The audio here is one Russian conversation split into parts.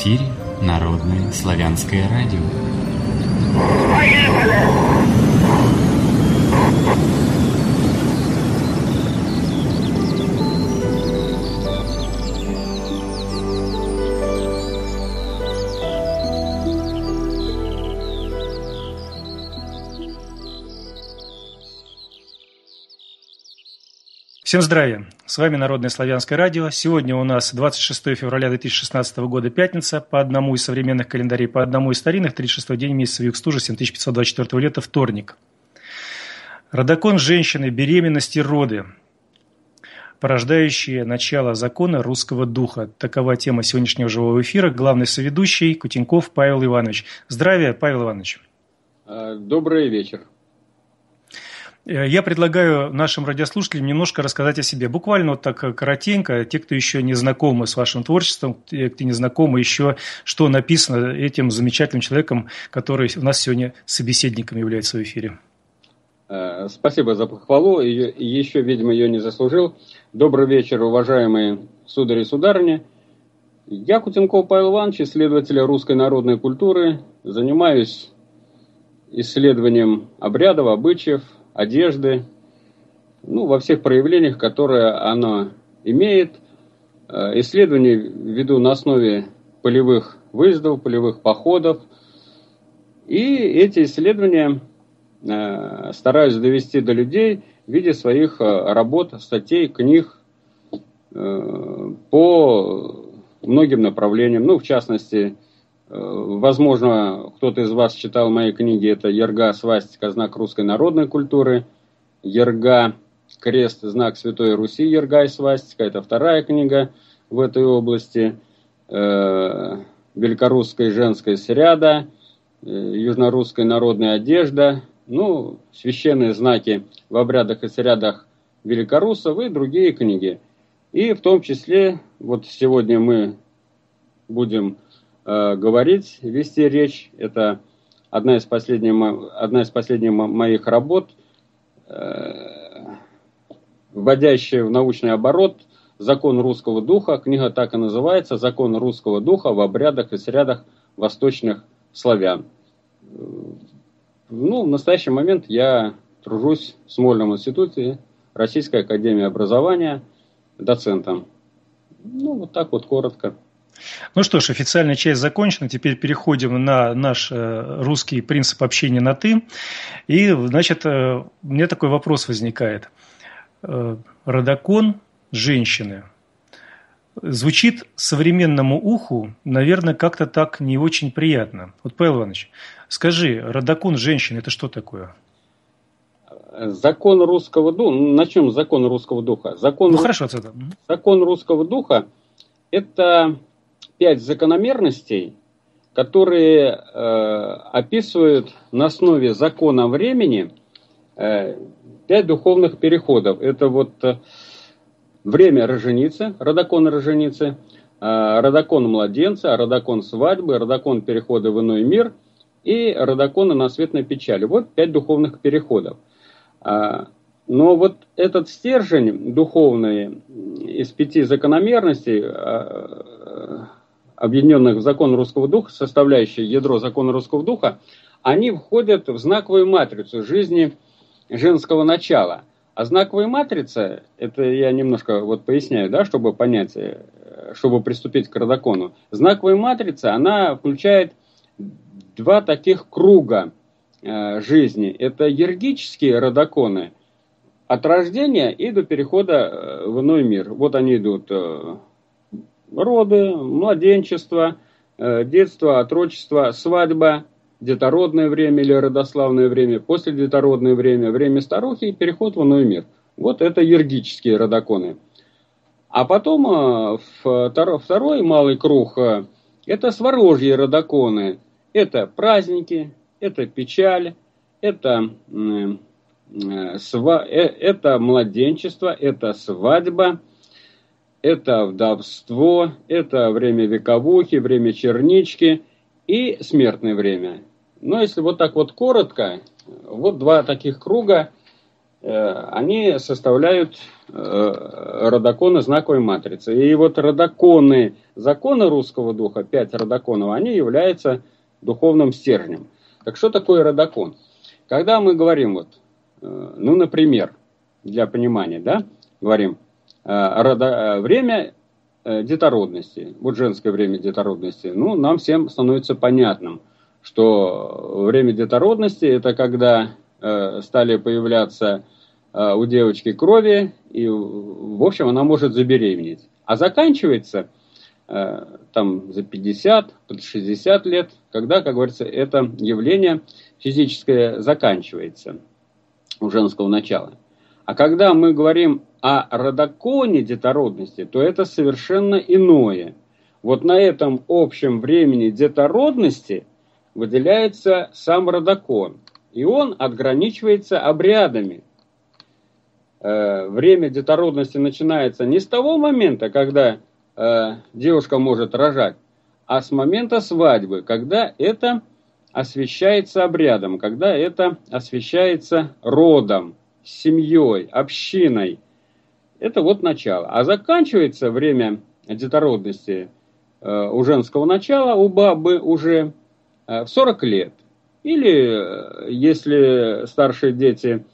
эфире Народное славянское радио. Всем здравия! С вами Народное славянское радио. Сегодня у нас 26 февраля 2016 года, пятница, по одному из современных календарей, по одному из старинных, 36 день месяца Югстужа 7524 лета, вторник. Родокон женщины, беременности, роды, порождающие начало закона русского духа. Такова тема сегодняшнего живого эфира. Главный соведущий Кутенков Павел Иванович. Здравия, Павел Иванович. Добрый вечер. Э, я предлагаю нашим радиослушателям немножко рассказать о себе. Буквально вот так э, коротенько, те, кто еще не знакомы с вашим творчеством, те, кто не знакомы еще, что написано этим замечательным человеком, который у нас сегодня собеседником является в эфире. Э, спасибо за похвалу. Еще, видимо, ее не заслужил. Добрый вечер, уважаемые судари и сударыни. Я Кутенков Павел Иванович, исследователь русской народной культуры. Занимаюсь исследованием обрядов, обычаев, одежды, ну, во всех проявлениях, которые оно имеет. Э, исследования веду на основе полевых выездов, полевых походов. И эти исследования э, стараюсь довести до людей в виде своих э, работ, статей, книг по многим направлениям. Ну, в частности, Возможно, кто-то из вас читал мои книги. Это Ерга, свастика, знак русской народной культуры. Ерга, крест, знак Святой Руси, Ерга и свастика. Это вторая книга в этой области. Э, великорусская женская сряда, э, южнорусская народная одежда, ну, священные знаки в обрядах и срядах великорусов и другие книги. И в том числе, вот сегодня мы будем э, говорить, вести речь. Это одна из последних, одна из последних моих работ, э, вводящая в научный оборот закон русского духа. Книга так и называется «Закон русского духа в обрядах и срядах восточных славян». Ну, в настоящий момент я тружусь в Смольном институте Российской Академии Образования доцентом. Ну, вот так вот коротко. Ну что ж, официальная часть закончена. Теперь переходим на наш э, русский принцип общения на «ты». И, значит, э, у меня такой вопрос возникает. Э, родокон женщины звучит современному уху, наверное, как-то так не очень приятно. Вот, Павел Иванович, скажи, родокон женщины – это что такое? Закон русского духа. Начнем с закона русского духа. Закон, ну, хорошо, отсюда. Закон русского духа – это пять закономерностей, которые э, описывают на основе закона времени э, пять духовных переходов. Это вот э, время роженицы, родокон роженицы, э, родокон младенца, родокон свадьбы, родокон перехода в иной мир и родокон на печали. Вот пять духовных переходов. А, но вот этот стержень духовный из пяти закономерностей а, объединенных в закон русского духа, составляющие ядро закона русского духа, они входят в знаковую матрицу жизни женского начала. А знаковая матрица, это я немножко вот поясняю, да, чтобы понять, э, чтобы приступить к родокону. Знаковая матрица, она включает два таких круга э, жизни. Это ергические родоконы от рождения и до перехода э, в иной мир. Вот они идут э, роды, младенчество, э, детство, отрочество, свадьба, детородное время или родославное время, после детородное время, время старухи и переход в иной мир. Вот это ергические родоконы. А потом э, второй малый круг э, – это сворожьи родоконы. Это праздники, это печаль, это, это младенчество, это свадьба – это вдовство, это время вековухи, время чернички и смертное время. Но если вот так вот коротко, вот два таких круга они составляют родоконы знаковой матрицы. И вот родоконы, законы русского духа, пять родоконов, они являются духовным стержнем. Так что такое родокон? Когда мы говорим, вот, ну, например, для понимания, да, говорим, родо, время детородности, вот женское время детородности, ну, нам всем становится понятным, что время детородности это когда э, стали появляться э, у девочки крови, и, в общем, она может забеременеть. А заканчивается э, там за 50, под 60 лет, когда, как говорится, это явление физическое заканчивается у женского начала. А когда мы говорим о родоконе детородности, то это совершенно иное. Вот на этом общем времени детородности выделяется сам родокон, и он отграничивается обрядами. Э, время детородности начинается не с того момента, когда э, девушка может рожать, а с момента свадьбы, когда это освещается обрядом, когда это освещается родом, семьей, общиной. Это вот начало. А заканчивается время детородности э, у женского начала, у бабы уже э, в 40 лет. Или э, если старшие дети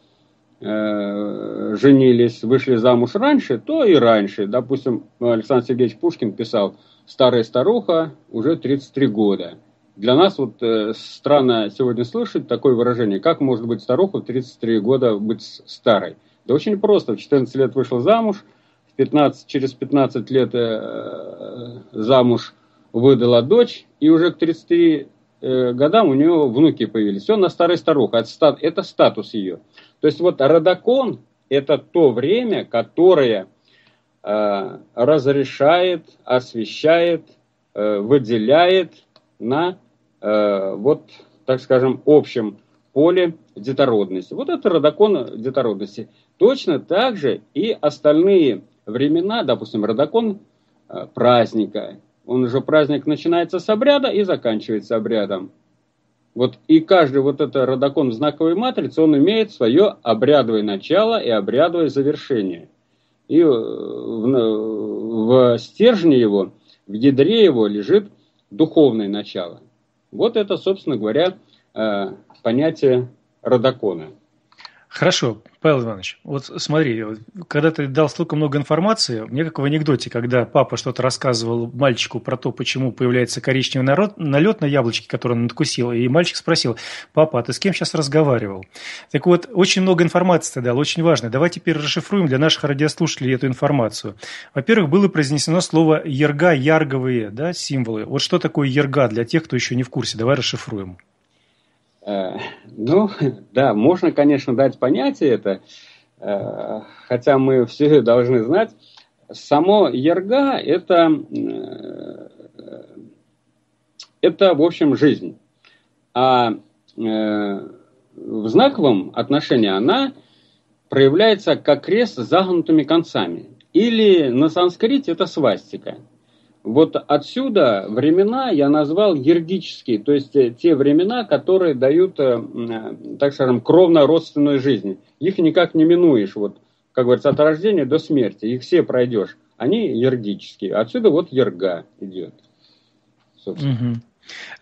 э, женились, вышли замуж раньше, то и раньше. Допустим, Александр Сергеевич Пушкин писал «Старая старуха уже 33 года». Для нас вот э, странно сегодня слышать такое выражение, как может быть старуха в 33 года быть старой. Да очень просто, в 14 лет вышел замуж, в 15, через 15 лет э, замуж выдала дочь, и уже к 33 э, годам у нее внуки появились. Все, на старой старуха, это, статус ее. То есть вот родокон – это то время, которое э, разрешает, освещает, э, выделяет на Э, вот, так скажем, общем поле детородности. Вот это родокон детородности. Точно так же и остальные времена, допустим, родокон э, праздника. Он уже праздник начинается с обряда и заканчивается обрядом. Вот и каждый вот это родокон в знаковой матрице, он имеет свое обрядовое начало и обрядовое завершение. И в, в стержне его, в ядре его лежит духовное начало. Вот это, собственно говоря, э, понятие родокона. Хорошо, Павел Иванович, вот смотри, когда ты дал столько много информации, мне как в анекдоте, когда папа что-то рассказывал мальчику про то, почему появляется коричневый народ, налет на яблочке, который он надкусил, и мальчик спросил, папа, а ты с кем сейчас разговаривал? Так вот, очень много информации ты дал, очень важно. Давай теперь расшифруем для наших радиослушателей эту информацию. Во-первых, было произнесено слово «ерга», «ярговые», да, символы. Вот что такое «ерга» для тех, кто еще не в курсе? Давай расшифруем. Э, ну, да, можно, конечно, дать понятие это, э, хотя мы все должны знать. Само ерга – это, э, это, в общем, жизнь. А в знаковом отношении она проявляется как крест с загнутыми концами. Или на санскрите это свастика – вот отсюда времена я назвал ергические, то есть э, те времена, которые дают, э, э, так скажем, кровно-родственную жизнь. Их никак не минуешь, вот, как говорится, от рождения до смерти. Их все пройдешь. Они ергические. Отсюда вот ерга идет. Собственно. Угу.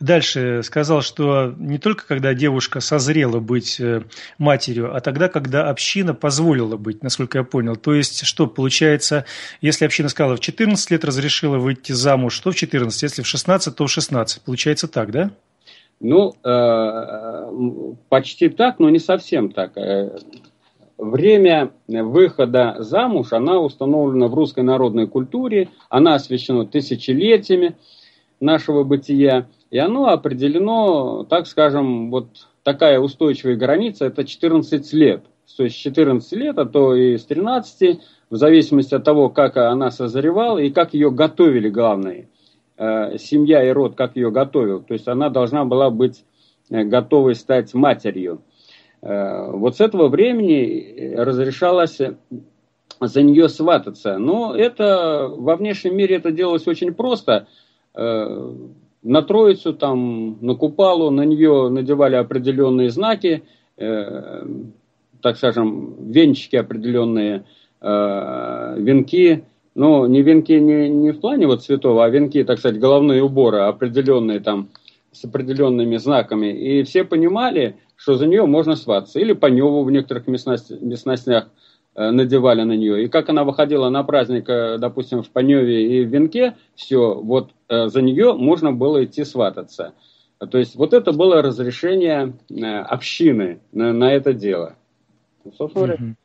Дальше сказал, что не только когда девушка созрела быть э, матерью, а тогда, когда община позволила быть, насколько я понял. То есть, что получается, если община сказала в 14 лет разрешила выйти замуж, то в 14, если в 16, то в 16. Получается так, да? Ну, э, почти так, но не совсем так. Э, время выхода замуж, она установлена в русской народной культуре, она освящена тысячелетиями нашего бытия, и оно определено, так скажем, вот такая устойчивая граница, это 14 лет. То есть 14 лет, а то и с 13, в зависимости от того, как она созревала и как ее готовили, главное. Э, семья и род, как ее готовил. То есть она должна была быть э, готовой стать матерью. Э, вот с этого времени разрешалось за нее свататься. Но это во внешнем мире это делалось очень просто – на Троицу, там, на Купалу, на нее надевали определенные знаки, э, так скажем, венчики определенные, э, венки, ну, не венки не, не в плане вот цветов, а венки, так сказать, головные уборы определенные там, с определенными знаками. И все понимали, что за нее можно сваться. Или по Неву в некоторых местностях э, надевали на нее. И как она выходила на праздник, э, допустим, в Паневе и в Венке, все, вот э, за нее можно было идти свататься. То есть вот это было разрешение общины на, на это дело. Ну, собственно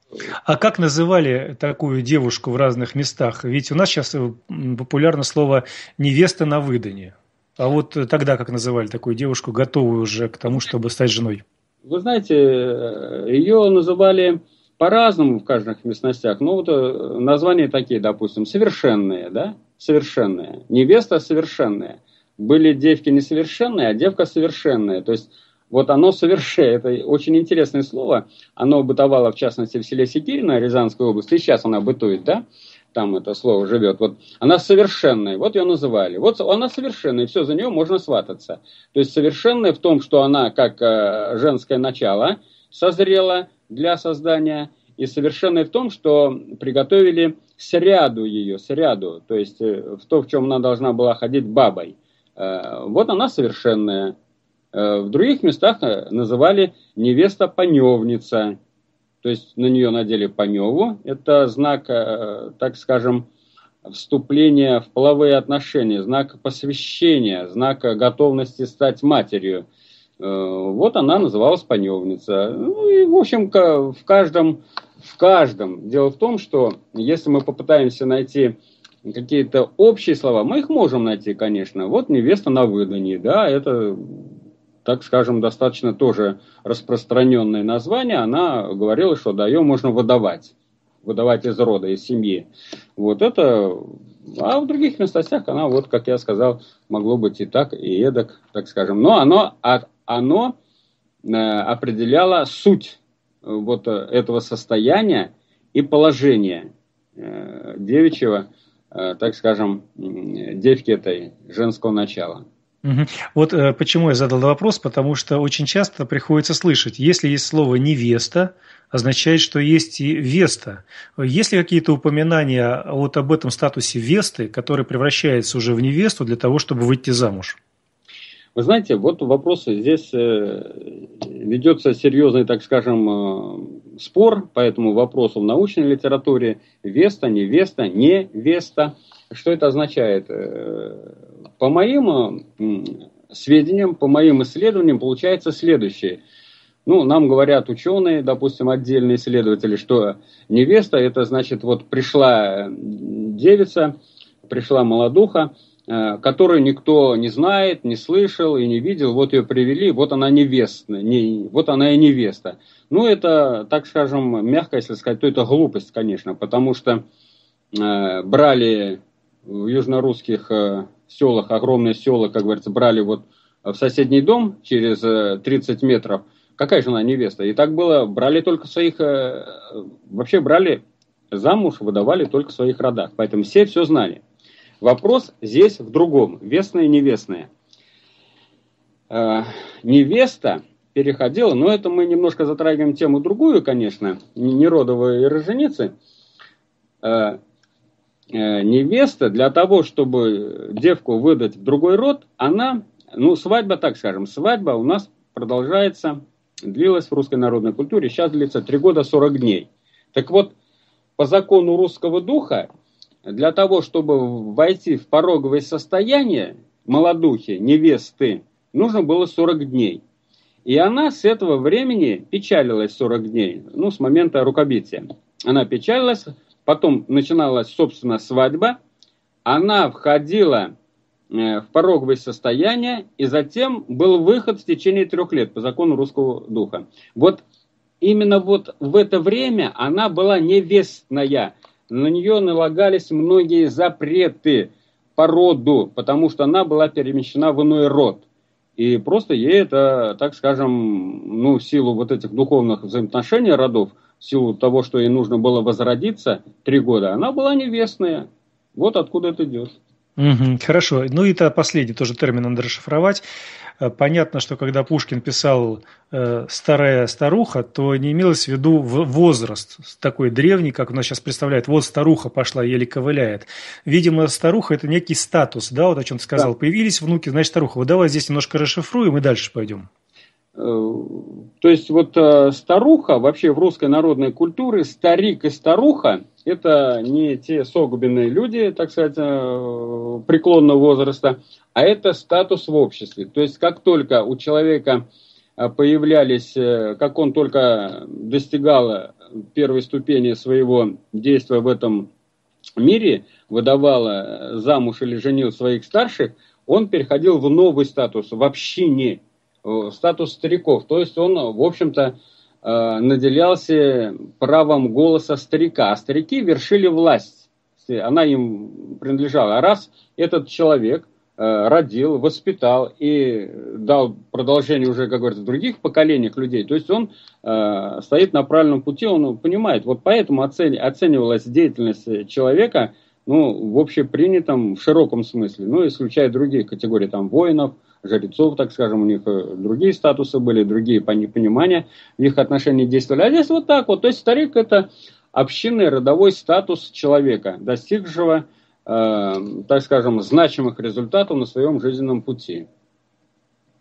А как называли такую девушку в разных местах? Ведь у нас сейчас популярно слово «невеста на выдане». А вот тогда как называли такую девушку, готовую уже к тому, чтобы стать женой? Вы знаете, ее называли по-разному в каждых местностях. Ну, вот э, названия такие, допустим, совершенные, да? Совершенная. Невеста совершенная. Были девки несовершенные, а девка совершенная. То есть, вот оно соверше, это очень интересное слово. Оно бытовало, в частности, в селе Секирина, Рязанской области. И сейчас она бытует, да? там это слово живет, вот она совершенная, вот ее называли. Вот она совершенная, все, за нее можно свататься. То есть совершенная в том, что она как э, женское начало созрела для создания, и совершенная в том, что приготовили сряду ее, сряду, то есть э, в то, в чем она должна была ходить бабой. Э, вот она совершенная. Э, в других местах называли невеста-паневница, то есть на нее надели паневу. Это знак, так скажем, вступления в половые отношения, знак посвящения, знак готовности стать матерью. Э, вот она называлась паневница. Ну и, в общем, в каждом, в каждом. Дело в том, что если мы попытаемся найти какие-то общие слова, мы их можем найти, конечно. Вот невеста на выдании, да, это так скажем, достаточно тоже распространенное название, она говорила, что да, ее можно выдавать, выдавать из рода, из семьи. Вот это, а в других местностях она, вот, как я сказал, могло быть и так, и эдак, так скажем. Но оно, оно э, определяло суть э, вот этого состояния и положения э, девичьего, так скажем, девки этой женского начала. Вот э, почему я задал вопрос, потому что очень часто приходится слышать, если есть слово невеста, означает, что есть и веста. Есть ли какие-то упоминания вот об этом статусе весты, который превращается уже в невесту для того, чтобы выйти замуж? Вы знаете, вот вопрос здесь э, ведется серьезный, так скажем, э, спор по этому вопросу в научной литературе. Веста, невеста, невеста. Что это означает? Э, по моим сведениям, по моим исследованиям, получается следующее. Ну, нам говорят ученые, допустим, отдельные исследователи, что невеста, это значит, вот пришла девица, пришла молодуха, которую никто не знает, не слышал и не видел, вот ее привели, вот она невеста, не, вот она и невеста. Ну, это, так скажем, мягко, если сказать, то это глупость, конечно, потому что э, брали в южнорусских э, селах, огромные села, как говорится, брали вот в соседний дом через 30 э, метров, какая же она невеста? И так было, брали только своих, э, вообще брали замуж, выдавали только своих родах. Поэтому все все знали. Вопрос здесь в другом. Вестная и невестная. Невеста переходила, но это мы немножко затрагиваем тему другую, конечно, не родовые роженицы. Э, невеста для того, чтобы девку выдать в другой род, она, ну, свадьба, так скажем, свадьба у нас продолжается, длилась в русской народной культуре, сейчас длится 3 года 40 дней. Так вот, по закону русского духа, для того, чтобы войти в пороговое состояние молодухи, невесты, нужно было 40 дней. И она с этого времени печалилась 40 дней, ну, с момента рукобития. Она печалилась, Потом начиналась, собственно, свадьба. Она входила э, в пороговое состояние, и затем был выход в течение трех лет по закону русского духа. Вот именно вот в это время она была невестная. На нее налагались многие запреты по роду, потому что она была перемещена в иной род. И просто ей это, так скажем, ну, в силу вот этих духовных взаимоотношений родов – в силу того, что ей нужно было возродиться три года, она была невестная. Вот откуда это идет. Угу, хорошо. Ну и это последний тоже термин надо расшифровать. Э, понятно, что когда Пушкин писал э, «старая старуха», то не имелось в виду возраст такой древний, как у нас сейчас представляют. Вот старуха пошла, еле ковыляет. Видимо, старуха – это некий статус, да, вот о чем ты сказал. Да. Появились внуки, значит, старуха. Вот давай здесь немножко расшифруем и дальше пойдем. Э, то есть вот э, старуха, вообще в русской народной культуре, старик и старуха – это не те согубенные люди, так сказать, э, преклонного возраста, а это статус в обществе. То есть как только у человека появлялись, как он только достигал первой ступени своего действия в этом мире, выдавал замуж или женил своих старших, он переходил в новый статус в общине – Э, статус стариков. То есть он, в общем-то, э, наделялся правом голоса старика. А старики вершили власть. Она им принадлежала. А раз этот человек э, родил, воспитал и дал продолжение уже, как говорится, других поколениях людей. То есть он э, стоит на правильном пути, он понимает. Вот поэтому оцени, оценивалась деятельность человека, ну, в общепринятом, в широком смысле, ну, исключая другие категории, там, воинов, жрецов, так скажем, у них э, другие статусы были, другие понимания в их отношении действовали. А здесь вот так вот. То есть старик это общинный родовой статус человека, достигшего, э, так скажем, значимых результатов на своем жизненном пути.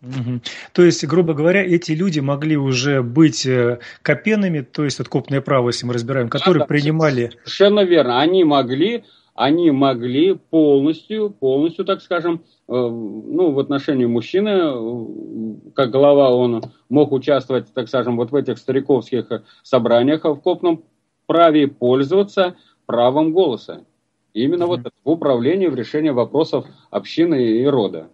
Угу. То есть, грубо говоря, эти люди могли уже быть э, копенами, то есть вот копное право, если мы разбираем, которые да, принимали... Совершенно верно. Они могли они могли полностью, полностью, так скажем, э, ну, в отношении мужчины, э, как глава, он мог участвовать, так скажем, вот в этих стариковских собраниях в копном праве пользоваться правом голоса. Именно mm-hmm. вот в управлении, в решении вопросов общины и рода.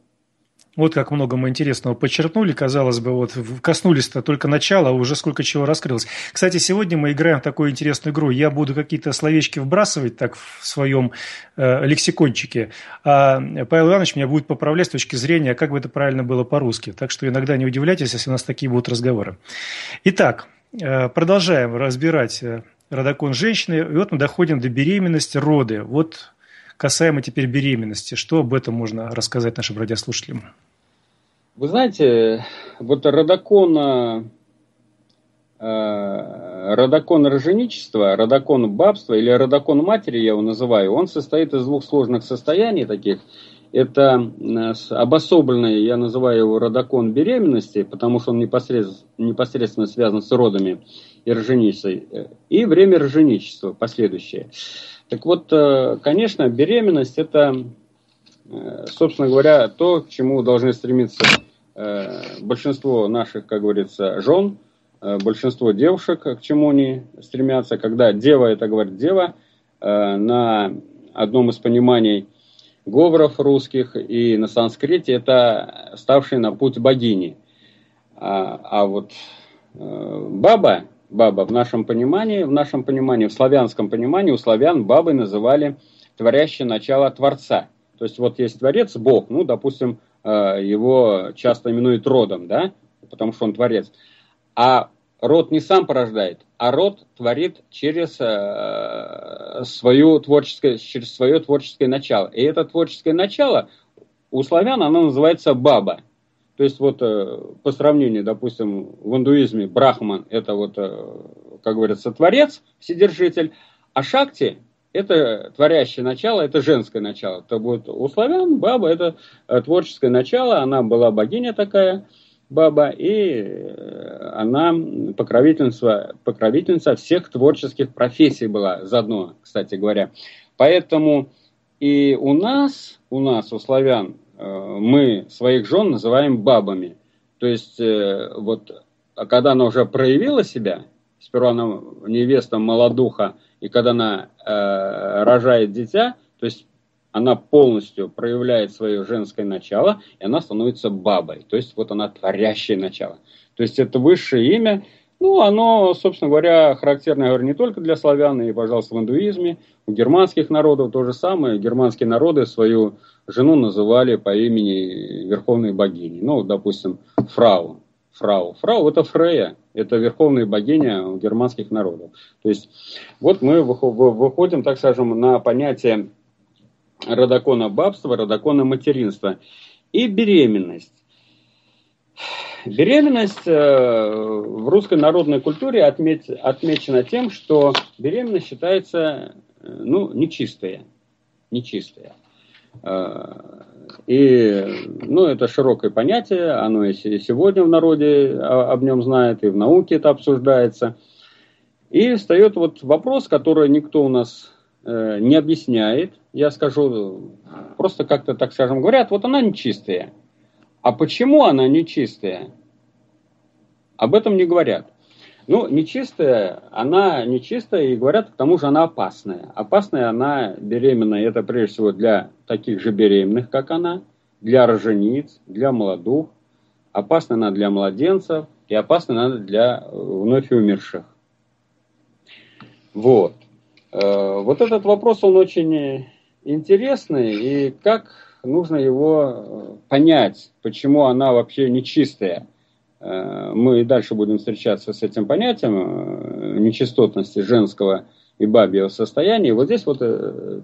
Вот как много мы интересного подчеркнули, казалось бы, вот коснулись-то только начала, а уже сколько чего раскрылось. Кстати, сегодня мы играем в такую интересную игру. Я буду какие-то словечки вбрасывать так в своем э, лексикончике, а Павел Иванович меня будет поправлять с точки зрения, как бы это правильно было по-русски. Так что иногда не удивляйтесь, если у нас такие будут разговоры. Итак, э, продолжаем разбирать э, родокон женщины. И вот мы доходим до беременности, роды. Вот касаемо теперь беременности. Что об этом можно рассказать нашим радиослушателям? Вы знаете, вот родокон, э, родокон роженичества, родокон бабства или родокон матери, я его называю, он состоит из двух сложных состояний таких. Это э, обособленный, я называю его родокон беременности, потому что он непосредственно, непосредственно связан с родами и роженичеством, э, и время роженичества последующее. Так вот, э, конечно, беременность это, собственно говоря, то, к чему должны стремиться э, большинство наших, как говорится, жен, большинство девушек, к чему они стремятся. Когда дева, это говорит дева, на одном из пониманий говоров русских и на санскрите это ставший на путь богини. А, а вот баба, баба в нашем понимании, в нашем понимании, в славянском понимании у славян бабы называли творящее начало Творца. То есть вот есть Творец, Бог, ну, допустим, э, его часто именуют родом, да, потому что он Творец. А род не сам порождает, а род творит через, э, свою творческое, через свое творческое начало. И это творческое начало у славян оно называется баба. То есть вот э, по сравнению, допустим, в индуизме Брахман это вот, как говорится, творец, вседержитель, а Шакти это творящее начало, это женское начало. Это будет у славян баба это э, творческое начало, она была богиня такая, баба, и она покровительница, покровительница всех творческих профессий была заодно, кстати говоря. Поэтому и у нас, у нас, у славян, Э, мы своих жен называем бабами. То есть, э, вот, а когда она уже проявила себя, сперва она невеста молодуха, и когда она э, рожает дитя, то есть она полностью проявляет свое женское начало, и она становится бабой. То есть вот она творящее начало. То есть это высшее имя, ну, оно, собственно говоря, характерно, я говорю, не только для славян, и, пожалуйста, в индуизме, у германских народов то же самое. Германские народы свою жену называли по имени верховной богини. Ну, допустим, фрау. Фрау. Фрау это Фрея, это верховная богиня германских народов. То есть вот мы выходим, так скажем, на понятие родокона бабства, родокона материнства. И беременность. Беременность э, в русской народной культуре отмеч, отмечена тем, что беременность считается э, ну, нечистая. Нечистая. Э, и ну, это широкое понятие, оно и сегодня в народе об нем знает, и в науке это обсуждается. И встает вот вопрос, который никто у нас не объясняет. Я скажу, просто как-то, так скажем, говорят, вот она нечистая. А почему она нечистая? Об этом не говорят. Ну, нечистая, она нечистая, и говорят, к тому же она опасная. Опасная она беременная, это прежде всего для таких же беременных, как она, для рожениц, для молодух. Опасна она для младенцев, и опасна она для вновь умерших. Вот. Э, вот этот вопрос, он очень интересный, и как нужно его э, понять, почему она вообще нечистая. Э, мы и дальше будем встречаться с этим понятием э, нечистотности женского и бабьего состояния. вот здесь вот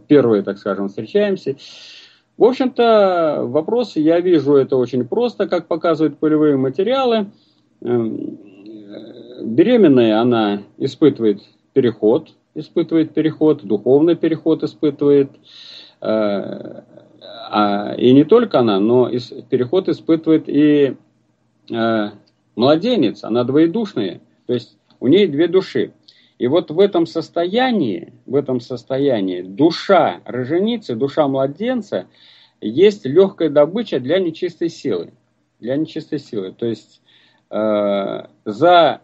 первые, так скажем, встречаемся. В общем-то, вопрос, я вижу это очень просто, как показывают полевые материалы. Эм, беременная она испытывает переход, испытывает переход, духовный переход испытывает, а, и не только она, но переход испытывает и э, младенец, она двоедушная, то есть у ней две души. И вот в этом состоянии, в этом состоянии душа роженицы, душа младенца есть легкая добыча для нечистой силы. Для нечистой силы. То есть э, за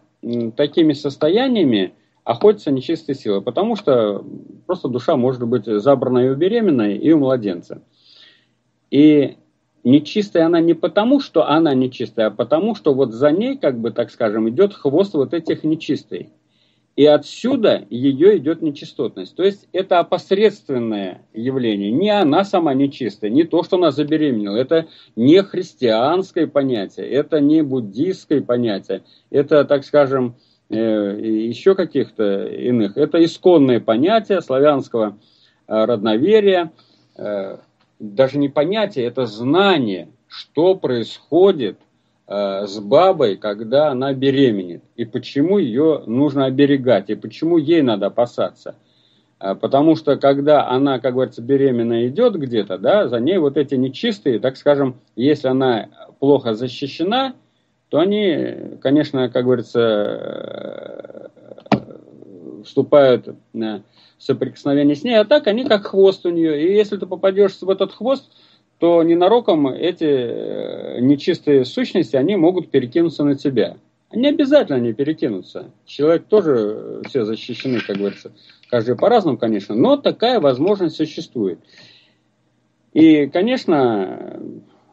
такими состояниями охотится нечистая сила, потому что просто душа может быть забрана и у беременной, и у младенца. И нечистая она не потому, что она нечистая, а потому, что вот за ней, как бы так скажем, идет хвост вот этих нечистой. И отсюда ее идет нечистотность. То есть это опосредственное явление. Не она сама нечистая, не то, что она забеременела. Это не христианское понятие, это не буддийское понятие. Это, так скажем, э, еще каких-то иных. Это исконное понятие славянского э, родноверия, э, даже не понятие, это знание, что происходит э, с бабой, когда она беременеет, и почему ее нужно оберегать, и почему ей надо опасаться. Э, потому что когда она, как говорится, беременная идет где-то, да, за ней вот эти нечистые, так скажем, если она плохо защищена, то они, конечно, как говорится, э, вступают соприкосновение с ней, а так они как хвост у нее. И если ты попадешь в этот хвост, то ненароком эти э, нечистые сущности, они могут перекинуться на тебя. Не обязательно они перекинутся. Человек тоже э, все защищены, как говорится. Каждый по-разному, конечно, но такая возможность существует. И, конечно,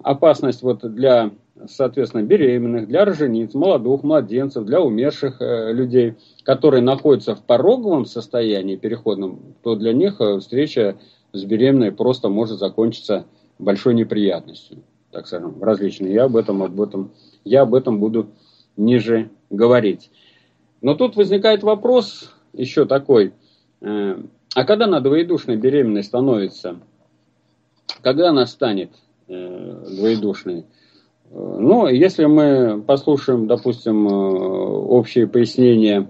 опасность вот для соответственно, беременных, для рожениц, молодых, младенцев, для умерших э, людей, которые находятся в пороговом состоянии переходном, то для них э, встреча с беременной просто может закончиться большой неприятностью, так скажем, различные. Я об этом, об этом, я об этом буду ниже говорить. Но тут возникает вопрос еще такой, э, а когда она двоедушной беременной становится, когда она станет э, двоедушной? Ну, если мы послушаем, допустим, э, общие пояснения,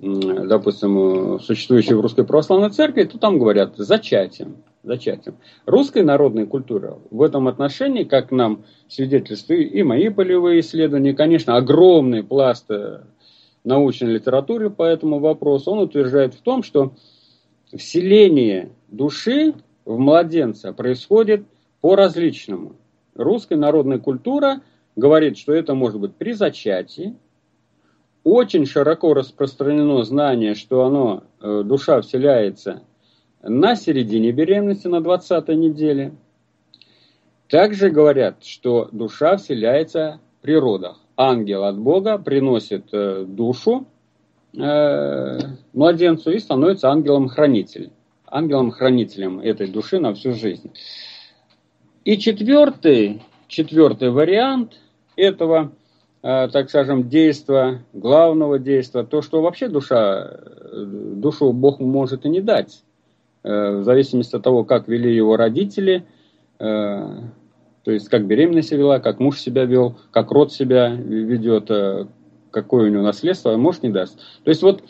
допустим, существующие в Русской Православной Церкви, то там говорят зачатием. зачатием. Русская народная культура в этом отношении, как нам свидетельствуют и мои полевые исследования, конечно, огромный пласт э, научной литературы по этому вопросу, он утверждает в том, что вселение души в младенца происходит по различному русская народная культура говорит, что это может быть при зачатии. Очень широко распространено знание, что оно, э, душа вселяется на середине беременности, на 20 неделе. Также говорят, что душа вселяется при родах. Ангел от Бога приносит э, душу э, младенцу и становится ангелом-хранителем. Ангелом-хранителем этой души на всю жизнь. И четвертый, четвертый вариант этого, э, так скажем, действия, главного действия, то, что вообще душа, душу Бог может и не дать. в зависимости от того, как вели его родители, то есть как беременность вела, как муж себя вел, как род себя ведет, какое у него наследство, а может не даст. То есть вот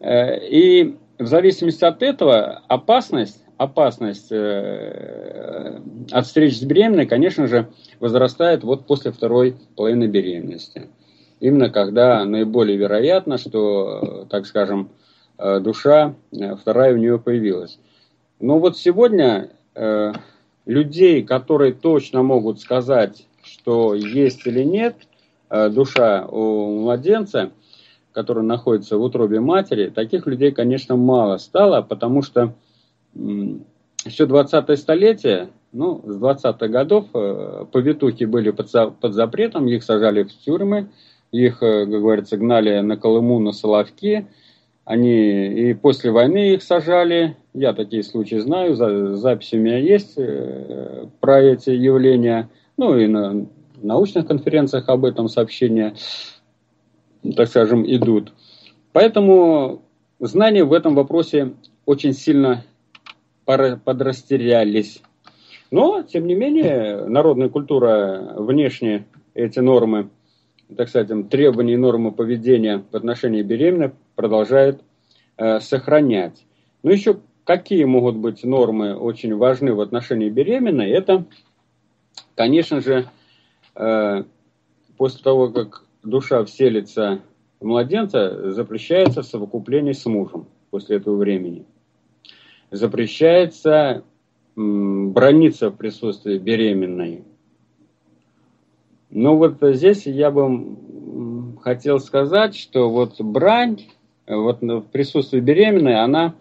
и в зависимости от этого опасность, опасность э, от встреч с беременной, конечно же, возрастает вот после второй половины беременности. Именно когда наиболее вероятно, что, так скажем, э, душа э, вторая у нее появилась. Но вот сегодня людей, которые точно могут сказать, что есть или нет душа у младенца – которые находятся в утробе матери, таких людей, конечно, мало стало, потому что еще 20-е столетие, ну, с 20-х годов э, повитухи были под, под запретом, их сажали в тюрьмы, их, э, как говорится, гнали на Колыму, на Соловки, они и после войны их сажали, я такие случаи знаю, за, записи у меня есть э, про эти явления, ну и на научных конференциях об этом сообщения так скажем, идут. Поэтому знания в этом вопросе очень сильно подрастерялись. Но, тем не менее, народная культура внешне эти нормы, так сказать, требования и нормы поведения в отношении беременных продолжает э, сохранять. Но еще какие могут быть нормы очень важны в отношении беременной? Это, конечно же, э, после того, как душа вселится в младенца, запрещается совокупление с мужем после этого времени. Запрещается брониться в присутствии беременной. Но вот здесь я бы хотел сказать, что вот брань вот в присутствии беременной, она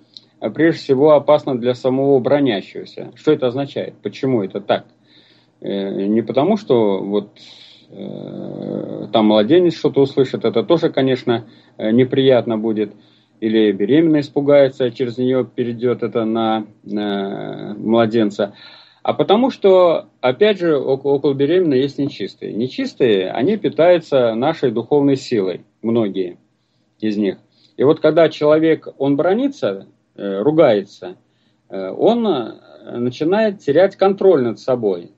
прежде всего опасна для самого бронящегося. Что это означает? Почему это так? Э, не потому, что вот Э, там младенец что-то услышит, это тоже, конечно, э, неприятно будет. Или беременная испугается, через нее перейдет это на, на младенца. А потому что, опять же, около беременной есть нечистые. Нечистые, они питаются нашей духовной силой, многие из них. И вот когда человек, он бронится, э, ругается, он начинает терять контроль над собой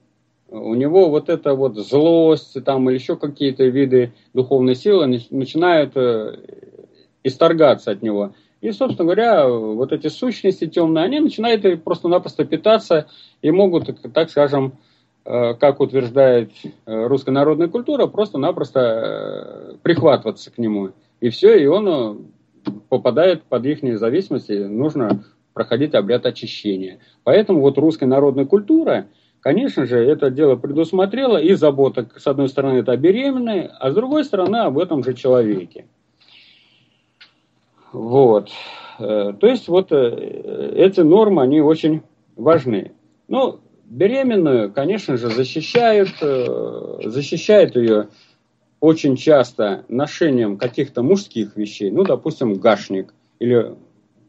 у него вот эта вот злость там или еще какие-то виды духовной силы начинают э, исторгаться от него. И, собственно говоря, вот эти сущности темные, они начинают просто-напросто питаться и могут, так скажем, э, как утверждает э, русская народная культура, просто-напросто прихватываться к нему. И все, и он попадает под их зависимость, и нужно проходить обряд очищения. Поэтому вот русская народная культура – Конечно же, это дело предусмотрело и забота, с одной стороны, это о беременной, а с другой стороны, об этом же человеке. Вот. Э, то есть, вот э, эти нормы, они очень важны. Ну, беременную, конечно же, защищают, э, защищают ее очень часто ношением каких-то мужских вещей, ну, допустим, гашник, или,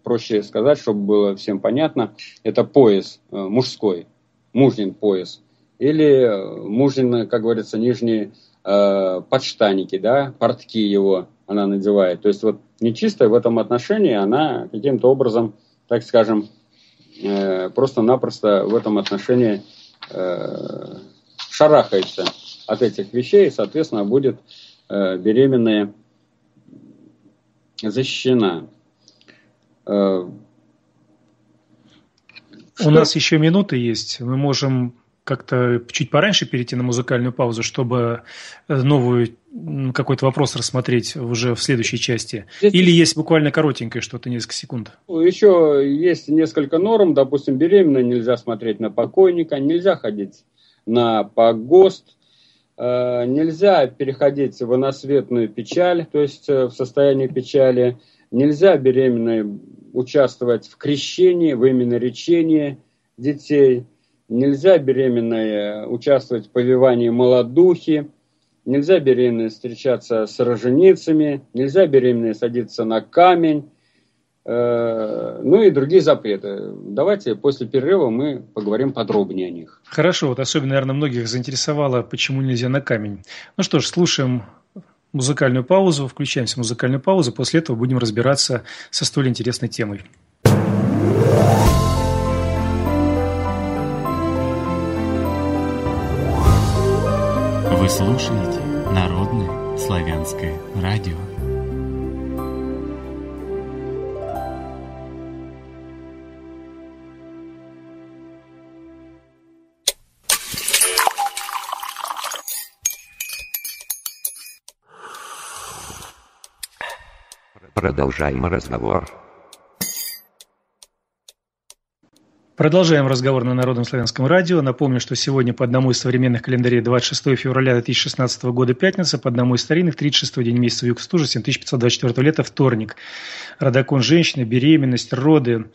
проще сказать, чтобы было всем понятно, это пояс мужской, мужнин пояс, или мужнин, как говорится, нижние э, подштаники, да, портки его она надевает. То есть вот нечистая в этом отношении, она каким-то образом, так скажем, э, просто-напросто в этом отношении э, шарахается от этих вещей, и, соответственно, будет э, беременная защищена. Э, у нас еще минуты есть. Мы можем как-то чуть пораньше перейти на музыкальную паузу, чтобы э, новую какой-то вопрос рассмотреть уже в следующей части? Здесь... Или есть буквально коротенькое что-то, несколько секунд? Еще есть несколько норм. Допустим, беременная нельзя смотреть на покойника, нельзя ходить на погост, э, нельзя переходить в иносветную печаль, то есть э, в состоянии печали, нельзя беременной участвовать в крещении, в именно речении детей. Нельзя беременной участвовать в повивании молодухи. Нельзя беременной встречаться с роженицами. Нельзя беременной садиться на камень. Э, ну и другие запреты. Давайте после перерыва мы поговорим подробнее о них. Хорошо, вот особенно, наверное, многих заинтересовало, почему нельзя на камень. Ну что ж, слушаем музыкальную паузу, включаемся в музыкальную паузу, после этого будем разбираться со столь интересной темой. Слушаете Народное славянское радио. Продолжаем разговор. Продолжаем разговор на Народном славянском радио. Напомню, что сегодня по одному из современных календарей 26 февраля 2016 года пятница, по одному из старинных 36 день месяца Юг Стужа 7524 лета вторник. Родокон женщины, беременность, роды,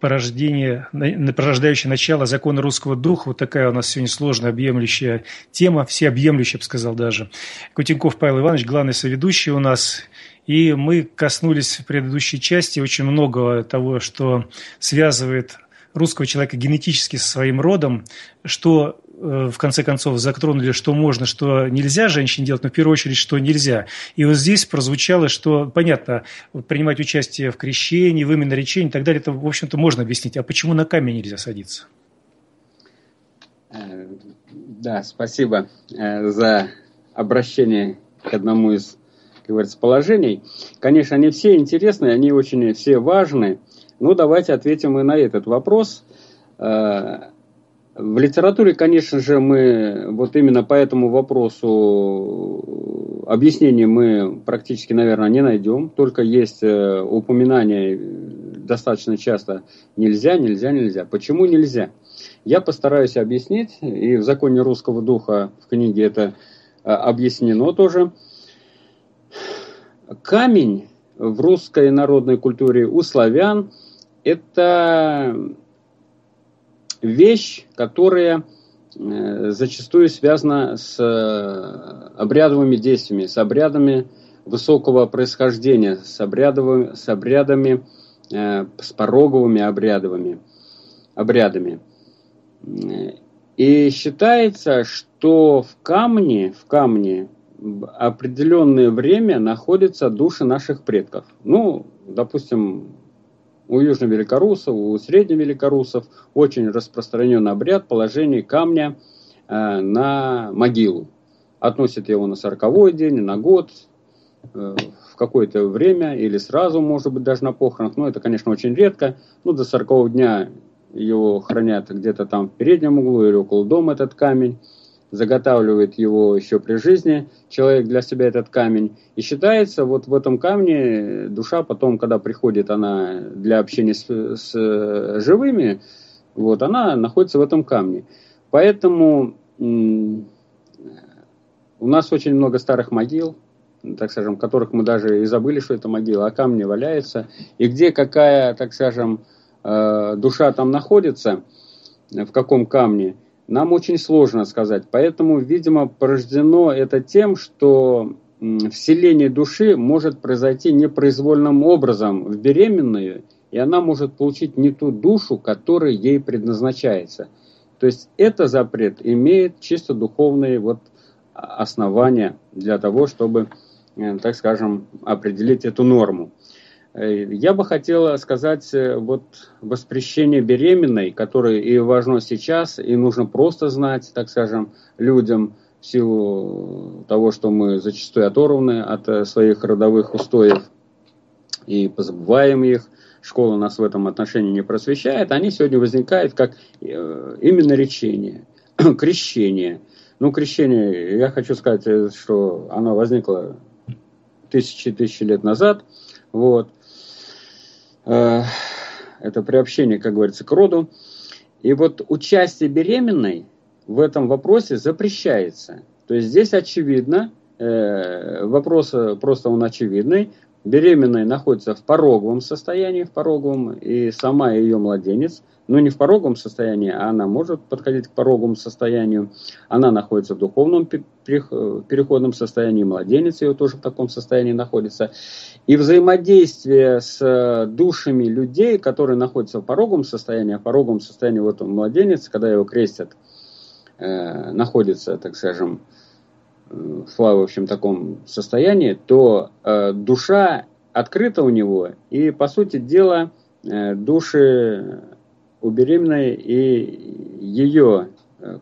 порождение, порождающее начало закона русского духа. Вот такая у нас сегодня сложная, объемлющая тема, всеобъемлющая, я бы сказал даже. Кутенков Павел Иванович, главный соведущий у нас. И мы коснулись в предыдущей части очень много того, что связывает русского человека генетически со своим родом, что э, в конце концов затронули, что можно, что нельзя женщине делать, но в первую очередь, что нельзя. И вот здесь прозвучало, что, понятно, принимать участие в крещении, в имя наречении и так далее, это, в общем-то, можно объяснить. А почему на камень нельзя садиться? Э, да, спасибо э, за обращение к одному из, как говорится, положений. Конечно, они все интересны, они очень все важны. Ну, давайте ответим и на этот вопрос. Э, в литературе, конечно же, мы вот именно по этому вопросу объяснений мы практически, наверное, не найдем. Только есть э, упоминания достаточно часто нельзя, нельзя, нельзя. Почему нельзя? Я постараюсь объяснить, и в законе русского духа в книге это э, объяснено тоже. Камень в русской народной культуре у славян – это вещь, которая э, зачастую связана с э, обрядовыми действиями, с обрядами высокого происхождения, с, обрядовыми, с обрядами, э, с пороговыми обрядовыми, обрядами. И считается, что в камне, в камне определенное время находятся души наших предков. Ну, допустим, у южновеликорусов, у средневеликорусов очень распространен обряд положения камня э, на могилу. Относят его на сороковой день, на год, э, в какое-то время или сразу, может быть, даже на похоронах. Но это, конечно, очень редко. Ну, до сорокового дня его хранят где-то там в переднем углу или около дома этот камень заготавливает его еще при жизни человек для себя этот камень. И считается, вот в этом камне душа потом, когда приходит она для общения с, с живыми, вот, она находится в этом камне. Поэтому у нас очень много старых могил, так скажем, которых мы даже и забыли, что это могила, а камни валяются. И где какая, так скажем, э, душа там находится, в каком камне – нам очень сложно сказать. Поэтому, видимо, порождено это тем, что вселение души может произойти непроизвольным образом в беременную, и она может получить не ту душу, которая ей предназначается. То есть это запрет имеет чисто духовные вот основания для того, чтобы, э, так скажем, определить эту норму. Э, я бы хотела сказать, э, вот воспрещение беременной, которое и важно сейчас, и нужно просто знать, так скажем, людям в силу того, что мы зачастую оторваны от э, своих родовых устоев и позабываем их, школа нас в этом отношении не просвещает, они сегодня возникают как именно речение, крещение. Ну, крещение, я хочу сказать, что оно возникло тысячи-тысячи лет назад, вот, это приобщение, как говорится, к роду. И вот участие беременной в этом вопросе запрещается. То есть здесь очевидно, э, вопрос просто он очевидный, беременная находится в пороговом состоянии, в пороговом, и сама ее младенец – но не в пороговом состоянии, а она может подходить к пороговому состоянию. Она находится в духовном переходном состоянии, младенец ее тоже в таком состоянии находится. И взаимодействие с душами людей, которые находятся в пороговом состоянии, а в пороговом состоянии вот он младенец, когда его крестят, э, находится, так скажем, в, в общем, таком состоянии, то э, душа открыта у него, и, по сути дела, э, души у беременной и ее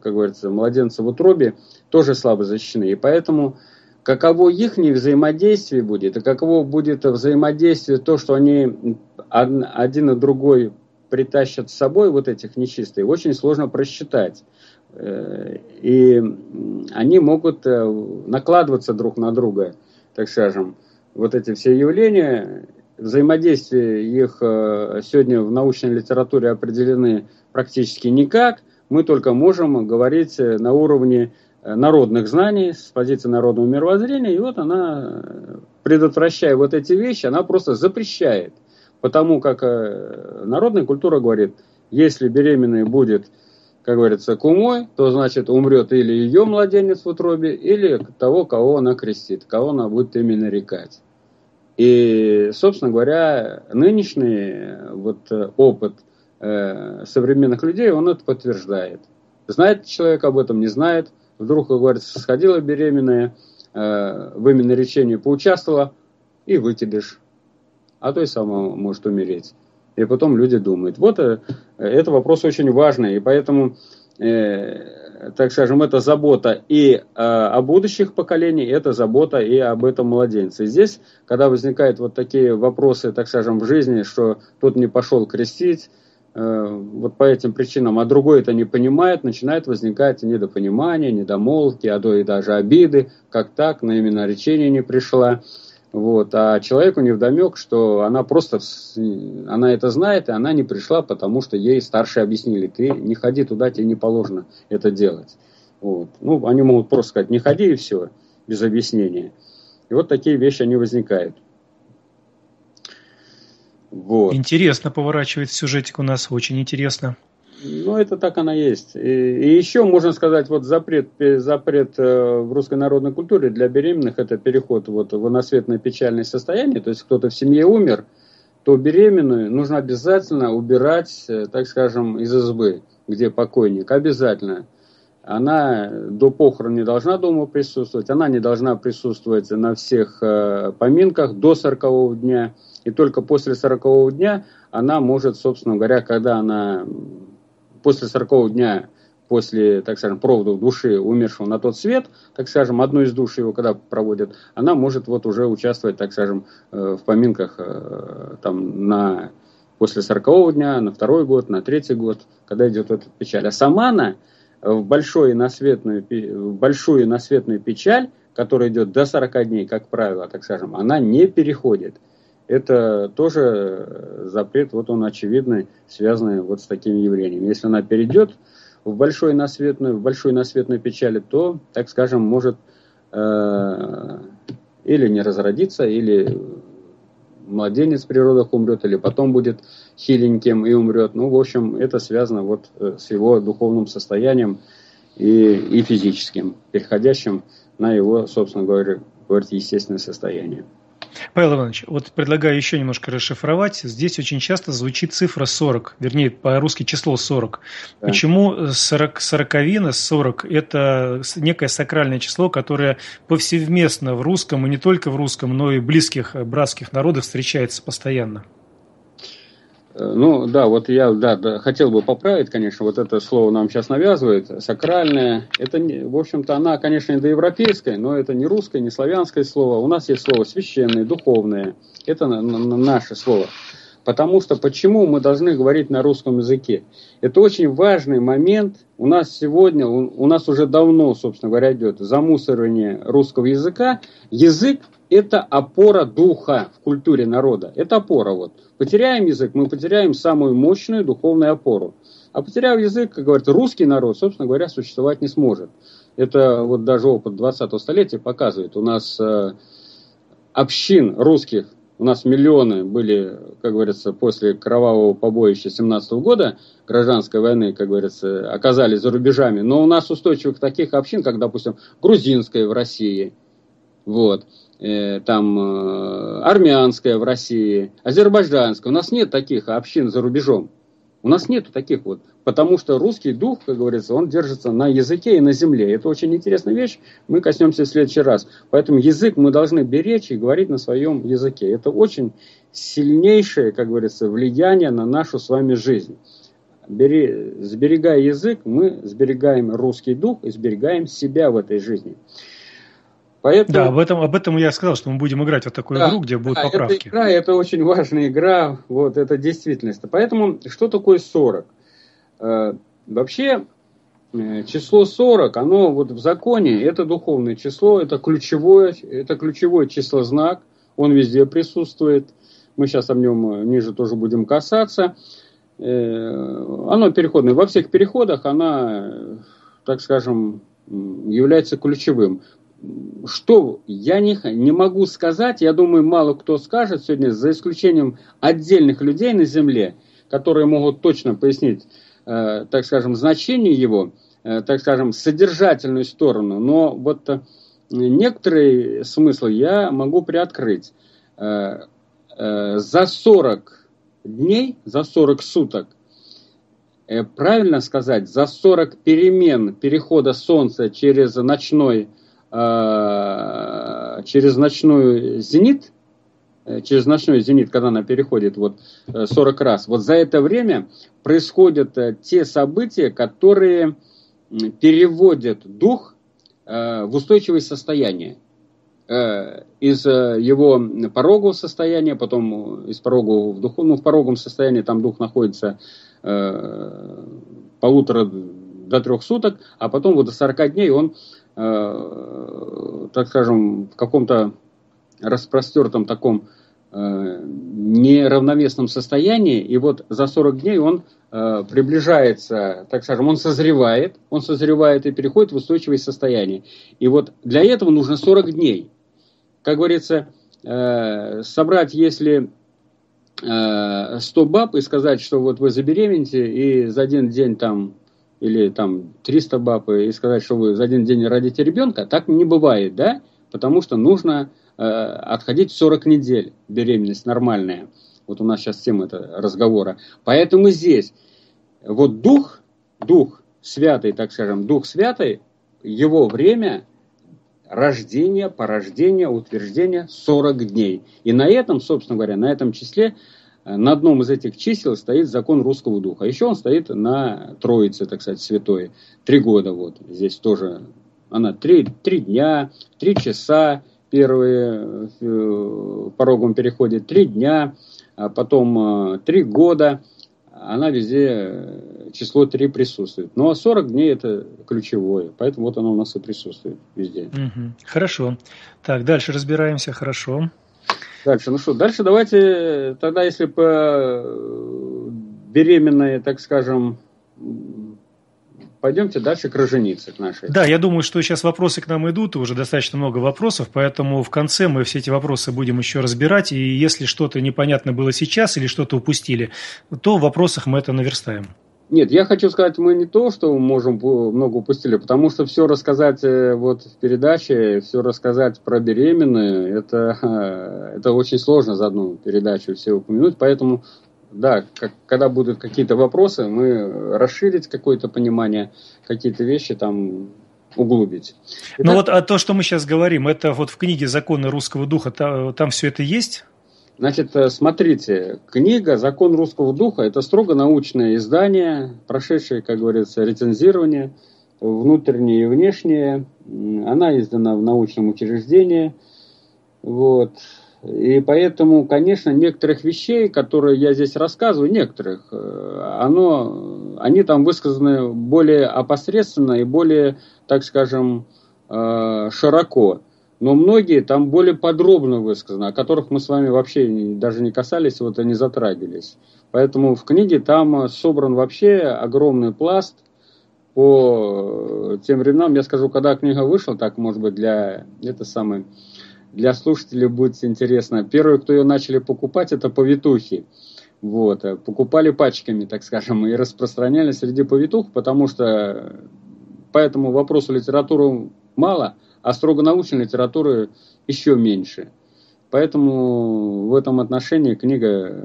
как говорится, младенца в утробе, тоже слабо защищены. И поэтому каково их взаимодействие будет, и каково будет взаимодействие то, что они один и другой притащат с собой, вот этих нечистых, очень сложно просчитать. Э, и они могут э, накладываться друг на друга, так скажем. Вот эти все явления, взаимодействие их э, сегодня в научной литературе определены практически никак. Мы только можем говорить на уровне народных знаний, с позиции народного мировоззрения. И вот она, предотвращая вот эти вещи, она просто запрещает. Потому как народная культура говорит, если беременный будет как говорится, кумой, то значит умрет или ее младенец в утробе, или того, кого она крестит, кого она будет именно нарекать. И, собственно говоря, нынешний вот опыт э, современных людей, он это подтверждает. Знает человек об этом, не знает. Вдруг, как говорится, сходила беременная, э, в именно речении поучаствовала, и выкидыш. А то и сама может умереть. И потом люди думают. Вот э, это вопрос очень важный. И поэтому, э, так скажем, это забота и э, о будущих поколениях, это забота и об этом младенце. здесь, когда возникают вот такие вопросы, так скажем, в жизни, что тот не пошел крестить, э, вот по этим причинам, а другой это не понимает, начинает возникать недопонимание, недомолвки, а то и даже обиды, как так, на именно речение не пришла. Вот. А человеку не вдомек, что она просто, она это знает, и она не пришла, потому что ей старшие объяснили, ты не ходи туда, тебе не положено это делать. Вот. Ну, они могут просто сказать, не ходи и все, без объяснения. И вот такие вещи, они возникают. Вот. Интересно поворачивает сюжетик у нас, очень интересно. Ну, это так она есть. И, и еще можно сказать, вот запрет, запрет э, в русской народной культуре для беременных это переход вот в иносветное печальное состояние. То есть кто-то в семье умер, то беременную нужно обязательно убирать, э, так скажем, из избы, где покойник. Обязательно. Она до похорон не должна дома присутствовать, она не должна присутствовать на всех э, поминках до 40 дня. И только после 40 дня она может, собственно говоря, когда она после 40 дня, после, так скажем, проводов души умершего на тот свет, так скажем, одну из душ его, когда проводят, она может вот уже участвовать, так скажем, э, в поминках э, там на после 40 дня, на второй год, на третий год, когда идет эта печаль. А сама она в большую насветную, в большую насветную печаль, которая идет до 40 дней, как правило, так скажем, она не переходит это тоже запрет, вот он очевидный, связанный вот с таким явлением. Если она перейдет в большой насветную, в большую насветную печаль, то, так скажем, может э, или не разродиться, или младенец в природах умрет, или потом будет хиленьким и умрет. Ну, в общем, это связано вот э, с его духовным состоянием и, и физическим, переходящим на его, собственно говоря, говорить, естественное состояние. Павел Иванович, вот предлагаю еще немножко расшифровать. Здесь очень часто звучит цифра 40, вернее, по-русски число 40. Да. Почему 40, сороковина, 40 – это некое сакральное число, которое повсеместно в русском, и не только в русском, но и близких братских народах встречается постоянно? Э, ну да, вот я да, да, хотел бы поправить, конечно, вот это слово нам сейчас навязывает, сакральное. Это, в общем-то, она, конечно, индоевропейская, но это не русское, не славянское слово. У нас есть слово священное, духовное. Это наше слово. Потому что почему мы должны говорить на русском языке? Это очень важный момент. У нас сегодня, у нас уже давно, собственно говоря, идет замусоривание русского языка. Язык – это опора духа в культуре народа. Это опора. Вот. Потеряем язык, мы потеряем самую мощную духовную опору. А потеряв язык, как говорится, русский народ, собственно говоря, существовать не сможет. Это вот даже опыт 20-го столетия показывает. У нас э, общин русских у нас миллионы были, как говорится, после кровавого побоища 17 года, гражданской войны, как говорится, оказались за рубежами. Но у нас устойчивых таких общин, как, допустим, грузинская в России, вот, там э, армянская в России, азербайджанская. У нас нет таких общин за рубежом. У нас нету таких вот, потому что русский дух, как говорится, он держится на языке и на земле. Это очень интересная вещь, мы коснемся в следующий раз. Поэтому язык мы должны беречь и говорить на своем языке. Это очень сильнейшее, как говорится, влияние на нашу с вами жизнь. бери, сберегая язык, мы сберегаем русский дух и сберегаем себя в этой жизни. Поэтому... Да, об этом, об этом я сказал, что мы будем играть в такую да, игру, где будут да, поправки. Эта игра, это очень важная игра, вот, это действительность. Поэтому, что такое 40? Э, вообще, э, число 40, оно вот в законе, это духовное число, это ключевое, это ключевой числознак, он везде присутствует. Мы сейчас о нем э, ниже тоже будем касаться. Э, оно переходное. Во всех переходах она, так скажем, является ключевым. Что я не, не могу сказать, я думаю, мало кто скажет сегодня, за исключением отдельных людей на Земле, которые могут точно пояснить, э, так скажем, значение его, э, так скажем, содержательную сторону. Но вот э, некоторые смыслы я могу приоткрыть. Э, э, за 40 дней, за 40 суток, э, правильно сказать, за 40 перемен перехода Солнца через ночной, через ночной зенит, э, через ночной зенит, когда она переходит вот 40 раз, вот за это время происходят те события, которые переводят дух в устойчивое состояние. Э, из э, его порогового состояния, потом из порогового в духовном, ну, в пороговом состоянии там дух находится э, полутора до трех суток, а потом вот до 40 дней он, э, так скажем, в каком-то распростертом таком э, неравновесном состоянии, и вот за 40 дней он э, приближается, так скажем, он созревает, он созревает и переходит в устойчивое состояние. И вот для этого нужно 40 дней как говорится, э, собрать, если 100 э, баб и сказать, что вот вы забеременеете, и за один день там, или там 300 баб, и сказать, что вы за один день родите ребенка, так не бывает, да? Потому что нужно э, отходить 40 недель, беременность нормальная. Вот у нас сейчас тема это разговора. Поэтому здесь вот дух, дух святый, так скажем, дух святый, его время рождения, порождения, утверждения 40 дней. И на этом, собственно говоря, на этом числе, на одном из этих чисел стоит закон русского духа. Еще он стоит на Троице, так сказать, святой. Три года вот здесь тоже. Она три, три дня, три часа первые э, порогом переходит, три дня, а потом э, три года. Она везде число 3 присутствует. Но 40 дней это ключевое, поэтому вот оно у нас и присутствует везде. Угу. Хорошо. Так, дальше разбираемся, хорошо. Дальше, ну что, дальше давайте тогда, если по беременной, так скажем, пойдемте дальше к роженице к нашей. Да, я думаю, что сейчас вопросы к нам идут, и уже достаточно много вопросов, поэтому в конце мы все эти вопросы будем еще разбирать, и если что-то непонятно было сейчас или что-то упустили, то в вопросах мы это наверстаем. Нет, я хочу сказать, мы не то, что можем много упустили, потому что все рассказать э, вот в передаче, все рассказать про беременную, это, э, это очень сложно за одну передачу все упомянуть, поэтому да, как, когда будут какие-то вопросы, мы расширить какое-то понимание, какие-то вещи там углубить. Ну вот а то, что мы сейчас говорим, это вот в книге «Законы русского духа», там, там все это есть? Значит, э, смотрите, книга «Закон русского духа» – это строго научное издание, прошедшее, как говорится, рецензирование, внутреннее и внешнее. Она издана в научном учреждении. Вот. И поэтому, конечно, некоторых вещей, которые я здесь рассказываю, некоторых, э, оно, они там высказаны более опосредственно и более, так скажем, э, широко но многие там более подробно высказаны, о которых мы с вами вообще даже не касались, вот они затрагивались. Поэтому в книге там собран вообще огромный пласт по тем временам. Я скажу, когда книга вышла, так может быть для это самое для слушателей будет интересно. Первые, кто ее начали покупать, это повитухи. Вот, покупали пачками, так скажем, и распространяли среди повитух, потому что по этому вопросу литературы мало – а строго научной литературы еще меньше. Поэтому в этом отношении книга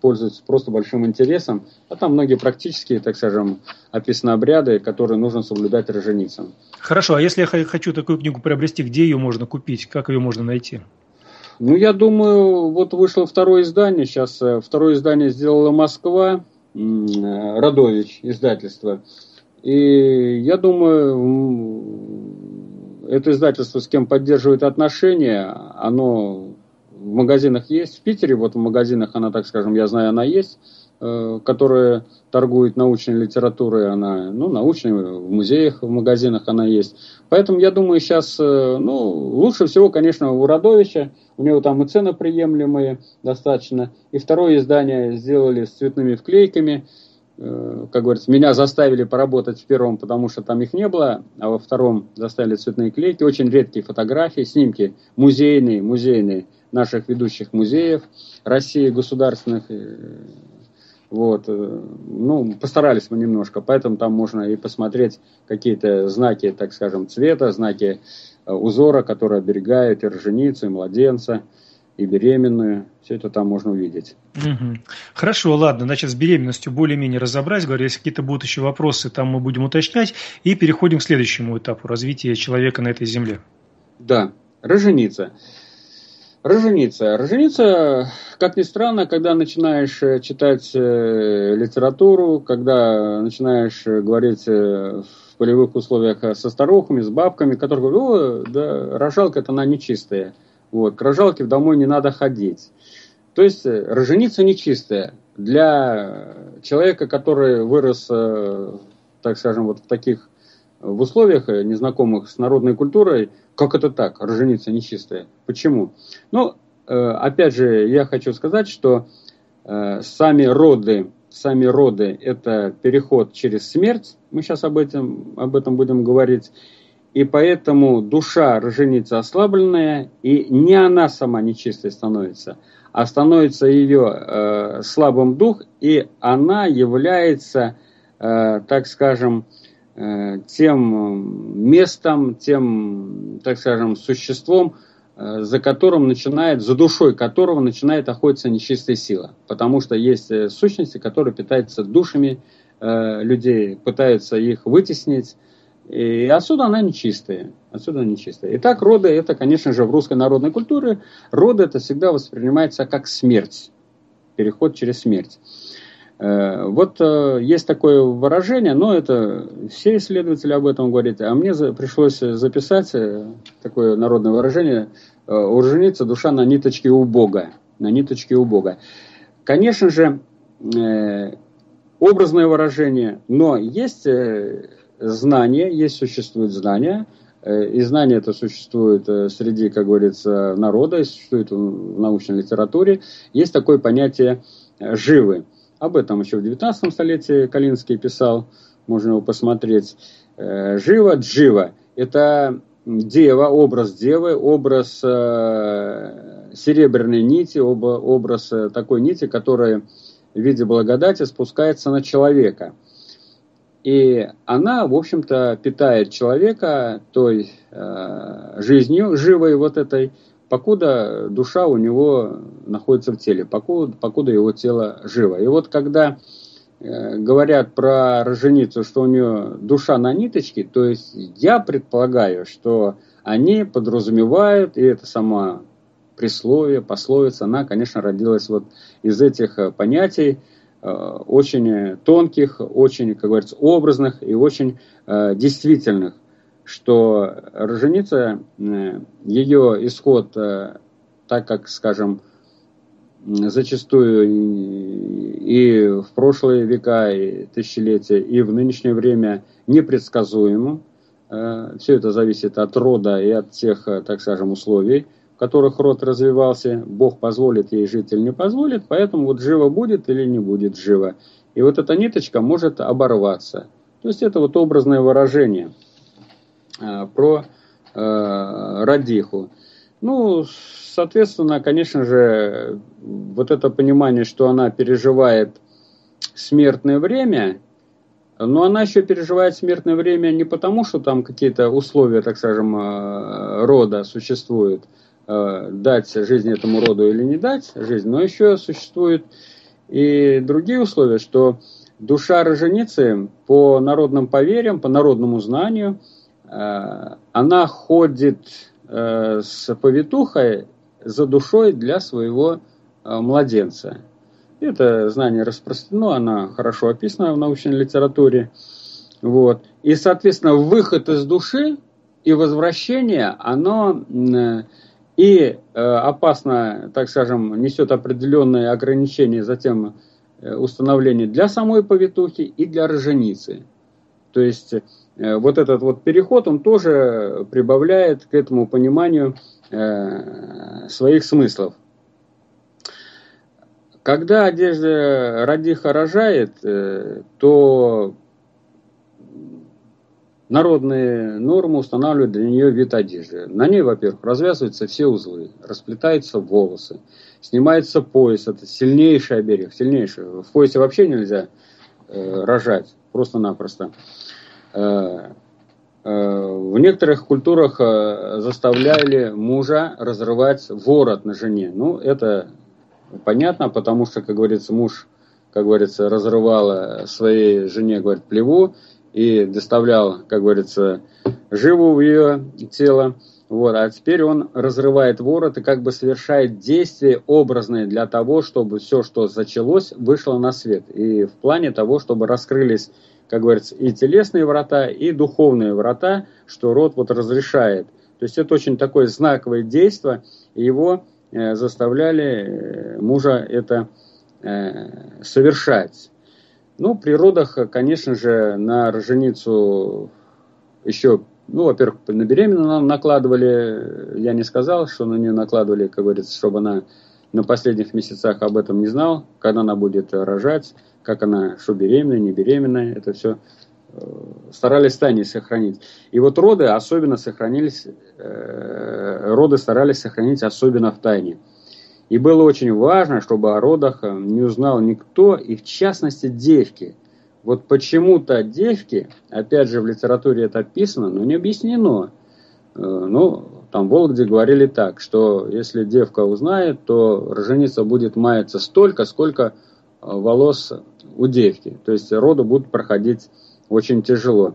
пользуется просто большим интересом. А там многие практические, так скажем, описаны обряды, которые нужно соблюдать роженицам. Хорошо, а если я хочу такую книгу приобрести, где ее можно купить? Как ее можно найти? Ну, я думаю, вот вышло второе издание. Сейчас э, второе издание сделала Москва. Радович, издательство. И я думаю, это издательство с кем поддерживает отношения, оно в магазинах есть. В Питере вот в магазинах она, так скажем, я знаю, она есть, э, которая торгует научной литературой, она, ну, научной, в музеях, в магазинах она есть. Поэтому я думаю, сейчас, э, ну, лучше всего, конечно, у Радовича, у него там и цены приемлемые достаточно. И второе издание сделали с цветными вклейками, как говорится, меня заставили поработать в первом, потому что там их не было, а во втором заставили цветные клейки, очень редкие фотографии, снимки музейные, музейные наших ведущих музеев России государственных. Э, вот, э, ну, постарались мы немножко, поэтому там можно и посмотреть какие-то знаки, так скажем, цвета, знаки узора, которые оберегают и роженицу, и младенца и беременную. Все это там можно увидеть. Угу. Хорошо, ладно. Значит, с беременностью более-менее разобрать. Говорю, если какие-то будут еще вопросы, там мы будем уточнять. И переходим к следующему этапу развития человека на этой земле. Да, роженица. Роженица. Роженица, как ни странно, когда начинаешь э, читать э, литературу, когда начинаешь э, говорить в полевых условиях со старухами, с бабками, которые говорят, о, да, рожалка это она нечистая. Вот, к рожалке домой не надо ходить. То есть э, роженица нечистая. Для человека, который вырос, э, так скажем, вот в таких в условиях, э, незнакомых с народной культурой, как это так, роженица нечистая? Почему? Ну, опять же, я хочу сказать, что сами роды, сами роды – это переход через смерть, мы сейчас об этом, об этом будем говорить, и поэтому душа роженица ослабленная, и не она сама нечистой становится, а становится ее э, слабым дух, и она является, э, так скажем, э, тем местом, тем, так скажем, существом, э, за которым начинает, за душой которого начинает охотиться нечистая сила. Потому что есть э, сущности, которые питаются душами э, людей, пытаются их вытеснить, и отсюда она нечистая. Отсюда она нечистая. Итак, роды это, конечно же, в русской народной культуре, роды это всегда воспринимается как смерть. Переход через смерть. Э, вот э, есть такое выражение, но это все исследователи об этом говорят, а мне пришлось записать э, такое народное выражение «Урженица душа на ниточке у Бога». На ниточке у Бога. Конечно же, образное выражение, но есть знания, есть существуют знания, э, и знания это существует э, среди, как говорится, народа, существует в научной литературе. Есть такое понятие э, «живы». Об этом еще в 19 столетии Калинский писал, можно его посмотреть. «Живо, джива» – это дева, образ девы, образ серебряной нити, образ такой нити, которая в виде благодати спускается на человека – и она, в общем-то, питает человека той э, жизнью, живой вот этой, покуда душа у него находится в теле, покуда, покуда его тело живо. И вот когда э, говорят про роженицу, что у нее душа на ниточке, то есть я предполагаю, что они подразумевают, и это сама присловие, пословица, она, конечно, родилась вот из этих э, понятий, очень тонких, очень, как говорится, образных и очень э, действительных, что роженица, э, ее исход, так как, скажем, зачастую и в прошлые века, и тысячелетия, и в нынешнее время непредсказуемо. Все это зависит от рода и от тех, так скажем, условий – которых род развивался, Бог позволит ей жить или не позволит, поэтому вот живо будет или не будет живо. И вот эта ниточка может оборваться. То есть это вот образное выражение э, про э, радиху. Ну, соответственно, конечно же, вот это понимание, что она переживает смертное время, но она еще переживает смертное время не потому, что там какие-то условия, так скажем, э, рода существуют, Э, дать жизнь этому роду или не дать жизнь, но еще существуют и другие условия, что душа роженицы по народным поверьям, по народному знанию, э, она ходит э, с повитухой за душой для своего младенца. Это знание распространено, она хорошо описана в научной литературе. Вот. И, соответственно, выход из души и возвращение, оно и э, опасно, так скажем, несет определенные ограничения затем э, установление для самой повитухи и для роженицы. То есть э, вот этот вот переход, он тоже прибавляет к этому пониманию своих смыслов. Когда одежда родиха рожает, то народные нормы устанавливают для нее вид одежды. На ней, во-первых, развязываются все узлы, расплетаются волосы, снимается пояс. Это сильнейший оберег, сильнейший. В поясе вообще нельзя э, рожать, просто-напросто. Э, э, в некоторых культурах э, заставляли мужа разрывать ворот на жене. Ну, это понятно, потому что, как говорится, муж, как говорится, разрывал своей жене, говорит, плеву, и доставлял, как говорится, живу в ее тело. Вот, а теперь он разрывает ворот и как бы совершает действия образные для того, чтобы все, что зачалось, вышло на свет. И в плане того, чтобы раскрылись, как говорится, и телесные врата, и духовные врата, что род вот разрешает. То есть это очень такое знаковое действие, и его э, заставляли э, мужа это э, совершать. Ну, при родах, конечно же, на роженицу еще, ну, во-первых, на беременную нам накладывали, я не сказал, что на нее накладывали, как говорится, чтобы она на последних месяцах об этом не знал, когда она будет рожать, как она, что беременная, не беременная, это все э, старались тайне сохранить. И вот роды особенно сохранились, э, роды старались сохранить особенно в тайне. И было очень важно, чтобы о родах э, не узнал никто, и в частности девки. Вот почему-то девки, опять же в литературе это описано, но не объяснено. Э, ну, там в Вологде говорили так, что если девка узнает, то роженица будет маяться столько, сколько э, волос у девки. То есть роды будут проходить очень тяжело.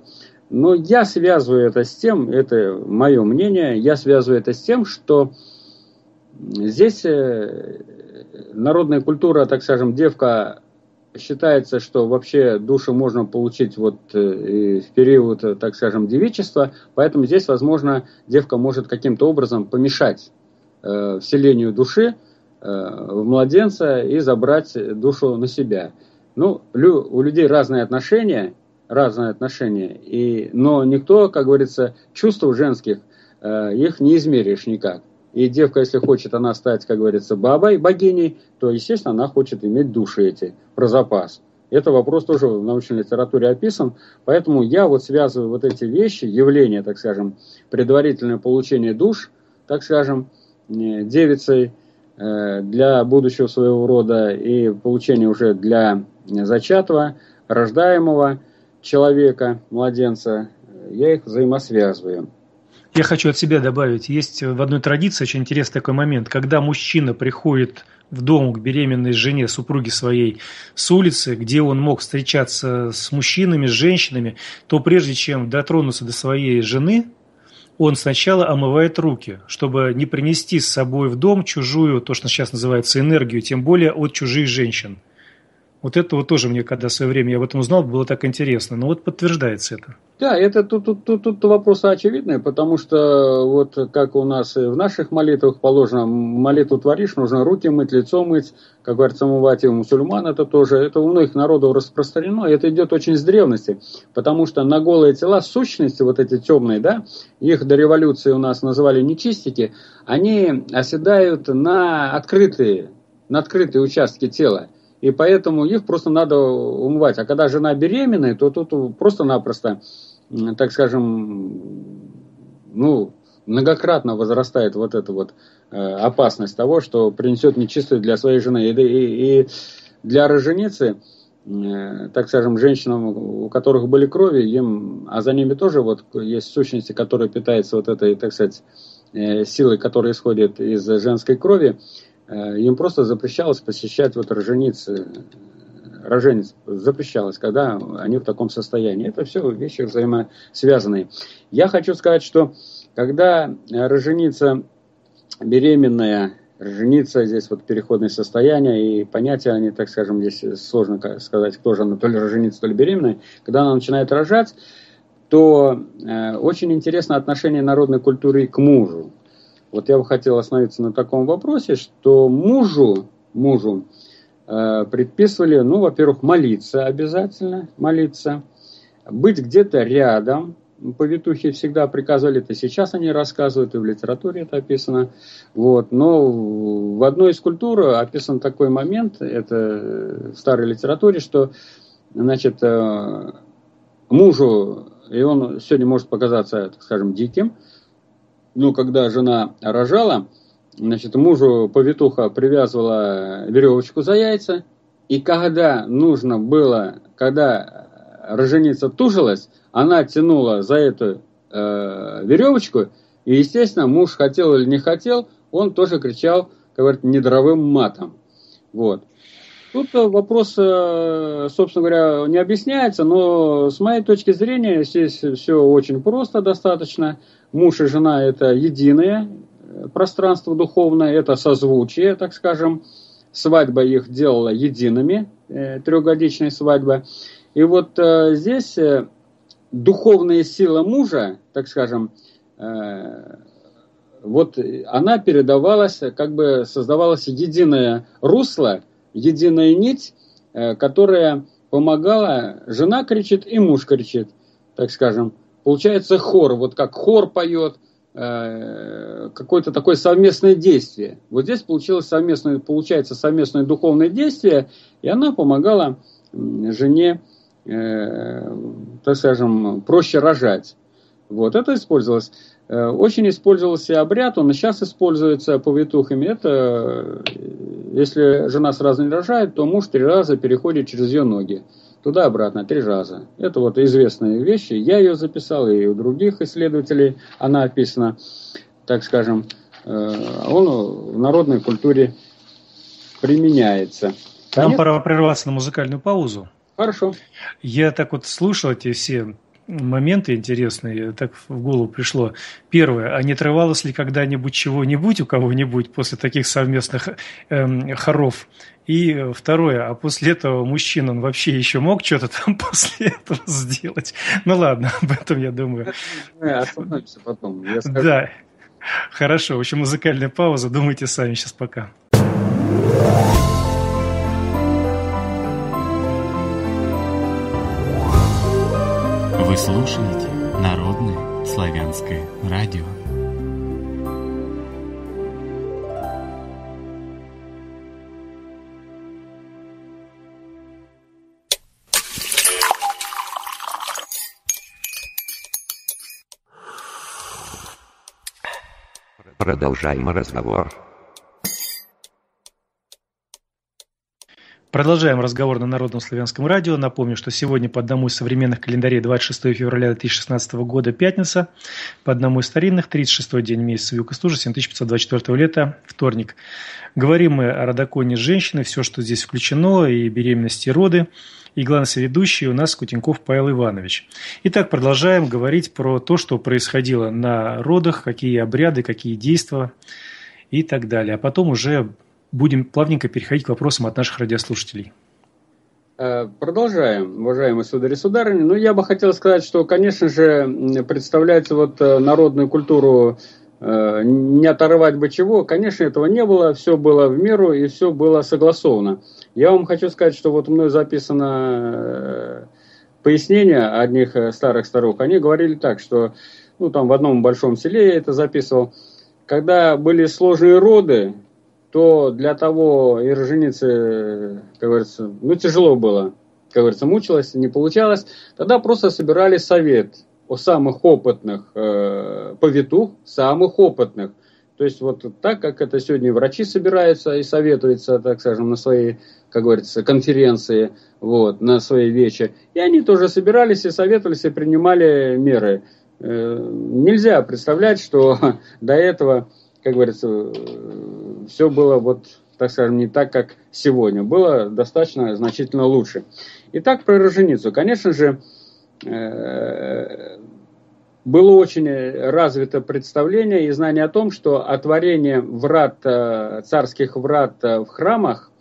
Но я связываю это с тем, это мое мнение, я связываю это с тем, что Здесь э, народная культура, так скажем, девка считается, что вообще душу можно получить вот э, в период, э, так скажем, девичества, поэтому здесь, возможно, девка может каким-то образом помешать вселению души в младенца и забрать душу на себя. Ну, у людей разные отношения, разные отношения, и, но никто, как говорится, чувств женских, их не измеришь никак. И девка, если хочет она стать, как говорится, бабой, богиней, то, естественно, она хочет иметь души эти, про запас. Это вопрос тоже в научной литературе описан. Поэтому я вот связываю вот эти вещи, явления, так скажем, предварительное получение душ, так скажем, э, девицей э, для будущего своего рода и получение уже для зачатого, рождаемого человека, младенца, я их взаимосвязываю. Я хочу от себя добавить, есть в одной традиции очень интересный такой момент, когда мужчина приходит в дом к беременной жене, супруге своей, с улицы, где он мог встречаться с мужчинами, с женщинами, то прежде чем дотронуться до своей жены, он сначала омывает руки, чтобы не принести с собой в дом чужую, то, что сейчас называется энергию, тем более от чужих женщин. Вот это вот тоже мне, когда в свое время я об этом узнал, было так интересно. Но вот подтверждается это. Да, это тут, тут, тут, вопросы очевидные, потому что вот как у нас в наших молитвах положено, молитву творишь, нужно руки мыть, лицо мыть, как говорится, умывать и у мусульман это тоже, это у многих народов распространено, и это идет очень с древности, потому что на голые тела сущности, вот эти темные, да, их до революции у нас называли нечистики, они оседают на открытые, на открытые участки тела и поэтому их просто надо умывать. А когда жена беременная, то тут просто-напросто, так скажем, ну, многократно возрастает вот эта вот э, опасность того, что принесет нечистую для своей жены. И, и, и для роженицы, э, так скажем, женщинам, у которых были крови, им, а за ними тоже вот есть сущности, которые питаются вот этой, так сказать, э, силой, которая исходит из женской крови, им просто запрещалось посещать вот роженицы, рожениц запрещалось, когда они в таком состоянии. Это все вещи взаимосвязанные. Я хочу сказать, что когда роженица беременная жениться, здесь вот переходное состояние и понятия, они, так скажем, здесь сложно сказать, кто же она, то ли женится, то ли беременная. Когда она начинает рожать, то э, очень интересно отношение народной культуры к мужу. Вот я бы хотел остановиться на таком вопросе, что мужу, мужу э, предписывали, ну, во-первых, молиться обязательно, молиться, быть где-то рядом, повитухи всегда приказывали, это сейчас они рассказывают, и в литературе это описано. Вот. Но в одной из культур описан такой момент, это в старой литературе, что значит, э, мужу, и он сегодня может показаться, так скажем, диким, но когда жена рожала, значит, мужу повитуха привязывала веревочку за яйца, и когда нужно было, когда роженица тужилась, она тянула за эту э, веревочку, и, естественно, муж хотел или не хотел, он тоже кричал, говорит, недровым матом. Вот. Тут вопрос, э, собственно говоря, не объясняется, но с моей точки зрения здесь все очень просто достаточно. Муж и жена – это единое пространство духовное, это созвучие, так скажем. Свадьба их делала едиными, э, трехгодичная свадьба. И вот э, здесь духовная сила мужа, так скажем, э, вот она передавалась, как бы создавалось единое русло, единая нить, э, которая помогала, жена кричит и муж кричит, так скажем. Получается хор, вот как хор поет, э, какое-то такое совместное действие. Вот здесь получилось совместное, получается совместное духовное действие, и она помогала жене э, так скажем, проще рожать. Вот это использовалось. Э, очень использовался обряд, он и сейчас используется повитухами. Это если жена сразу не рожает, то муж три раза переходит через ее ноги. Туда-обратно, три раза. Это вот известные вещи. Я ее записал, и у других исследователей она описана, так скажем. Э, он в народной культуре применяется. Нам пора прерваться на музыкальную паузу. Хорошо. Я так вот слушал эти все моменты интересные, так в голову пришло. Первое, а не отрывалось ли когда-нибудь чего-нибудь у кого-нибудь после таких совместных эм, хоров? И второе, а после этого мужчина, он вообще еще мог что-то там после этого сделать? Ну ладно, об этом я думаю. Остановимся потом. Да, хорошо. В общем, музыкальная пауза. Думайте сами сейчас пока. Вы слушаете Народное славянское радио. Продолжаем разговор. Продолжаем разговор на Народном славянском радио. Напомню, что сегодня по одному из современных календарей 26 февраля 2016 года пятница, по одному из старинных 36 день месяца Вилкостужа 7524 лета вторник. Говорим мы о родоконе женщины, все, что здесь включено, и беременности, и роды. И главный соведущий у нас Кутенков Павел Иванович. Итак, продолжаем говорить про то, что происходило на родах, какие обряды, какие действия и так далее. А потом уже будем плавненько переходить к вопросам от наших радиослушателей. Э, продолжаем, уважаемые судари и сударыни. Ну, я бы хотел сказать, что, конечно же, представляется вот э, народную культуру э, не оторвать бы чего. Конечно, этого не было, все было в меру и все было согласовано. Я вам хочу сказать, что вот мной записано пояснение одних старых старух. Они говорили так, что, ну, там в одном большом селе я это записывал, когда были сложные роды, то для того и роженицы, как говорится, ну тяжело было, как говорится, мучилась, не получалось, тогда просто собирали совет о самых опытных э, повитух, самых опытных. То есть вот так, как это сегодня врачи собираются и советуются, так скажем, на своей, как говорится, конференции, вот, на своей вече. И они тоже собирались и советовались и принимали меры. Э, нельзя представлять, что до этого, как говорится, все было вот, так скажем, не так, как сегодня. Было достаточно значительно лучше. Итак, про роженицу. Конечно же, э, было очень развито представление и знание о том, что отворение врат, царских врат в храмах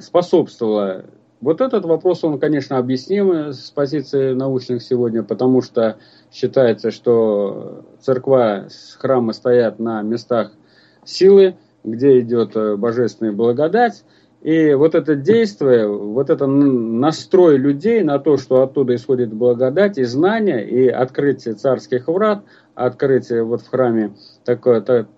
способствовало вот этот вопрос, он, конечно, объясним с позиции научных сегодня, потому что считается, что церква, храмы стоят на местах силы, где идет э, божественная благодать. И вот это действие, вот это настрой людей на то, что оттуда исходит благодать и знания, и открытие царских врат, открытие вот в храме такое, так,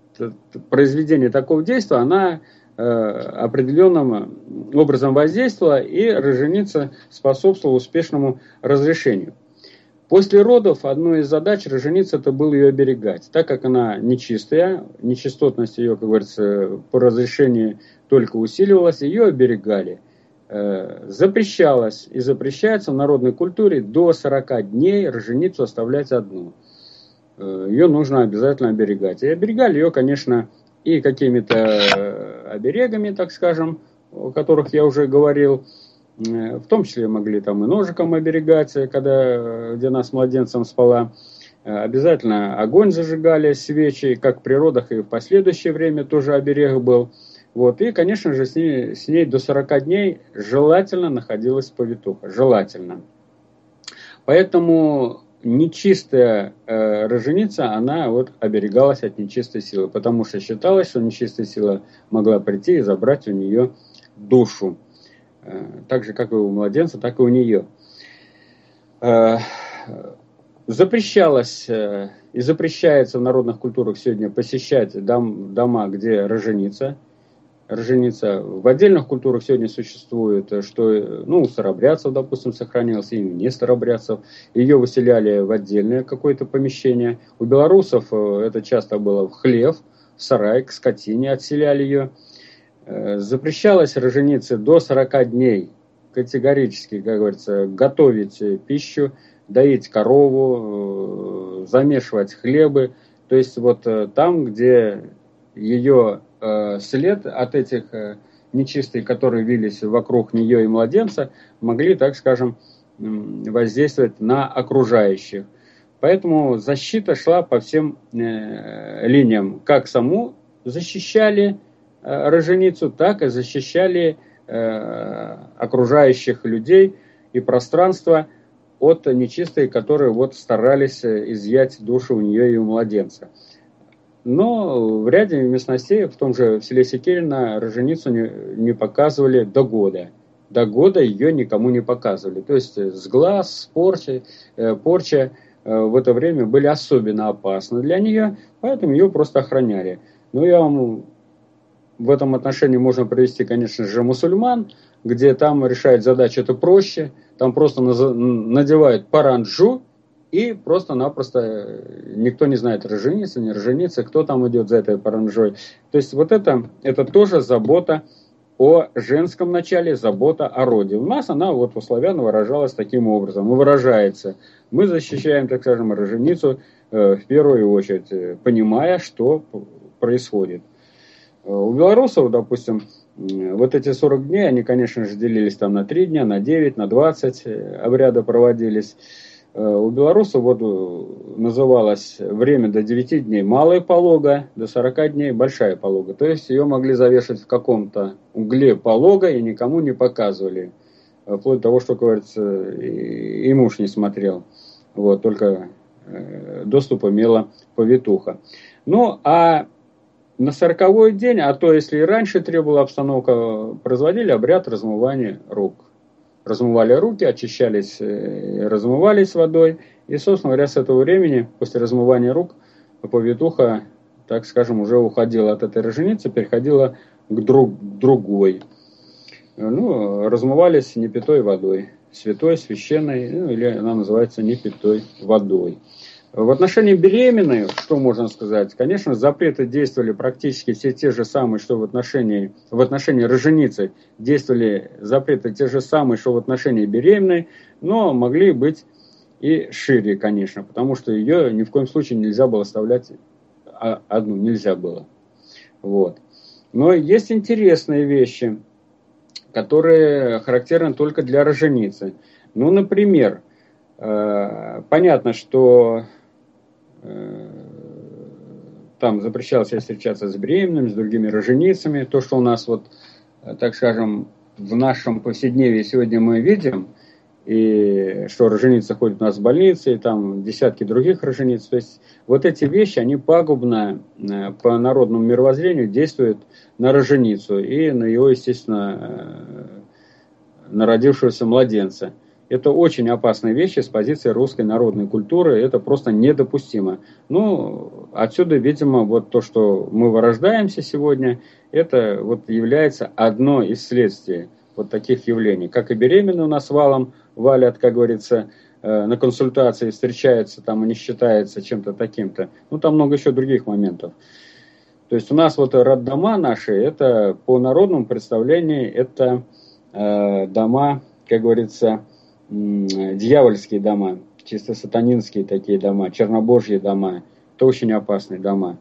произведение такого действия, она определенным образом воздействовала, и роженица способствовала успешному разрешению. После родов одной из задач роженицы это было ее оберегать, так как она нечистая, нечистотность ее, как говорится, по разрешению только усиливалась, ее оберегали. Э, запрещалось и запрещается в народной культуре до 40 дней роженицу оставлять одну. Э, ее нужно обязательно оберегать. И оберегали ее, конечно, и какими-то э, оберегами, так скажем, о которых я уже говорил. Э, в том числе могли там и ножиком оберегать, когда где нас младенцем спала. Э, обязательно огонь зажигали, свечи, как в природах и в последующее время тоже оберег был. Вот. И, конечно же, с ней, с ней до 40 дней желательно находилась повитуха. Желательно. Поэтому нечистая э, роженица, она вот оберегалась от нечистой силы, потому что считалось, что нечистая сила могла прийти и забрать у нее душу. Э, так же, как и у младенца, так и у нее. Э, запрещалось э, и запрещается в народных культурах сегодня посещать дом, дома, где роженица – роженица. В отдельных культурах сегодня существует, э, что э, ну, у старобрядцев, допустим, сохранился, и не старобрядцев. Ее выселяли в отдельное какое-то помещение. У белорусов э, это часто было в хлев, в сарай, к скотине отселяли ее. Запрещалось роженице до 40 дней категорически, как говорится, готовить пищу, доить корову, замешивать хлебы. То есть вот там, где ее след от этих э, нечистых, которые вились вокруг нее и младенца, могли, так скажем, воздействовать на окружающих. Поэтому защита шла по всем э, линиям. Как саму защищали роженицу, так и защищали окружающих людей и пространство от нечистой, которые вот старались изъять душу у нее и у младенца. Но в ряде местностей, в том же в селе Секерина, роженицу не, не показывали до года. До года ее никому не показывали. То есть сглаз, порча, э, порча э, в это время были особенно опасны для нее, поэтому ее просто охраняли. Но я вам в этом отношении можно привести, конечно же, мусульман, где там решает задачу это проще. Там просто надевают паранджу, и просто-напросто э, никто не знает, роженица, не роженица, кто там идет за этой паранжой. То есть вот это, это тоже забота о женском начале, забота о роде. У нас она вот у славян выражалась таким образом выражается. Мы защищаем, так скажем, роженицу э, в первую очередь, э, понимая, что происходит. Э, у белорусов, допустим, вот эти 40 дней, они, конечно же, делились там на 3 дня, на 9, на 20 э, обряды проводились. Э, у белорусов вот э, называлось время до 9 дней малая полога, до 40 дней большая полога. То есть ее могли завешать в каком-то угле полога и никому не показывали. Вплоть до того, что, говорится, и, муж не смотрел. Вот, только э, доступ имела повитуха. Ну, а на сороковой день, а то если и раньше требовала обстановка, производили обряд размывания рук размывали руки, очищались, э, размывались водой. И, собственно говоря, с этого времени, после размывания рук, повитуха, так скажем, уже уходила от этой роженицы, переходила к друг, другой. Ну, размывались непитой водой, святой, священной, ну, или она называется непитой водой. В отношении беременной, что можно сказать? Конечно, запреты действовали практически все те же самые, что в отношении, в отношении роженицы действовали запреты те же самые, что в отношении беременной, но могли быть и шире, конечно, потому что ее ни в коем случае нельзя было оставлять одну, нельзя было. Вот. Но есть интересные вещи, которые характерны только для роженицы. Ну, например, понятно, что там запрещалось встречаться с беременными, с другими роженицами. То, что у нас вот, так скажем, в нашем повседневе сегодня мы видим, и что роженица ходит у нас в больнице, и там десятки других рожениц. То есть вот эти вещи, они пагубно э, по народному мировоззрению действуют на роженицу и на его, естественно, э, народившегося младенца. Это очень опасные вещи с позиции русской народной культуры. Это просто недопустимо. Ну, отсюда, видимо, вот то, что мы вырождаемся сегодня, это вот является одно из следствий вот таких явлений. Как и беременные у нас валом валят, как говорится, э, на консультации встречаются там и не считается чем-то таким-то. Ну, там много еще других моментов. То есть у нас вот роддома наши, это по народному представлению, это э, дома, как говорится, дьявольские дома, чисто сатанинские такие дома, чернобожьи дома. Это очень опасные дома.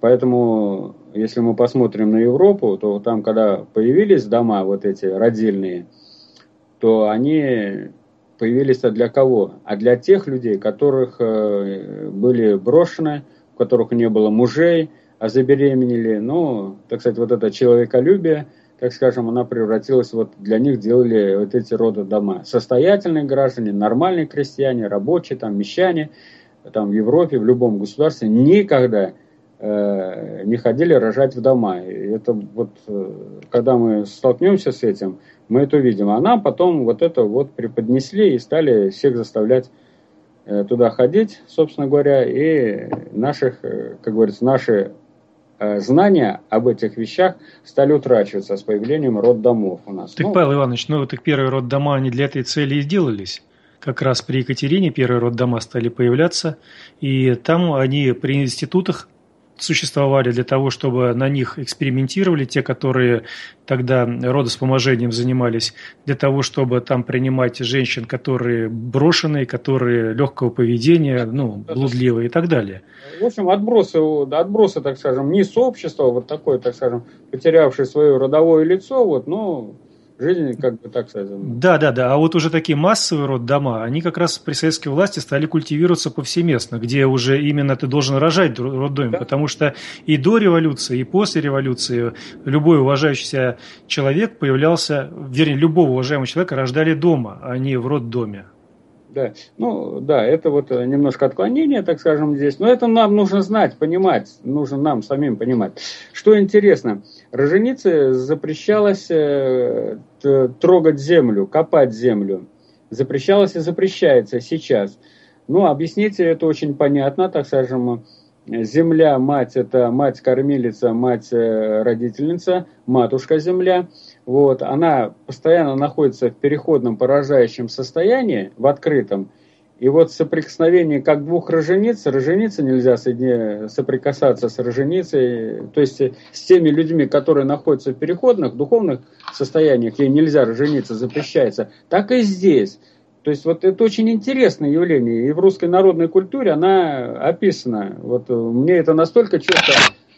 Поэтому, если мы посмотрим на Европу, то там, когда появились дома вот эти родильные, то они появились-то для кого? А для тех людей, которых э, были брошены, у которых не было мужей, а забеременели. Ну, так сказать, вот это человеколюбие – так скажем, она превратилась, вот для них делали вот эти роды дома. Состоятельные граждане, нормальные крестьяне, рабочие, там, мещане, там, в Европе, в любом государстве никогда э, не ходили рожать в дома. И это вот, э, когда мы столкнемся с этим, мы это увидим. А нам потом вот это вот преподнесли и стали всех заставлять э, туда ходить, собственно говоря, и наших, э, как говорится, наши знания об этих вещах стали утрачиваться с появлением роддомов у нас. Так, ну, Павел Иванович, ну так первые роддома, они для этой цели и сделались. Как раз при Екатерине первые роддома стали появляться, и там они при институтах существовали для того, чтобы на них экспериментировали, те, которые тогда родоспоможением занимались, для того, чтобы там принимать женщин, которые брошенные, которые легкого поведения, ну, блудливые и так далее. В общем, отбросы, отбросы, так скажем, не сообщества, вот такое, так скажем, потерявшее свое родовое лицо, вот, но жизнь, как бы так сказать. Да, да, да. А вот уже такие массовые роддома, они как раз при советской власти стали культивироваться повсеместно, где уже именно ты должен рожать роддоме, да. потому что и до революции, и после революции любой уважающийся человек появлялся, вернее, любого уважаемого человека рождали дома, а не в роддоме. Да, ну да, это вот э, немножко отклонение, так скажем, здесь. Но это нам нужно знать, понимать, нужно нам самим понимать. Что интересно, роженице запрещалось э, трогать землю, копать землю. Запрещалось и запрещается сейчас. Ну, объясните это очень понятно, так скажем, земля, мать, это мать-кормилица, мать-родительница, матушка-земля – вот, она постоянно находится в переходном поражающем состоянии, в открытом, и вот соприкосновение как двух рожениц, роженицы нельзя соприкасаться с роженицей, то есть с теми людьми, которые находятся в переходных, духовных состояниях, ей нельзя рожениться, запрещается, так и здесь. То есть вот это очень интересное явление, и в русской народной культуре она описана. Вот мне это настолько четко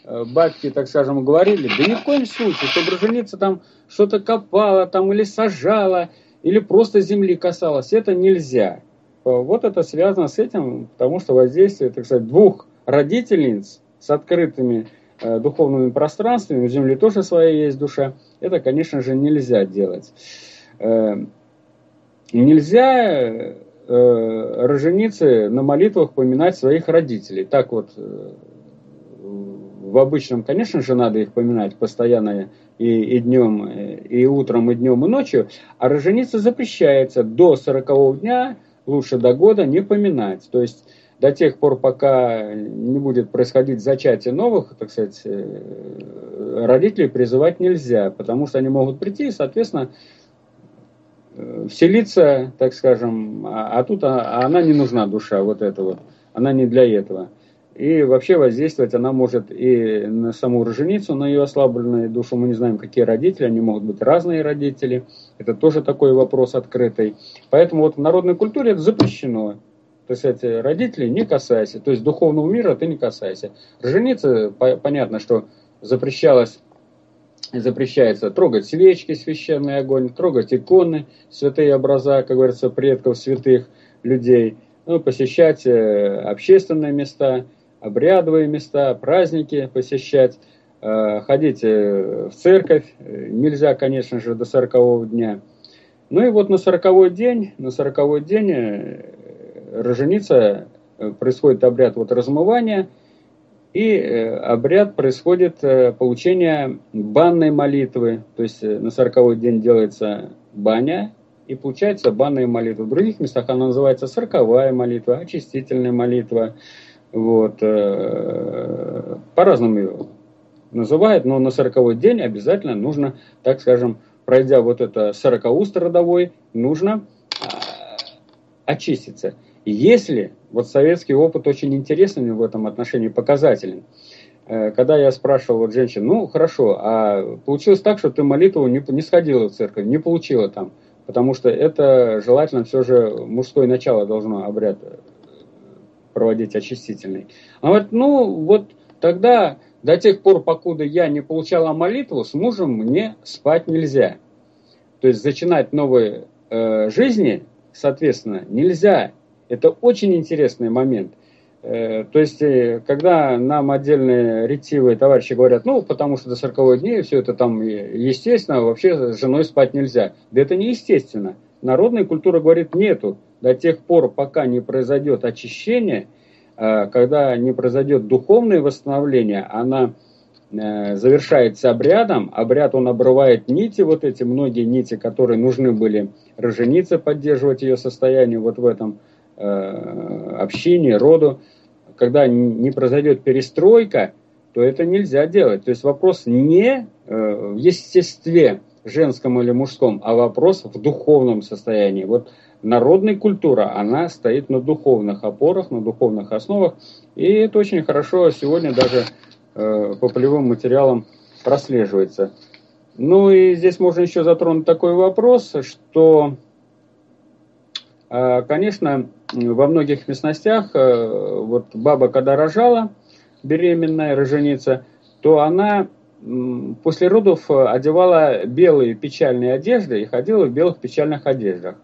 Э, батьки, так скажем, говорили, да ни в коем случае, чтобы жениться там что-то копала там или сажала, или просто земли касалась, это нельзя. Э, вот это связано с этим, потому что воздействие, так сказать, двух родительниц с открытыми э, духовными пространствами, у Земли тоже своя есть душа, это, конечно же, нельзя делать. Э, нельзя э, роженицы на молитвах поминать своих родителей. Так вот э, в обычном, конечно же, надо их поминать постоянно и, и днем, и утром, и днем, и ночью, а роженица запрещается до 40 дня, лучше до года, не поминать. То есть до тех пор, пока не будет происходить зачатие новых, так сказать, э, родителей призывать нельзя, потому что они могут прийти и, соответственно, э, вселиться, так скажем, а, а тут а, а она не нужна, душа вот этого, она не для этого. И вообще воздействовать она может и на саму роженицу, на ее ослабленную душу. Мы не знаем, какие родители, они могут быть разные родители. Это тоже такой вопрос открытый. Поэтому вот в народной культуре это запрещено. То есть эти родители не касайся. То есть духовного мира ты не касайся. Роженица, понятно, что запрещалось запрещается трогать свечки, священный огонь, трогать иконы, святые образа, как говорится, предков святых, людей, ну, посещать э, общественные места, обрядовые места, праздники посещать, э, ходить в церковь. Нельзя, конечно же, до сорокового дня. Ну и вот на сороковой день, на сороковой день роженица происходит обряд вот размывания – и э, обряд происходит э, получение банной молитвы. То есть э, на сороковой день делается баня, и получается банная молитва. В других местах она называется сороковая молитва, очистительная молитва. Вот. По-разному ее называют, но на сороковой день обязательно нужно, так скажем, пройдя вот это сорокауст родовой, нужно очиститься. Если, вот советский опыт очень интересный в этом отношении, показателен. Э, когда я спрашивал вот женщин, ну хорошо, а получилось так, что ты молитву не, не сходила в церковь, не получила там, потому что это желательно все же мужское начало должно обряд э, проводить очистительный. Она говорит, ну вот тогда до тех пор, покуда я не получала молитву, с мужем мне спать нельзя. То есть зачинать новые э, жизни, соответственно, нельзя. Это очень интересный момент. Э, то есть, э, когда нам отдельные ретивые товарищи говорят, ну, потому что до 40 дней все это там естественно, вообще с женой спать нельзя. Да это не естественно. Народная культура говорит, нету. До тех пор, пока не произойдет очищение, э, когда не произойдет духовное восстановление, она завершается обрядом. Обряд, он обрывает нити, вот эти многие нити, которые нужны были роженице поддерживать ее состояние вот в этом Э, общине, роду, когда не произойдет перестройка, то это нельзя делать. То есть вопрос не э, в естестве женском или мужском, а вопрос в духовном состоянии. Вот народная культура, она стоит на духовных опорах, на духовных основах, и это очень хорошо сегодня даже э, по полевым материалам прослеживается. Ну и здесь можно еще затронуть такой вопрос, что, конечно, во многих местностях, э, вот баба, когда рожала, беременная, роженица, то она после родов одевала белые печальные одежды и ходила в белых печальных одеждах.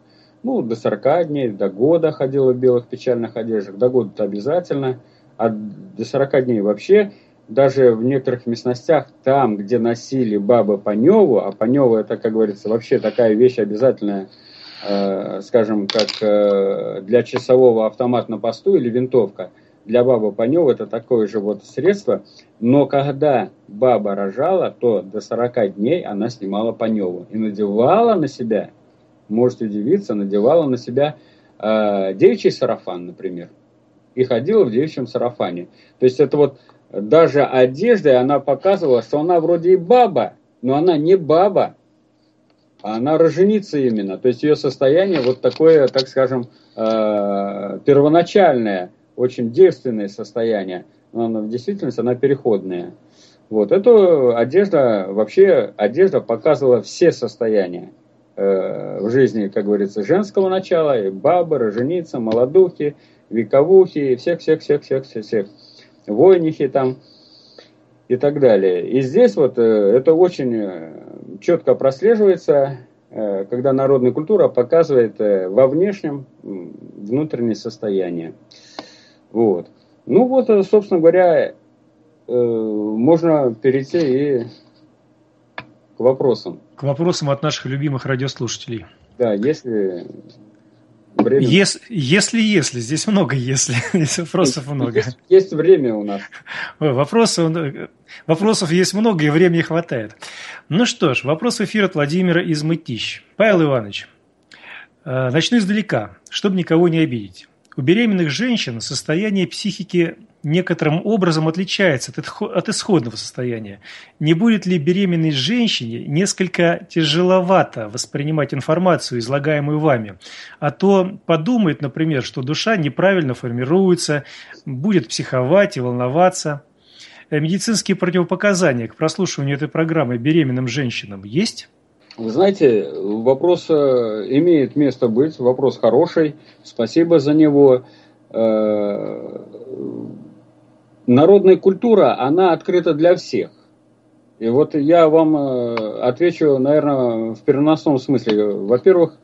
Ну, до 40 дней, до года ходила в белых печальных одеждах, до года-то обязательно, а до 40 дней вообще, даже в некоторых местностях, там, где носили бабы Паневу, а Панева это, как говорится, вообще такая вещь обязательная – Э, скажем, как э, для часового автомат на посту или винтовка. Для бабы Панева это такое же вот средство. Но когда баба рожала, то до 40 дней она снимала Паневу и надевала на себя, можете удивиться, надевала на себя э, девичий сарафан, например. И ходила в девичьем сарафане. То есть это вот даже одеждой она показывала, что она вроде и баба, но она не баба, она роженица именно. То есть ее состояние вот такое, так скажем, э, первоначальное, очень девственное состояние. Но она, в действительности она переходная. Вот. Эту одежда, вообще одежда показывала все состояния э, в жизни, как говорится, женского начала, и бабы, роженица, молодухи, вековухи, всех-всех-всех-всех-всех, войнихи там и так далее. И здесь вот э, это очень э, четко прослеживается, когда народная культура показывает во внешнем внутреннее состояние. Вот. Ну вот, собственно говоря, можно перейти и вопросам. К вопросам от наших любимых радиослушателей. Да, если Время. Если, если, если, здесь много если, здесь вопросов много. Есть, есть время у нас. Вопросов, вопросов есть много, и времени хватает. Ну что ж, вопрос в эфир от Владимира из Мытищ. Павел Иванович, э, начну издалека, чтобы никого не обидеть. У беременных женщин состояние психики некоторым образом отличается от исходного состояния. Не будет ли беременной женщине несколько тяжеловато воспринимать информацию, излагаемую вами? А то подумает, например, что душа неправильно формируется, будет психовать и волноваться. Э, медицинские противопоказания к прослушиванию этой программы беременным женщинам есть? Вы знаете, вопрос э, имеет место быть, вопрос хороший, спасибо за него. Э, народная культура, она открыта для всех. И вот я вам э, отвечу, наверное, в переносном смысле. Во-первых,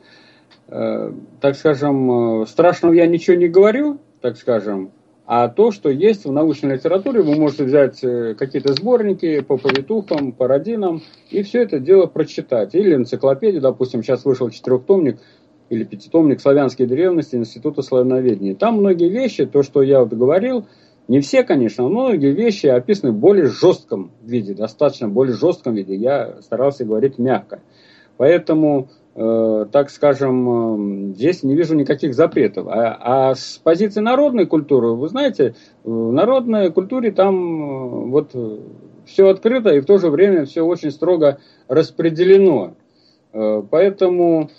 так скажем, страшного я ничего не говорю, так скажем, а то, что есть в научной литературе, вы можете взять э, какие-то сборники по повитухам, по родинам, и все это дело прочитать. Или энциклопедию, допустим, сейчас вышел четырехтомник или пятитомник «Славянские древности» Института славяноведения. Там многие вещи, то, что я вот говорил, не все, конечно, но многие вещи описаны в более жестком виде, достаточно более жестком виде. Я старался говорить мягко. Поэтому Э, так скажем, э, здесь не вижу никаких запретов. А, а с позиции народной культуры, вы знаете, в народной культуре там э, вот все открыто и в то же время все очень строго распределено. Поэтому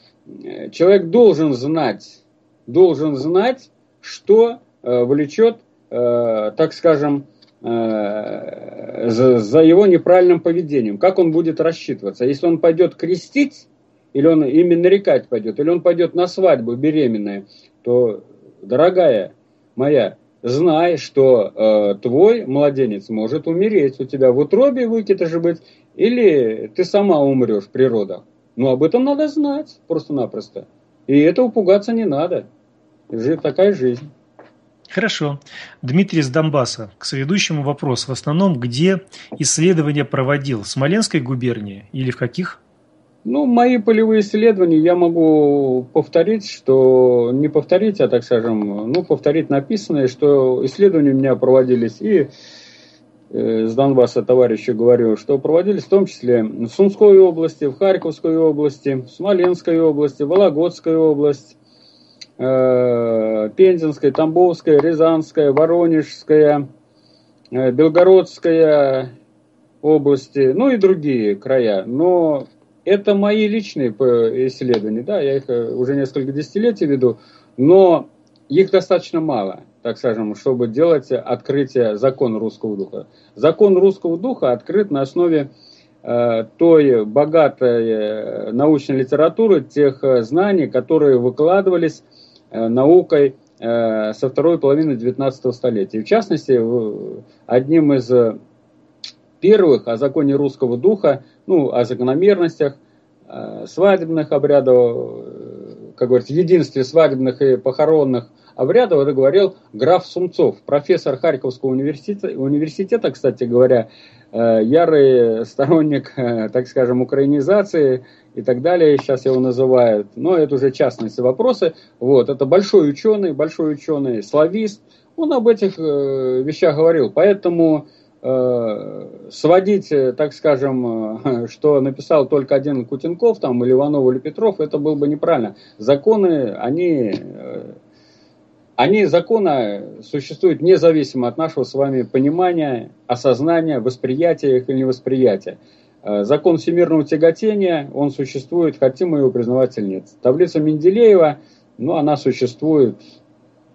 человек должен знать, должен знать, что влечет, так скажем, за, за его неправильным поведением, как он будет рассчитываться. Если он пойдет крестить, или он именно нарекать пойдет, или он пойдет на свадьбу беременная, то, дорогая моя, знай, что э, твой младенец может умереть у тебя в утробе выкидыша быть, или ты сама умрешь при родах. Но об этом надо знать просто-напросто. И этого пугаться не надо. Такая жизнь. Хорошо. Дмитрий из Донбасса. К соведущему вопрос. В основном, где исследования проводил? В Смоленской губернии или в каких? Ну, мои полевые исследования я могу повторить, что не повторить, а так скажем, ну, повторить написанное, что исследования у меня проводились и э, с Донбасса товарищу говорю, что проводились в том числе в Сумской области, в Харьковской области, в Смоленской области, Вологодской области, Пензенская, Тамбовская, Рязанская, Воронежская, э, Белгородская области, ну и другие края. Но это мои личные исследования, да, я их э, уже несколько десятилетий веду, но их достаточно мало, так скажем, чтобы делать открытие закона русского духа. Закон русского духа открыт на основе э, той богатой э, научной литературы, тех э, знаний, которые выкладывались э, наукой э, со второй половины XIX столетия. И в частности, одним из первых о законе русского духа, ну, о закономерностях э, свадебных обрядов, э, как говорится, единстве свадебных и похоронных обрядов, это говорил граф Сумцов, профессор Харьковского университета, университета кстати говоря, э, ярый сторонник, так скажем, украинизации и так далее, сейчас его называют, но это уже частности вопросы. Вот, это большой ученый, большой ученый, славист, он об этих вещах говорил, поэтому Э, сводить, э, так скажем, э, что написал только один Кутенков там, или Иванов или Петров, это было бы неправильно. Законы, они, они законы существуют независимо от нашего с вами понимания, осознания, восприятия их или невосприятия. Закон всемирного тяготения, он существует, хотим мы его признавать или нет. Таблица Менделеева, ну, она существует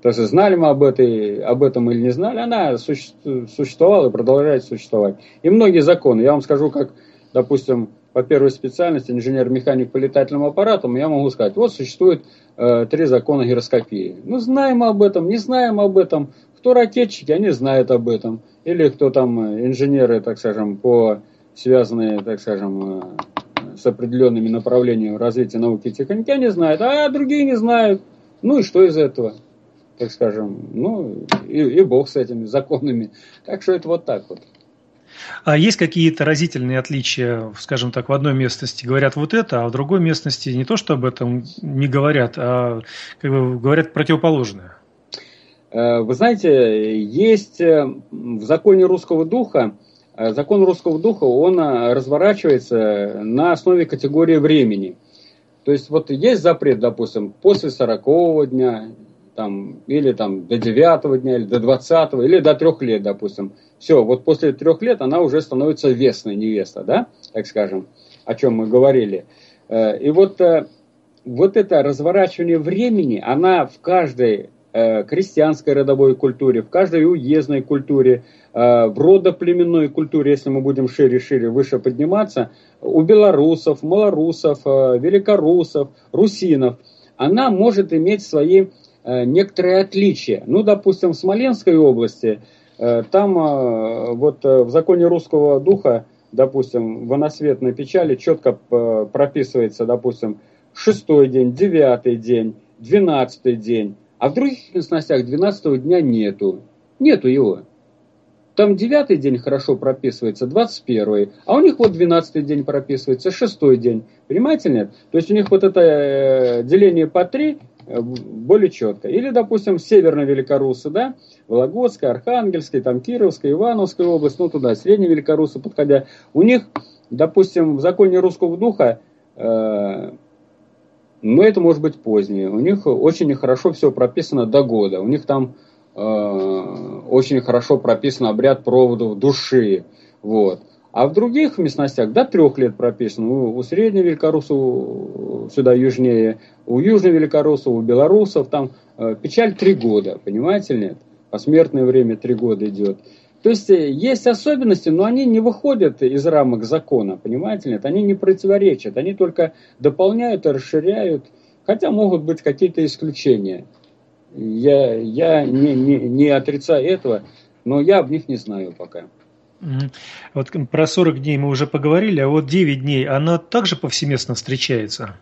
есть знали мы об, этой, об этом или не знали, она существовала и продолжает существовать. И многие законы, я вам скажу, как, допустим, по первой специальности, инженер-механик по летательным аппаратам, я могу сказать, вот существует э, три закона гироскопии. Ну, знаем об этом, не знаем об этом. Кто ракетчики, они знают об этом. Или кто там э, инженеры, так скажем, по связанные, так скажем, э, с определенными направлениями развития науки и техники, они знают, а другие не знают. Ну и что из этого? так скажем, ну и, и бог с этими законами. Так что это вот так вот. А есть какие-то разительные отличия, скажем так, в одной местности говорят вот это, а в другой местности не то, что об этом не говорят, а как бы говорят противоположное? Э, вы знаете, есть э, в законе русского духа, закон русского духа, он разворачивается на основе категории времени. То есть вот есть запрет, допустим, после 40 дня, там, или там до девятого дня, или до двадцатого, или до трех лет, допустим. Все, вот после трех лет она уже становится вестной невеста, да, так скажем, о чем мы говорили. Э, и вот, э, вот это разворачивание времени, она в каждой крестьянской родовой культуре, в каждой уездной культуре, в родоплеменной культуре, если мы будем шире-шире, выше подниматься, у белорусов, малорусов, великорусов, русинов, она может иметь свои Э, некоторые отличия. Ну, допустим, в Смоленской области, э, там э, вот в законе русского духа, допустим, в иносветной печали четко прописывается, допустим, шестой день, девятый день, двенадцатый день. А в других местностях двенадцатого дня нету. Нету его. Там девятый день хорошо прописывается, двадцать первый, а у них вот двенадцатый день прописывается, шестой день. Понимаете, нет? То есть у них вот это э, деление по три э, более четко. Или, допустим, северная Великорусы, да, Вологодская, Архангельская, там Кировская, Ивановская область, ну туда, Средняя Великорусы подходя. У них, допустим, в законе русского духа, э, ну это может быть позднее, у них очень хорошо все прописано до года. У них там Э, очень хорошо прописан обряд проводов души. Вот. А в других местностях до трех лет прописано. У, у среднего великорусов, сюда южнее, у южного великорусов, у белорусов там э, печаль три года, понимаете нет? Посмертное время три года идет. То есть э, есть особенности, но они не выходят из рамок закона, понимаете нет? Они не противоречат, они только дополняют и расширяют, хотя могут быть какие-то исключения. Я, я не, не, не отрицаю этого, но я об них не знаю пока. Вот про 40 дней мы уже поговорили, а вот 9 дней, оно также повсеместно встречается?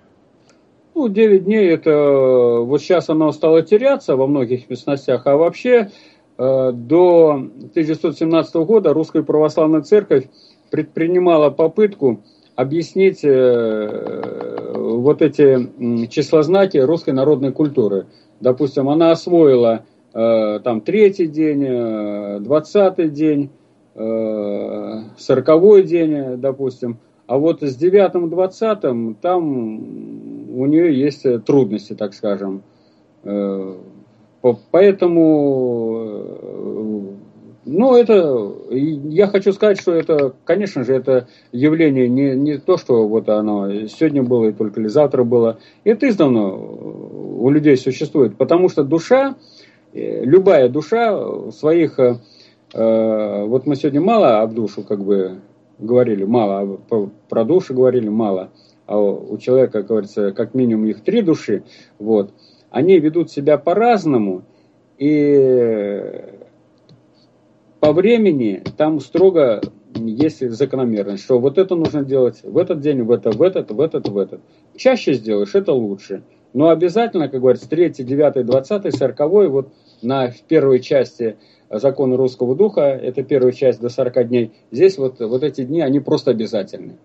Ну, 9 дней это вот сейчас оно стало теряться во многих местностях, а вообще э, до 1917 года Русская Православная Церковь предпринимала попытку объяснить э, вот эти числознаки русской народной культуры – допустим, она освоила э, там третий день, э, двадцатый день, э, сороковой день, допустим, а вот с девятым, двадцатым там у нее есть трудности, так скажем. Э, поэтому ну, это, я хочу сказать, что это, конечно же, это явление не, не то, что вот оно сегодня было и только ли завтра было. Это издавна у людей существует, потому что душа, э, любая душа в своих, э, вот мы сегодня мало об душу как бы говорили, мало, про душу говорили мало, а у человека, как говорится, как минимум их три души, вот, они ведут себя по-разному, и по времени там строго есть закономерность, что вот это нужно делать в этот день, в этот, в этот, в этот, в этот. Чаще сделаешь, это лучше. Но обязательно, как говорится, 3, 9, 20, 40, вот на первой части закона русского духа, это первая часть до 40 дней, здесь вот, вот эти дни, они просто обязательны.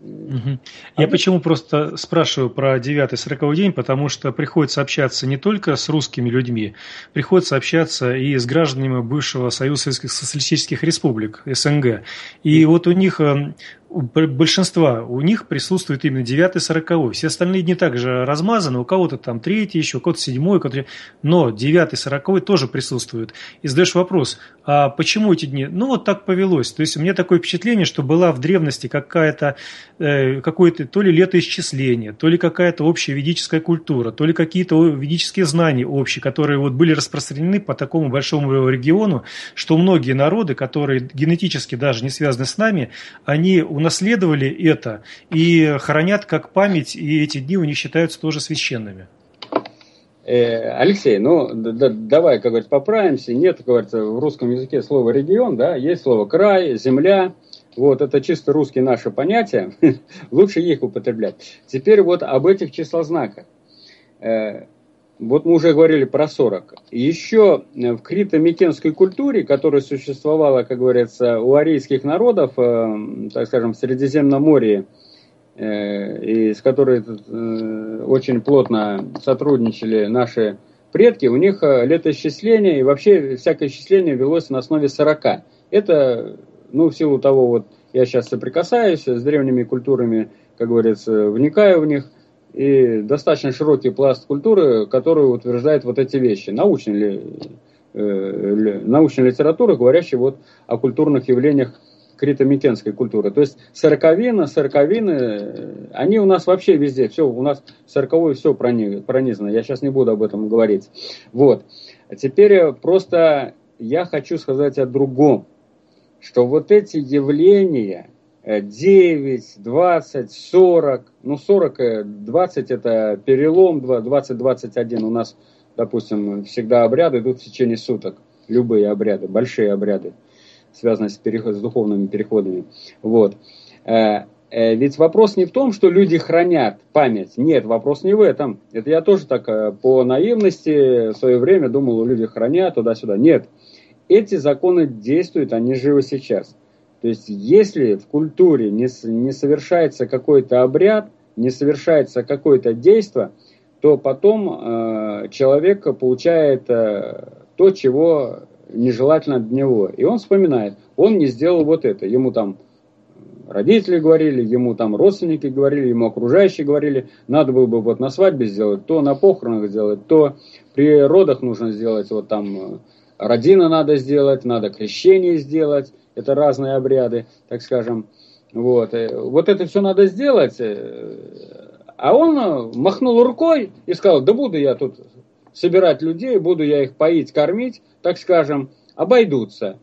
Угу. Я а почему просто спрашиваю про 9-40 день, потому что приходится общаться не только с русскими людьми, приходится общаться и с гражданами бывшего Союза Советских Социалистических Республик, СНГ. И вот у них э, у большинства у них присутствует именно 9 40 Все остальные дни также размазаны, у кого-то там третий еще, у кого-то седьмой, кого но 9 40 тоже присутствует. И задаешь вопрос, а почему эти дни? Ну, вот так повелось. То есть у меня такое впечатление, что была в древности какая-то, э, какое-то то ли летоисчисление, то ли какая-то общая ведическая культура, то ли какие-то ведические знания общие, которые вот были распространены по такому большому региону, что многие народы, которые генетически даже не связаны с нами, они унаследовали это и хранят как память, и эти дни у них считаются тоже священными. Э, Алексей, ну да, давай, как говорится, поправимся. Нет, как говорится, в русском языке слова регион, да, есть слово край, земля. Вот, это чисто русские наши понятия. Лучше их употреблять. Теперь вот об этих числознаках. Э, вот мы уже говорили про 40. Еще э, в крито-микенской культуре, которая существовала, как говорится, у арийских народов, э, так скажем, в Средиземном море, э, и с которой очень плотно сотрудничали наши предки, у них летоисчисление и вообще всякое исчисление велось на основе 40. Это, ну, в силу того, вот я сейчас соприкасаюсь с древними культурами, как говорится, вникаю в них – и достаточно широкий пласт культуры, который утверждает вот эти вещи. Научная, ли, э, научная литература, говорящая вот о культурных явлениях крито-микенской культуры. То есть сороковина, сороковины, они у нас вообще везде, все, у нас сороковое все пронизано. Я сейчас не буду об этом говорить. Вот. А теперь просто я хочу сказать о другом, что вот эти явления – 9, 20, 40. Ну, 40, 20 это перелом, 20, 21 у нас, допустим, всегда обряды идут в течение суток. Любые обряды, большие обряды, связанные с, переход, с духовными переходами. Вот. Э, Э, ведь вопрос не в том, что люди хранят память. Нет, вопрос не в этом. Это я тоже так э, по наивности в свое время думал, люди хранят туда-сюда. Нет. Эти законы действуют, они живы сейчас. То есть, если в культуре не, не совершается какой-то обряд, не совершается какое-то действие, то потом э, человек получает э, то, чего нежелательно для него. И он вспоминает, он не сделал вот это. Ему там родители говорили, ему там родственники говорили, ему окружающие говорили, надо было бы вот на свадьбе сделать, то на похоронах сделать, то при родах нужно сделать, вот там э, родина надо сделать, надо крещение сделать, это разные обряды, так скажем. Вот, э, вот это все надо сделать, э, а он махнул рукой и сказал, да буду я тут собирать людей, буду я их поить, кормить, так скажем, обойдутся.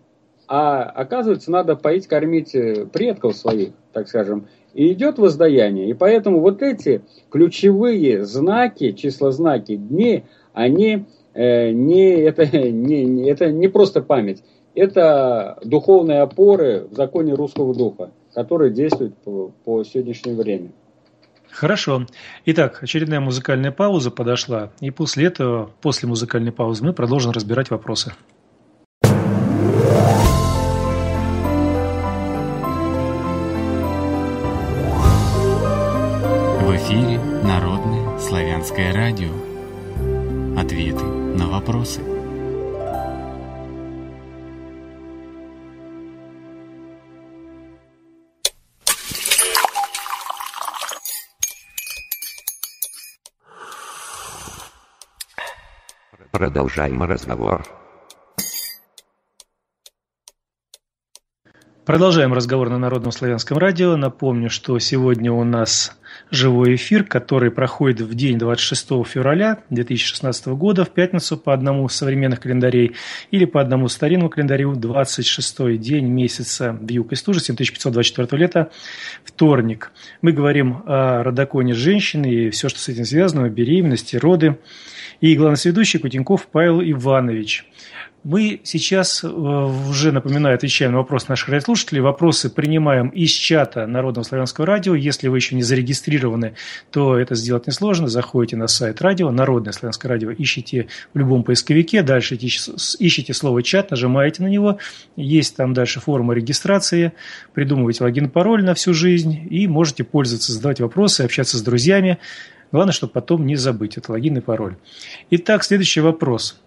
А оказывается, надо поить, кормить э, предков своих, так скажем. И идет воздаяние. И поэтому вот эти ключевые знаки, числознаки дней, они э, не, это, не, это не просто память. Это духовные опоры в законе русского духа, которые действуют по, по сегодняшнее время. Хорошо. Итак, очередная музыкальная пауза подошла. И после этого, после музыкальной паузы, мы продолжим разбирать вопросы. эфире Народное славянское радио. Ответы на вопросы. Продолжаем разговор. Продолжаем разговор на Народном славянском радио. Напомню, что сегодня у нас живой эфир, который проходит в день 26 февраля 2016 года, в пятницу по одному современных календарей или по одному старинному календарю, 26 день месяца Вьюг и стужи, 7524 лета, вторник. Мы говорим о родоконе женщины и все, что с этим связано, беременности, роды. И главный сведущий Кутенков Павел Иванович. Мы сейчас, э, уже напоминаю, отвечаем на вопрос наших радиослушателей. Вопросы принимаем из чата Народного славянского радио. Если вы еще не зарегистрированы, то это сделать несложно. Заходите на сайт радио, Народное славянское радио, ищите в любом поисковике, дальше ищите слово «чат», нажимаете на него. Есть там дальше форма регистрации, придумываете логин-пароль на всю жизнь и можете пользоваться, задавать вопросы, общаться с друзьями. Главное, чтобы потом не забыть. Это логин и пароль. Итак, следующий вопрос –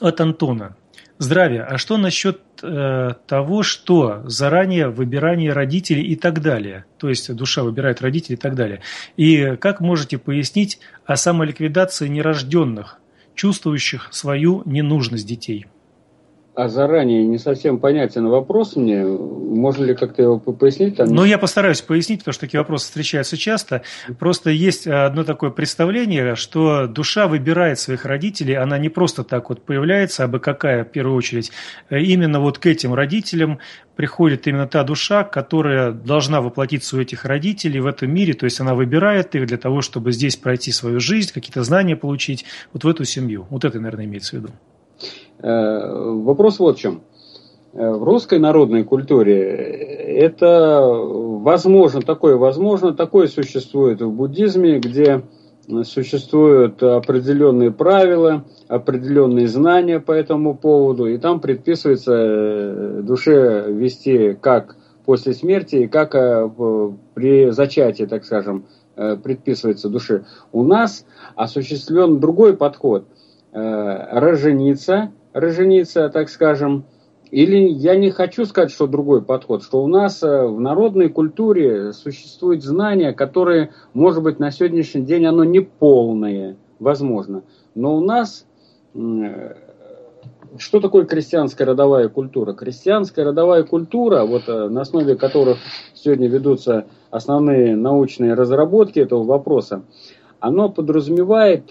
от Антона. Здравия. А что насчет э, того, что заранее выбирание родителей и так далее? То есть душа выбирает родителей и так далее. И как можете пояснить о самоликвидации нерожденных, чувствующих свою ненужность детей? А заранее не совсем понятен вопрос мне. Можно ли как-то его пояснить? Ну, я постараюсь пояснить, потому что такие вопросы встречаются часто. Просто есть одно такое представление, что душа выбирает своих родителей, она не просто так вот появляется, а бы какая, в первую очередь. Именно вот к этим родителям приходит именно та душа, которая должна воплотиться у этих родителей в этом мире, то есть она выбирает их для того, чтобы здесь пройти свою жизнь, какие-то знания получить, вот в эту семью. Вот это, наверное, имеется в виду. Э, вопрос вот в чем. Э, в русской народной культуре это возможно, такое возможно, такое существует в буддизме, где существуют определенные правила, определенные знания по этому поводу, и там предписывается э, душе вести как после смерти и как при зачатии, так скажем, предписывается душе. У нас осуществлен другой подход. Роженица роженица, так скажем, или я не хочу сказать, что другой подход, что у нас э, в народной культуре существуют знания, которые, может быть, на сегодняшний день оно не полное, возможно. Но у нас э, что такое крестьянская родовая культура? Крестьянская родовая культура, вот э, на основе которых сегодня ведутся основные научные разработки этого вопроса, оно подразумевает,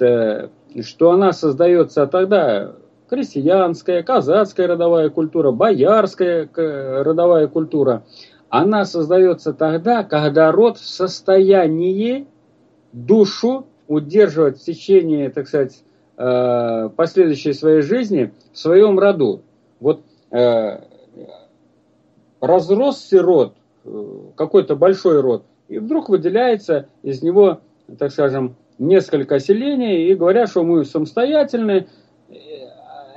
что она создается тогда, крестьянская, казацкая родовая культура, боярская родовая культура, она создается тогда, когда род в состоянии душу удерживать в течение, так сказать, э, последующей своей жизни в своем роду. Вот э, разросся род какой-то большой род, и вдруг выделяется из него, так скажем, несколько селений, и говорят, что мы самостоятельны,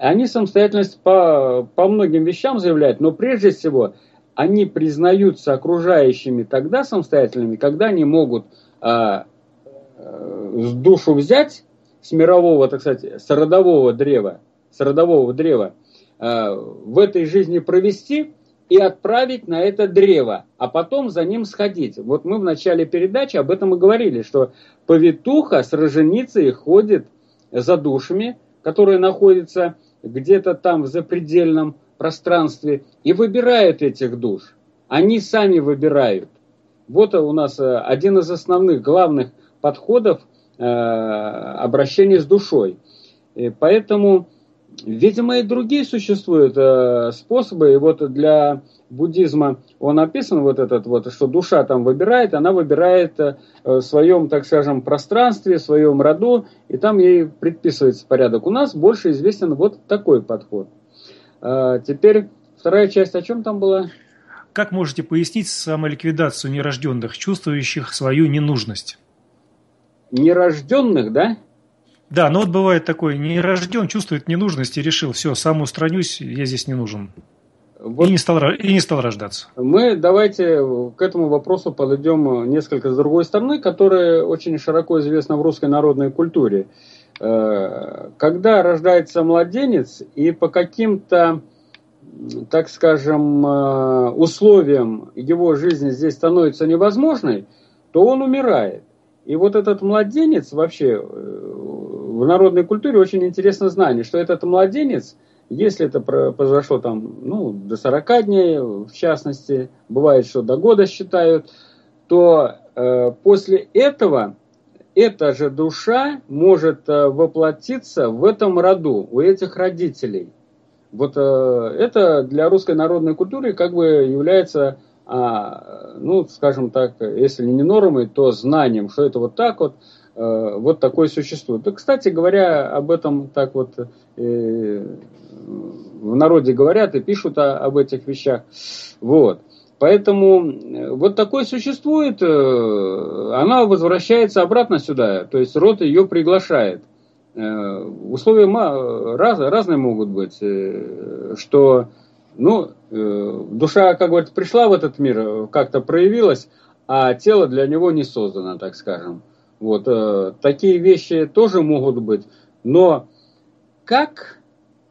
они самостоятельность по, по многим вещам заявляют, но прежде всего они признаются окружающими тогда самостоятельными, когда они могут а, а, душу взять с мирового, так сказать, с родового древа, с родового древа, а, в этой жизни провести и отправить на это древо, а потом за ним сходить. Вот мы в начале передачи об этом и говорили, что повитуха с роженицей ходит за душами, которые находятся где-то там в запредельном пространстве и выбирают этих душ. Они сами выбирают. Вот у нас э, один из основных, главных подходов э, обращения с душой. И поэтому, видимо, и другие существуют э, способы. И вот для буддизма он описан вот этот вот, что душа там выбирает, она выбирает э, в своем, так скажем, пространстве, в своем роду, и там ей предписывается порядок. У нас больше известен вот такой подход. А, теперь вторая часть, о чем там была? Как можете пояснить самоликвидацию нерожденных, чувствующих свою ненужность? Нерожденных, да? Да, но вот бывает такое, не рожден, чувствует ненужность и решил, все, сам устранюсь, я здесь не нужен. Вот и, не стал, и не стал рождаться. Мы давайте к этому вопросу подойдем несколько с другой стороны, которая очень широко известна в русской народной культуре. Э, когда рождается младенец и по каким-то, так скажем, э, условиям его жизни здесь становится невозможной, то он умирает. И вот этот младенец вообще э, в народной культуре очень интересно знание, что этот младенец – если это произошло там, ну, до 40 дней, в частности, бывает, что до года считают, то э, после этого эта же душа может э, воплотиться в этом роду, у этих родителей. Вот э, это для русской народной культуры как бы является, а, ну, скажем так, если не нормой, то знанием, что это вот так вот, э, вот такое существует. Да, кстати говоря, об этом так вот э, в народе говорят и пишут о, об этих вещах. Вот. Поэтому э, вот такое существует, э, она возвращается обратно сюда, то есть род ее приглашает. Условия раз, разные могут быть, что ну, душа, как говорится, пришла в этот мир, как-то проявилась, а тело для него не создано, так скажем. Вот, такие вещи тоже могут быть, но как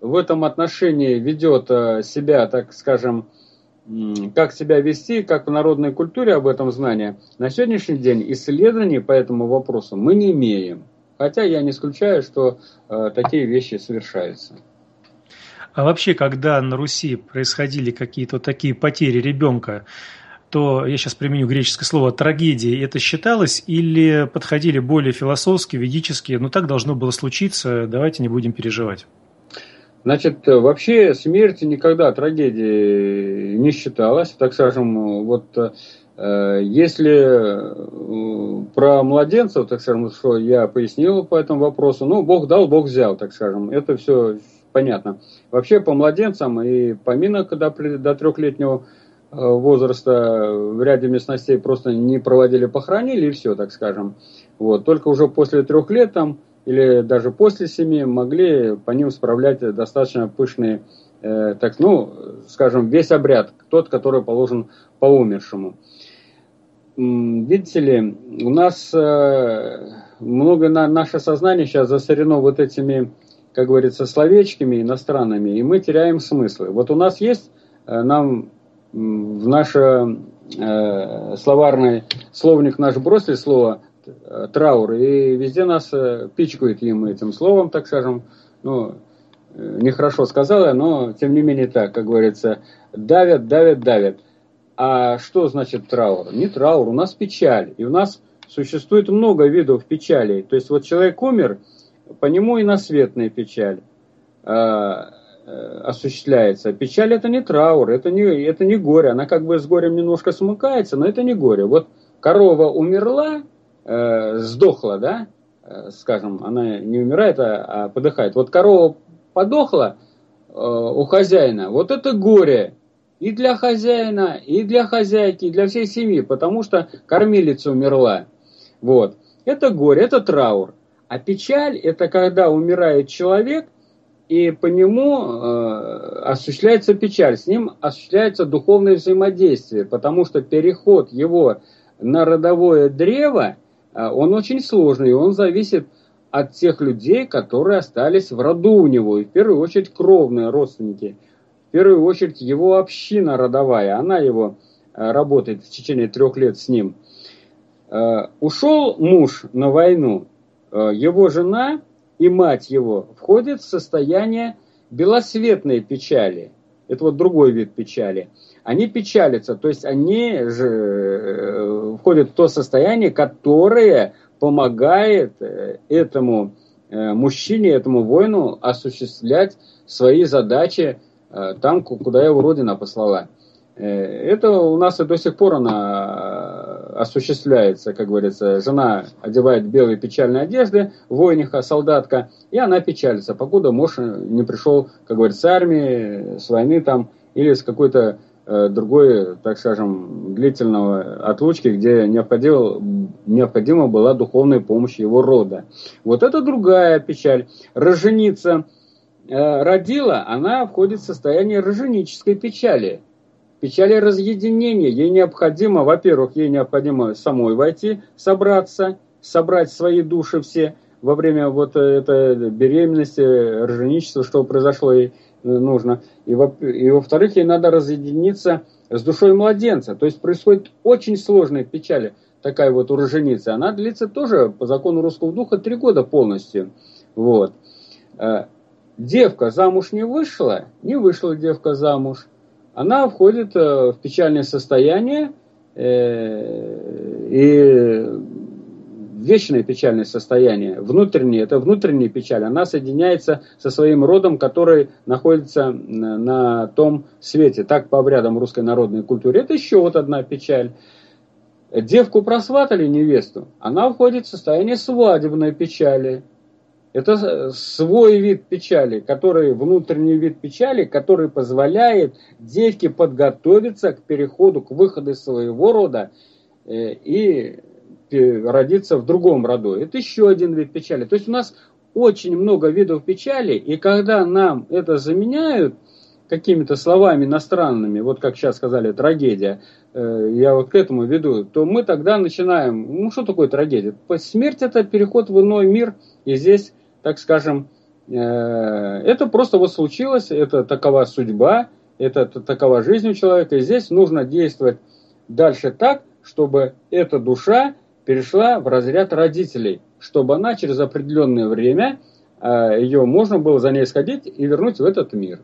в этом отношении ведет э, себя, так скажем, как себя вести, как в народной культуре об этом знания, на сегодняшний день исследований по этому вопросу мы не имеем. Хотя я не исключаю, что э, такие вещи совершаются. А вообще, когда на Руси происходили какие-то такие потери ребенка, то я сейчас применю греческое слово трагедии, это считалось или подходили более философски, ведически, ну так должно было случиться, давайте не будем переживать? Значит, вообще смерть никогда трагедией не считалась. Так скажем, вот э, если э, про младенцев, так скажем, что я пояснил по этому вопросу, ну, Бог дал, Бог взял, так скажем, это все понятно. Вообще по младенцам и помимо, когда до трехлетнего э, возраста в ряде местностей просто не проводили, похоронили и все, так скажем. Вот. Только уже после трех лет там или даже после семи могли по ним справлять достаточно пышные, э, так, ну, скажем, весь обряд, тот, который положен по умершему. Видите ли, у нас э, много на наше сознание сейчас засорено вот этими, как говорится, словечками иностранными, и мы теряем смыслы. Вот у нас есть, э, нам в наш э, словарный словник наш бросили слово Э, траур. И везде нас э, пичкают им этим словом, так скажем. Ну, нехорошо сказала, но тем не менее так, как говорится, давят, давят, давят. А что значит траур? Не траур, у нас печаль. И у нас существует много видов печали. То есть вот человек умер, по нему и насветная печаль э, осуществляется. Печаль это не траур, это не, это не горе. Она как бы с горем немножко смыкается, но это не горе. Вот корова умерла, э, сдохла, да, э, скажем, она не умирает, а, а подыхает. Вот корова подохла э, у хозяина, вот это горе. и для хозяина, и для хозяйки, и для всей семьи, потому что кормилица умерла. Вот. Это горе, это траур. А печаль – это когда умирает человек, и по нему э, осуществляется печаль, с ним осуществляется духовное взаимодействие, потому что переход его на родовое древо, э, он очень сложный, он зависит от тех людей, которые остались в роду у него, и в первую очередь кровные родственники – в первую очередь его община родовая, она его э, работает в течение трех лет с ним. Э, ушел муж на войну, его жена и мать его входят в состояние белосветной печали. Это вот другой вид печали. Они печалятся, то есть они же входят в то состояние, которое помогает этому мужчине, этому воину осуществлять свои задачи Э, там, куда его родина послала. Э, это у нас и до сих пор она э, осуществляется, как говорится. Жена одевает белые печальные одежды, воиниха, солдатка, и она печалится, покуда муж не пришел, как говорится, с армии, с войны там, или с какой-то другой, так скажем, длительного отлучки, где необходимо, необходима была духовная помощь его рода. Вот это другая печаль. Разжениться – Э, родила, она входит в состояние роженической печали. Печали разъединения. Ей необходимо, во-первых, ей необходимо самой войти, собраться, собрать свои души все во время вот этой беременности, роженичества, что произошло ей э, нужно. И, во- и во-вторых, ей надо разъединиться с душой младенца. То есть происходит очень сложная печаль, такая вот у роженицы. Она длится тоже по закону русского духа три года полностью. Вот. Э, девка замуж не вышла, не вышла девка замуж, она входит э, в печальное состояние э, и вечное печальное состояние, внутреннее, это внутренняя печаль, она соединяется со своим родом, который находится на том свете, так по обрядам русской народной культуры. Это еще вот одна печаль. Девку просватали невесту, она входит в состояние свадебной печали. Это свой вид печали, который, внутренний вид печали, который позволяет девке подготовиться к переходу, к выходу из своего рода э, и родиться в другом роду. Это еще один вид печали. То есть у нас очень много видов печали, и когда нам это заменяют какими-то словами иностранными, вот как сейчас сказали, трагедия, э, я вот к этому веду, то мы тогда начинаем, ну что такое трагедия? Смерть это переход в иной мир, и здесь так скажем, э, это просто вот случилось, это такова судьба, это такова жизнь у человека, и здесь нужно действовать дальше так, чтобы эта душа перешла в разряд родителей, чтобы она через определенное время э, ее можно было за ней сходить и вернуть в этот мир.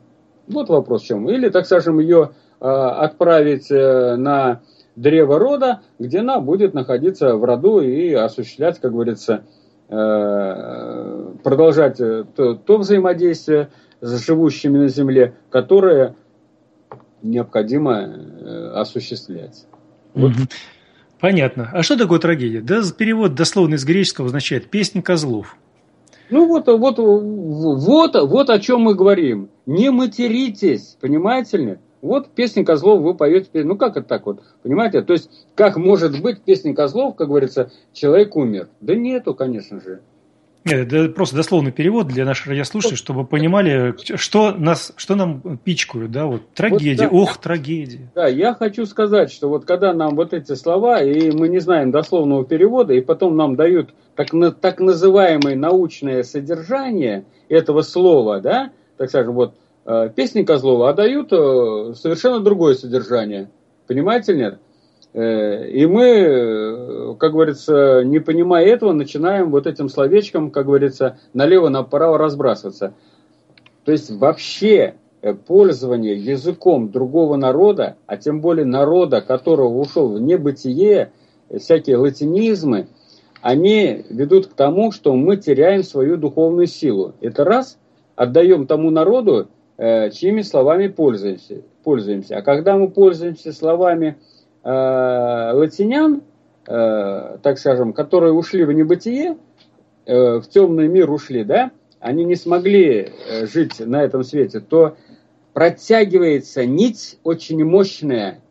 Вот вопрос в чем. Или, так скажем, ее э, отправить на древо рода, где она будет находиться в роду и осуществлять, как говорится, продолжать э, то, то взаимодействие с живущими на Земле, которое необходимо э, осуществлять. Вот. Понятно. А что такое трагедия? Да, перевод дословно из греческого означает «песня козлов». Ну вот, вот, вот, вот о чем мы говорим. Не материтесь, понимаете ли? Вот песни Козлов вы поете. Ну как это так вот? Понимаете? То есть, как может быть песни Козлов, как говорится, человек умер? Да нету, конечно же. Нет, это просто дословный перевод для наших радиослушателей, чтобы понимали, что, нас, что нам пичкают, да, вот трагедия, вот, да, ох, трагедия. Да, я хочу сказать, что вот когда нам вот эти слова, и мы не знаем дословного перевода, и потом нам дают так, так называемое научное содержание этого слова, да, так скажем, вот песни Козлова отдают э, совершенно другое содержание. Понимаете, нет? Э, и мы, как говорится, не понимая этого, начинаем вот этим словечком, как говорится, налево-направо разбрасываться. То есть вообще пользование языком другого народа, а тем более народа, которого ушел в небытие, всякие латинизмы, они ведут к тому, что мы теряем свою духовную силу. Это раз, отдаем тому народу, Э, чьими словами пользуемся. пользуемся. А когда мы пользуемся словами э, латинян, э, так скажем, которые ушли в небытие, э, в темный мир ушли, да, они не смогли э, жить на этом свете, то протягивается нить очень мощная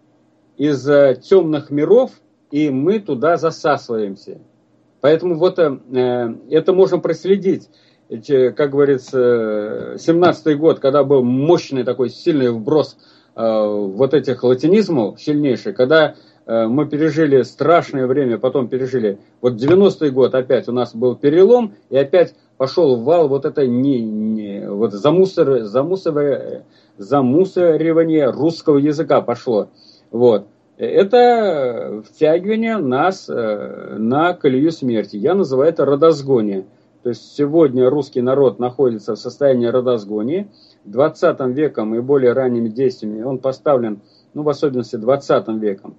из э, темных миров, и мы туда засасываемся. Поэтому вот э, это можно проследить. Как говорится, 17-й год, когда был мощный такой сильный вброс э, вот этих латинизмов, сильнейший, когда э, мы пережили страшное время, потом пережили, вот 90-й год опять у нас был перелом, и опять пошел вал вот это не, не вот замусор, замусор, замусоривание русского языка пошло. Вот. Это втягивание нас э, на колею смерти. Я называю это родозгоние. То есть сегодня русский народ находится в состоянии родозгонии. 20 веком и более ранними действиями он поставлен, ну в особенности 20 веком,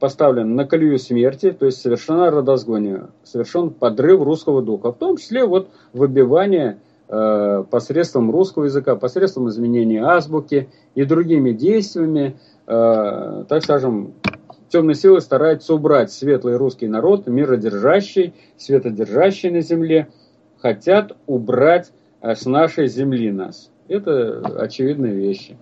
поставлен на колею смерти, то есть совершена родозгония, совершен подрыв русского духа, в том числе вот выбивание э, посредством русского языка, посредством изменения азбуки и другими действиями, э, так скажем, темные силы стараются убрать светлый русский народ, миродержащий, светодержащий на земле, хотят убрать э, с нашей земли нас. Это очевидные вещи.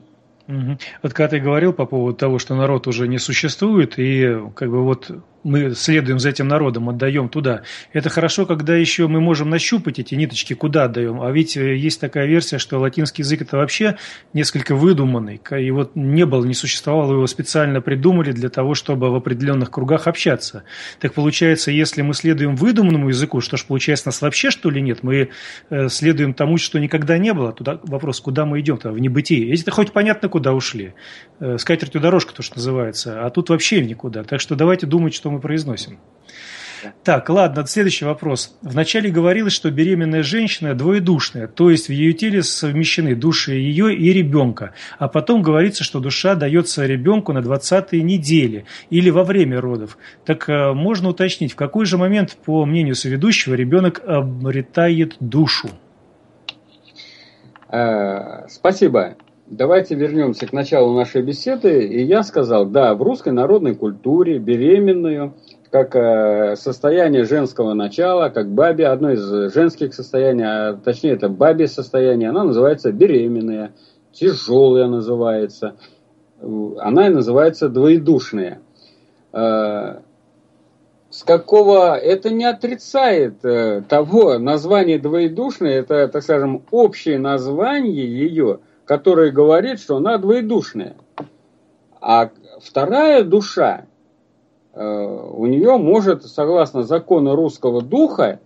Угу. Вот когда ты говорил по поводу того, что народ уже не существует, и как бы вот мы следуем за этим народом, отдаем туда. Это хорошо, когда еще мы можем нащупать эти ниточки, куда отдаем. А ведь э, есть такая версия, что латинский язык это вообще несколько выдуманный. И вот не было, не существовало, его специально придумали для того, чтобы в определенных кругах общаться. Так получается, если мы следуем выдуманному языку, что ж, получается, нас вообще что ли нет? Мы э, следуем тому, что никогда не было. Туда вопрос, куда мы идем-то? В небытие. Если это хоть понятно, куда ушли. Э, с катертью дорожка, то, что называется. А тут вообще никуда. Так что давайте думать, что мы произносим. Так, ладно, следующий вопрос. Вначале говорилось, что беременная женщина двоедушная, то есть в ее теле совмещены души ее и ребенка. А потом говорится, что душа дается ребенку на 20 неделе или во время родов. Так э, можно уточнить, в какой же момент, по мнению соведущего, ребенок обретает душу? Э, спасибо. Давайте вернемся к началу нашей беседы. И я сказал, да, в русской народной культуре беременную, как э, состояние женского начала, как бабе, одно из женских состояний, а точнее это бабе состояние, она называется беременная, тяжелая называется, она и называется двоедушная. Э, с какого это не отрицает э, того название двоедушное, это, так скажем, общее название ее – который говорит, что она двоедушная. А вторая душа, э, у нее может, согласно закону русского духа,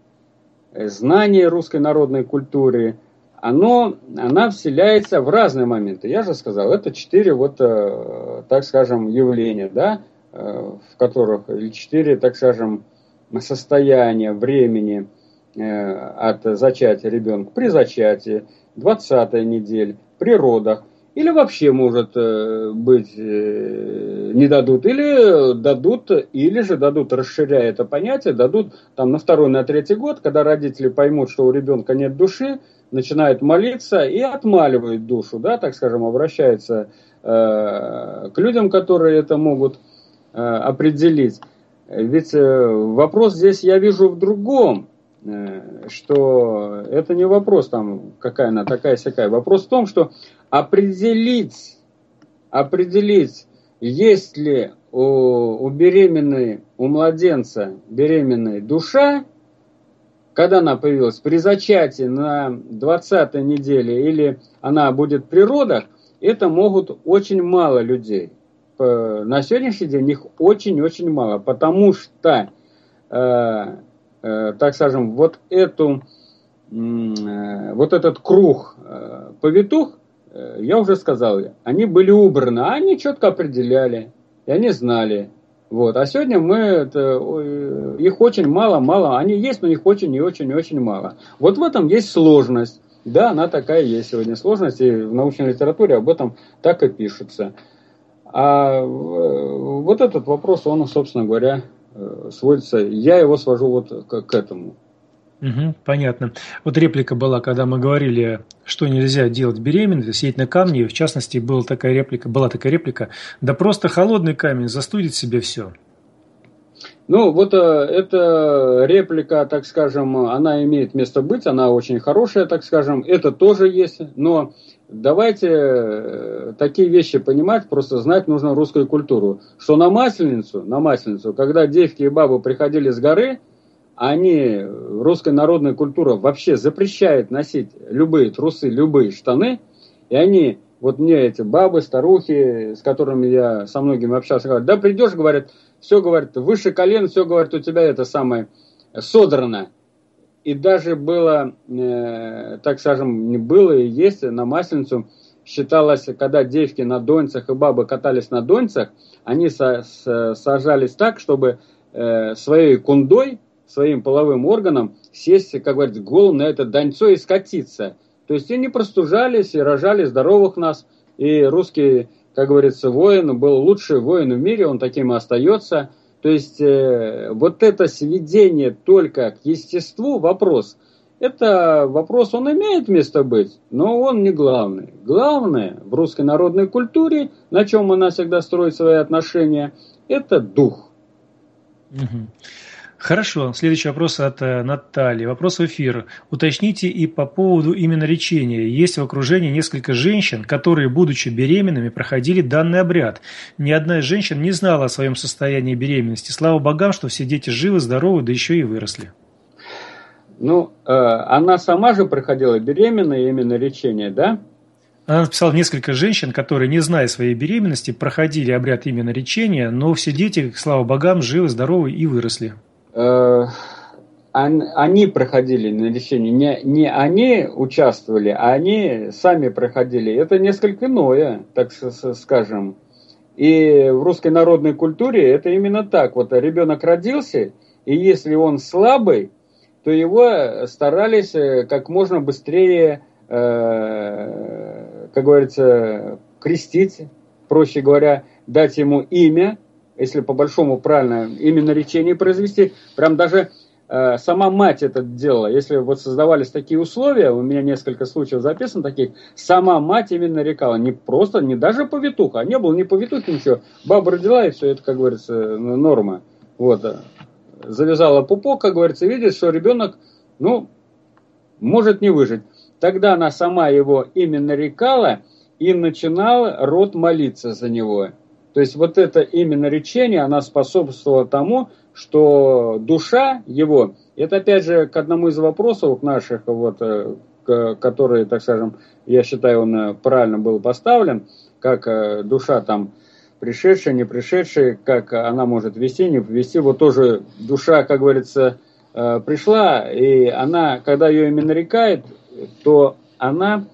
э, знание русской народной культуры, оно, она вселяется в разные моменты. Я же сказал, это четыре вот, э, так скажем, явления, да, в которых, или четыре, так скажем, состояния времени от зачатия ребенка при зачатии, 20 недель, природах. Или вообще может э, быть э, не дадут, или дадут, или же дадут, расширяя это понятие, дадут там на второй, на третий год, когда родители поймут, что у ребенка нет души, начинают молиться и отмаливают душу, да, так скажем, обращаются э, к людям, которые это могут э, определить. Ведь э, вопрос здесь я вижу в другом. Э, что это не вопрос там, какая она такая всякая. Вопрос в том, что определить, определить, есть ли у, у беременной, у младенца беременной душа, когда она появилась, при зачатии на 20 неделе или она будет при родах, это могут очень мало людей. На сегодняшний день их очень-очень мало, потому что э, Э, так скажем, вот эту, э, вот этот круг э, повитух, я уже сказал, они были убраны, а они четко определяли, и они знали. Вот. А сегодня мы, это, их очень мало, мало, они есть, но их очень и очень очень мало. Вот в этом есть сложность. Да, она такая есть сегодня сложность, и в научной литературе об этом так и пишется. А вот этот вопрос, он, собственно говоря, Э, сводится, я его свожу вот к, к этому. Угу, понятно. Вот реплика была, когда мы говорили, что нельзя делать беременной, сидеть на камне, в частности, была такая реплика, была такая реплика, да просто холодный камень застудит себе все. Ну, вот э, эта реплика, так скажем, она имеет место быть, она очень хорошая, так скажем, это тоже есть, но давайте э, такие вещи понимать, просто знать нужно русскую культуру, что на Масленицу, на Масленицу, когда девки и бабы приходили с горы, они, русская народная культура вообще запрещает носить любые трусы, любые штаны, и они, вот мне эти бабы, старухи, с которыми я со многими общался, говорят, да придешь, говорят, все, говорит, выше колен, все, говорит, у тебя это самое содрано. И даже было, э, так скажем, не было и есть на Масленицу, считалось, когда девки на донцах и бабы катались на донцах, они со, с, сажались так, чтобы э, своей кундой, своим половым органом сесть, как говорится, голым на это донцо и скатиться. То есть и не простужались, и рожали здоровых нас, и русские как говорится, воин был лучший воин в мире, он таким и остается. То есть э, вот это сведение только к естеству вопрос, это вопрос, он имеет место быть, но он не главный. Главное в русской народной культуре, на чем она всегда строит свои отношения, это дух. Угу. Хорошо. Следующий вопрос от э, Натальи. Вопрос в эфир. Уточните и по поводу именно речения. Есть в окружении несколько женщин, которые, будучи беременными, проходили данный обряд. Ни одна из женщин не знала о своем состоянии беременности. Слава богам, что все дети живы, здоровы, да еще и выросли. Ну, э, она сама же проходила беременное именно речение, да? Она написала несколько женщин, которые, не зная своей беременности, проходили обряд именно речения, но все дети, слава богам, живы, здоровы и выросли. Э, они проходили на лечение, не, не они участвовали, а они сами проходили. Это несколько иное, так скажем. И в русской народной культуре это именно так. Вот ребенок родился, и если он слабый, то его старались э, как можно быстрее, э, как говорится, крестить, проще говоря, дать ему имя, если по-большому правильно именно речение произвести, прям даже э, сама мать это делала. Если вот создавались такие условия, у меня несколько случаев записано таких, сама мать именно рекала, не просто, не даже повитуха, а не было ни повитухи ничего, баба родила и все, это, как говорится, норма. Вот, э, завязала пупок, как говорится, видит, что ребенок, ну, может не выжить. Тогда она сама его именно рекала и начинал род молиться за него. То есть вот это именно речение, она способствовала тому, что душа его, это опять же к одному из вопросов наших, вот, э, которые, так скажем, я считаю, он э, правильно был поставлен, как э, душа там пришедшая, не пришедшая, как она может вести, не вести. Вот тоже душа, как говорится, пришла, и она, когда ее именно нарекает, то она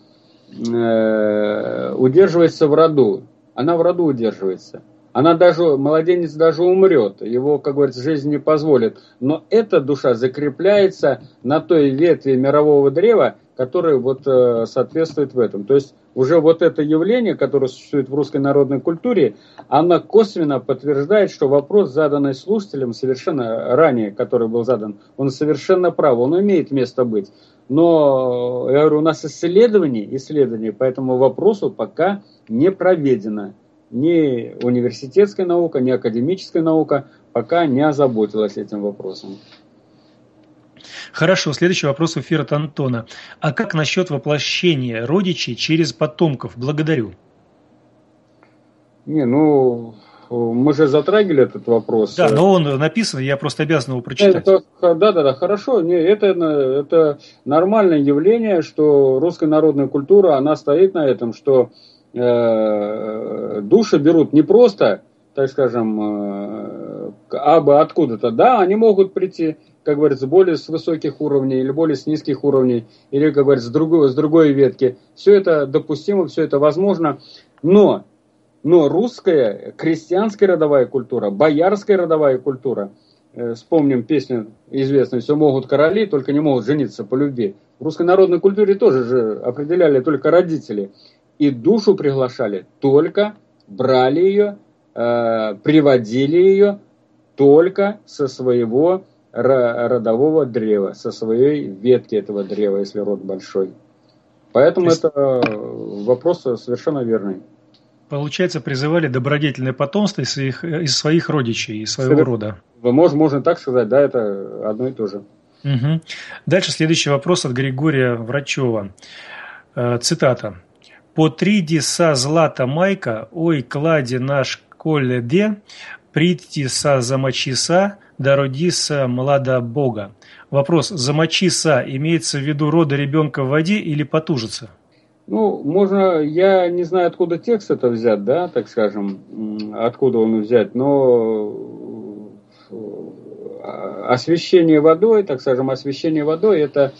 удерживается в роду она в роду удерживается. Она даже, младенец даже умрет, его, как говорится, жизнь не позволит. Но эта душа закрепляется на той ветви мирового древа, которая вот э, соответствует в этом. То есть уже вот это явление, которое существует в русской народной культуре, она косвенно подтверждает, что вопрос, заданный слушателем совершенно ранее, который был задан, он совершенно прав, он имеет место быть. Но, я говорю, у нас исследование, исследование по этому вопросу пока не проведено. Ни университетская наука, ни академическая наука пока не озаботилась этим вопросом. Хорошо, следующий вопрос в эфир от Антона. А как насчет воплощения родичей через потомков? Благодарю. Не, ну, мы же затрагивали этот вопрос. Да, но он написан, я просто обязан его прочитать. Это, да, да, да, хорошо. Не, это, это нормальное явление, что русская народная культура, она стоит на этом, что э, души берут не просто, так скажем, э, абы откуда-то. Да, они могут прийти, как говорится, более с высоких уровней или более с низких уровней, или, как говорится, с другой, с другой ветки. Все это допустимо, все это возможно. Но но русская, крестьянская родовая культура, боярская родовая культура, э, вспомним песню известную «Все могут короли, только не могут жениться по любви». В русской народной культуре тоже же определяли только родители. И душу приглашали только, брали ее, э, приводили ее только со своего родового древа, со своей ветки этого древа, если род большой. Поэтому есть... это вопрос совершенно верный. Получается, призывали добродетельное потомство из своих, из своих родичей, из своего Совер... рода. Можно, можно так сказать, да, это одно и то же. Угу. Дальше следующий вопрос от Григория Врачева. Э, цитата. «По триди са злата майка, ой, клади наш коле де, прийти са замочиса, дородиса млада бога». Вопрос. Замочиса имеется в виду рода ребенка в воде или потужится? Ну, можно, я не знаю, откуда текст это взять, да, так скажем, откуда он взять, но освещение водой, так скажем, освещение водой это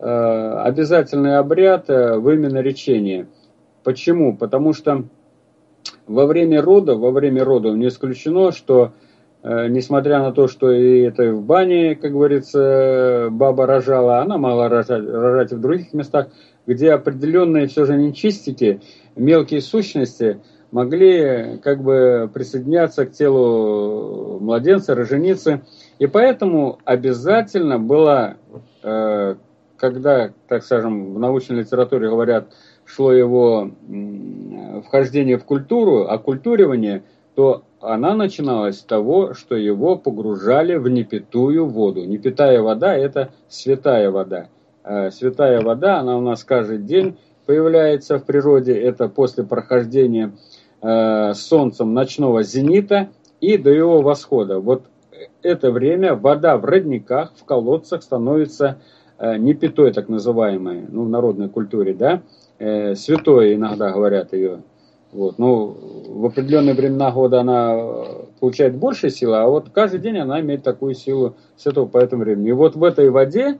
э, обязательный обряд э, в имя наречения. Почему? Потому что во время рода, во время рода не исключено, что э, несмотря на то, что и это в бане, как говорится, баба рожала, она мало рожать, рожать в других местах, где определенные все же нечистики, мелкие сущности могли как бы присоединяться к телу младенца, роженицы. И поэтому обязательно было, э, когда, так скажем, в научной литературе говорят, шло его вхождение в культуру, оккультуривание, то она начиналась с того, что его погружали в непитую воду. Непитая вода – это святая вода. Э, святая вода, она у нас каждый день появляется в природе. Это после прохождения э, солнцем ночного зенита и до его восхода. Вот это время вода в родниках, в колодцах становится э, непитой, так называемой, ну, в народной культуре, да, святой иногда говорят ее. Вот. Ну, в определенные времена года она получает больше силы, а вот каждый день она имеет такую силу с этого по этому времени. И вот в этой воде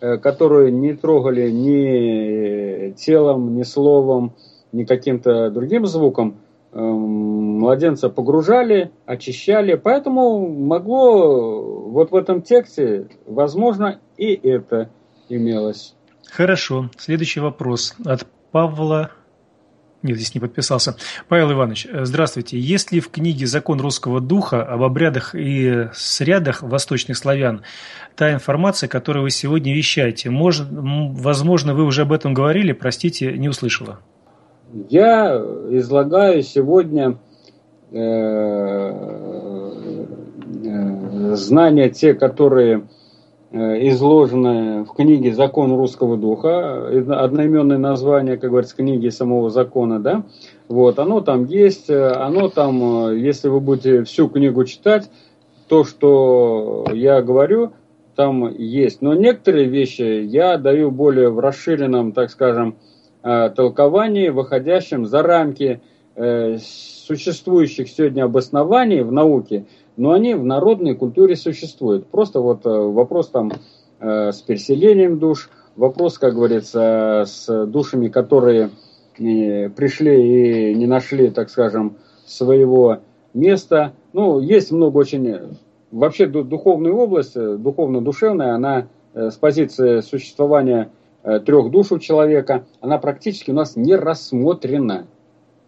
которую не трогали ни телом, ни словом, ни каким-то другим звуком, эм, младенца погружали, очищали, поэтому могло вот в этом тексте, возможно, и это имелось. Хорошо. Следующий вопрос от Павла нет, здесь не подписался. Павел Иванович, э, здравствуйте. Есть ли в книге «Закон русского духа» об обрядах и срядах восточных славян та информация, которую вы сегодня вещаете? Может, возможно, вы уже об этом говорили, простите, не услышала. Я излагаю сегодня э, э, знания те, которые Э, изложено в книге «Закон русского духа», одноименное название, как говорится, книги самого закона, да, вот, оно там есть, э, оно там, э, если вы будете всю книгу читать, то, что я говорю, там есть. Но некоторые вещи я даю более в расширенном, так скажем, толковании, выходящем за рамки существующих сегодня обоснований в науке – но они в народной культуре существуют. Просто вот э, вопрос там э, с переселением душ, вопрос, как говорится, с душами, которые э, пришли и не нашли, так скажем, своего места. Ну, есть много очень... Вообще духовная область, духовно-душевная, она с позиции существования трех душ у человека, она практически у нас не рассмотрена.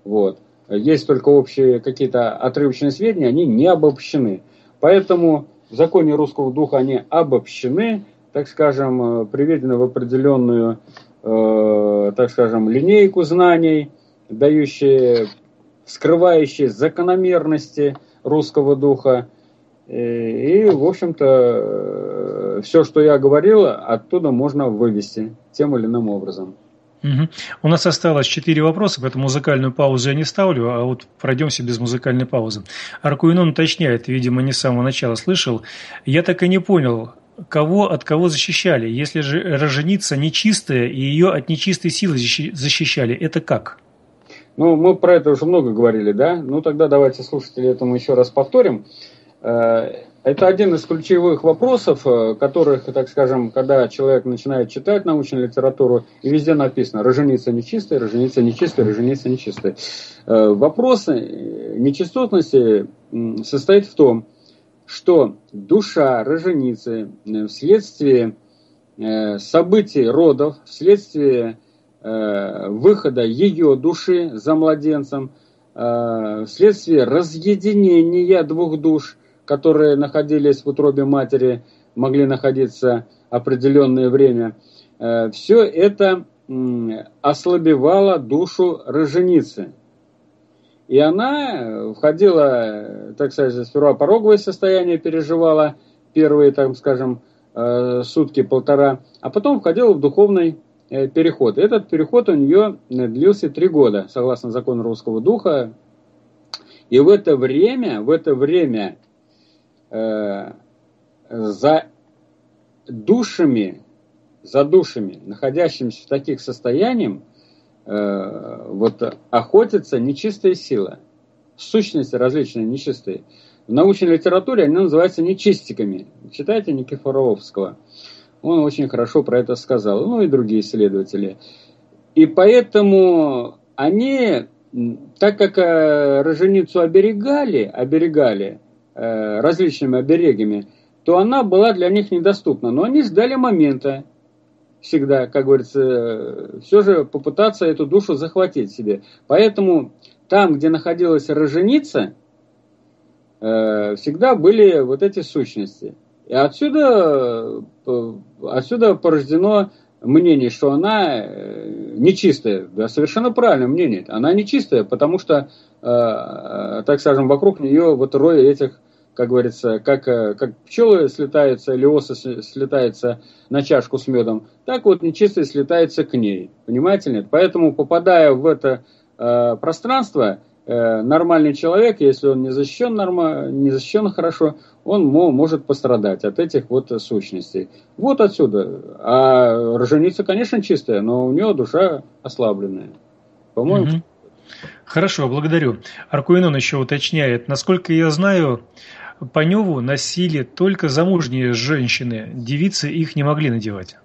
Вот есть только общие какие-то отрывочные сведения, они не обобщены. Поэтому в законе русского духа они обобщены, так скажем, э, приведены в определенную, э, так скажем, линейку знаний, дающие, скрывающие закономерности русского духа. Э, и, в общем-то, э, все, что я говорил, оттуда можно вывести тем или иным образом. Угу. У нас осталось четыре вопроса, поэтому музыкальную паузу я не ставлю, а вот пройдемся без музыкальной паузы. Аркуинон уточняет, видимо, не с самого начала слышал. Я так и не понял, кого от кого защищали? Если же роженица нечистая и ее от нечистой силы защищали, это как? Ну, мы про это уже много говорили, да? Ну, тогда давайте слушатели этому еще раз повторим. Э, это один из ключевых вопросов, э, которых, так скажем, когда человек начинает читать научную литературу, и везде написано «роженица нечистая, роженица нечистая, роженица нечистая». Э, вопрос нечистотности состоит в том, что душа роженицы вследствие событий родов, вследствие выхода ее души за младенцем, вследствие разъединения двух душ – которые находились в утробе матери, могли находиться определенное время, э, все это ослабевало душу роженицы. И она входила, так сказать, сперва пороговое состояние переживала первые, так скажем, э, сутки-полтора, а потом входила в духовный э, переход. Этот переход у нее длился три года, согласно закону русского духа. И в это время, в это время э, за душами, за душами, находящимися в таких состояниях, э, вот охотится нечистая сила. Сущности различные нечистые. В научной литературе они называются нечистиками. Читайте Никифоровского. Он очень хорошо про это сказал. Ну и другие исследователи. И поэтому они, так как э, роженицу оберегали, оберегали различными оберегами, то она была для них недоступна. Но они ждали момента, всегда, как говорится, все же попытаться эту душу захватить себе. Поэтому там, где находилась роженица, э, всегда были вот эти сущности. И отсюда, э, отсюда порождено мнение, что она э, нечистая. Да, совершенно правильное мнение. Она нечистая, потому что, так скажем, вокруг нее вот рой этих как говорится, как, э, как пчелы слетаются или осы слетаются на чашку с медом, так вот нечистый слетается к ней. Понимаете нет? Поэтому, попадая в это э, пространство, э, нормальный человек, если он не защищен, норма, не защищен хорошо, он может пострадать от этих вот сущностей. Вот отсюда. А роженица, конечно, чистая, но у нее душа ослабленная. По-моему. Хорошо, благодарю. Аркуинон еще уточняет. Насколько я знаю, Паневу носили только замужние женщины, девицы их не могли надевать.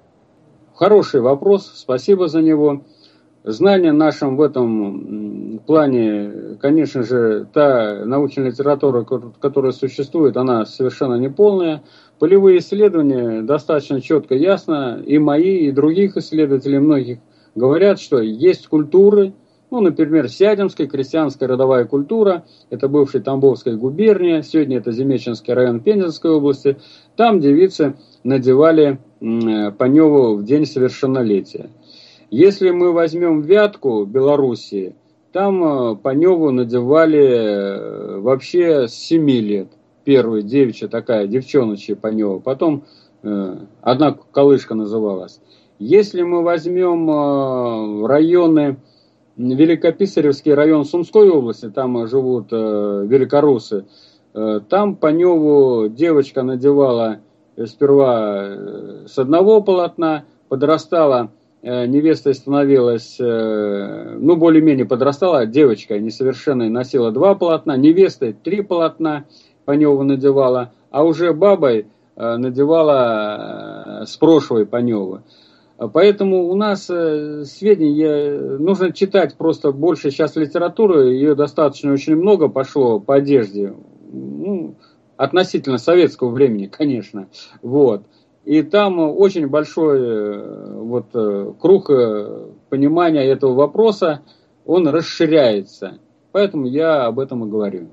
Хороший вопрос, спасибо за него. Знание нашим в этом плане, конечно же, та научная литература, которая существует, она совершенно неполная. Полевые исследования достаточно четко, ясно, и мои, и других исследователей, многих, говорят, что есть культуры, ну, например, Сядемская крестьянская родовая культура, это бывшая Тамбовская губерния, сегодня это Земеченский район Пензенской области. Там девицы надевали э, паневу в день совершеннолетия. Если мы возьмем Вятку Белоруссии, там э, паневу надевали э, вообще с 7 лет. Первая девичья такая, девчоночья панева. Потом одна колышка называлась. Если мы возьмем районы Великописаревский район Сумской области, там живут э, великороссы, э, там по Неву девочка надевала э, сперва э, с одного полотна, подрастала, э, невеста становилась, э, ну, более-менее подрастала, девочка несовершенная носила два полотна, невеста три полотна по Неву надевала, а уже бабой э, надевала э, с прошлой по Неву. А поэтому у нас э, сведения, нужно читать просто больше сейчас литературы, ее достаточно очень много пошло по одежде, ну, относительно советского времени, конечно, вот. И там очень большой э, вот, э, круг понимания этого вопроса, он расширяется. Поэтому я об этом и говорю.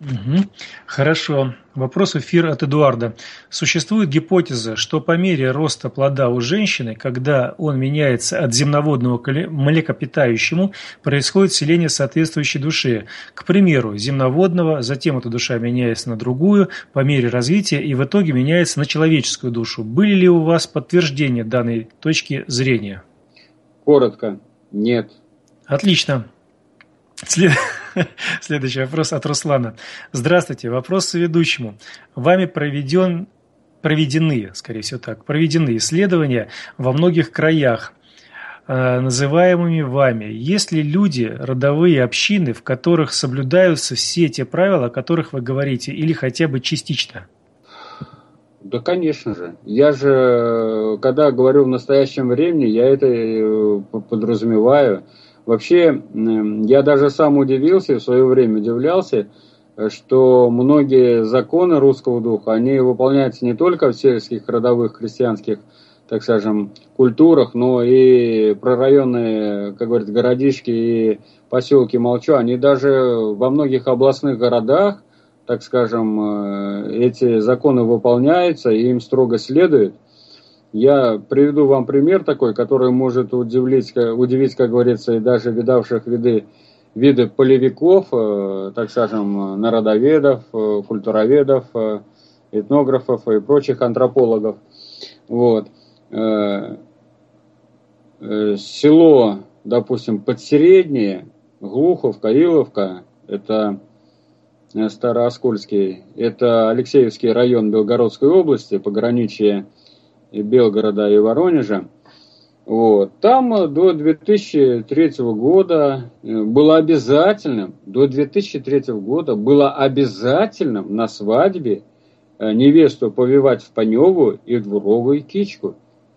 Угу. Хорошо. Вопрос эфир от Эдуарда. Существует гипотеза, что по мере роста плода у женщины, когда он меняется от земноводного к млекопитающему, происходит селение соответствующей души. К примеру, земноводного, затем эта душа меняется на другую по мере развития и в итоге меняется на человеческую душу. Были ли у вас подтверждения данной точки зрения? Коротко. Нет. Отлично. След... Следующий вопрос от Руслана. Здравствуйте. Вопрос ведущему. Вами проведен, проведены, скорее всего так, проведены исследования во многих краях, э, называемыми вами. Есть ли люди, родовые общины, в которых соблюдаются все те правила, о которых вы говорите, или хотя бы частично? Да, конечно же. Я же, когда говорю в настоящем времени, я это э, подразумеваю. Вообще, я даже сам удивился, в свое время удивлялся, что многие законы русского духа, они выполняются не только в сельских родовых крестьянских, так скажем, культурах, но и про районы, как говорят, городишки и поселки молчу, они даже во многих областных городах, так скажем, э, эти законы выполняются и им строго следуют. Я приведу вам пример такой, который может удивить, удивить, как говорится, и даже видавших виды виды полевиков, э, так скажем, народоведов, э, культуроведов, э, этнографов и прочих антропологов. Вот. Село, допустим, Подсереднее, Глуховка, Иловка, это Старооскольский, это Алексеевский район Белгородской области, пограничье Белгорода и Воронежа. Вот. Там э, до 2003 года э, было обязательным, до 2003 года было обязательным на свадьбе э, невесту повивать в паневу и двуровую кичку.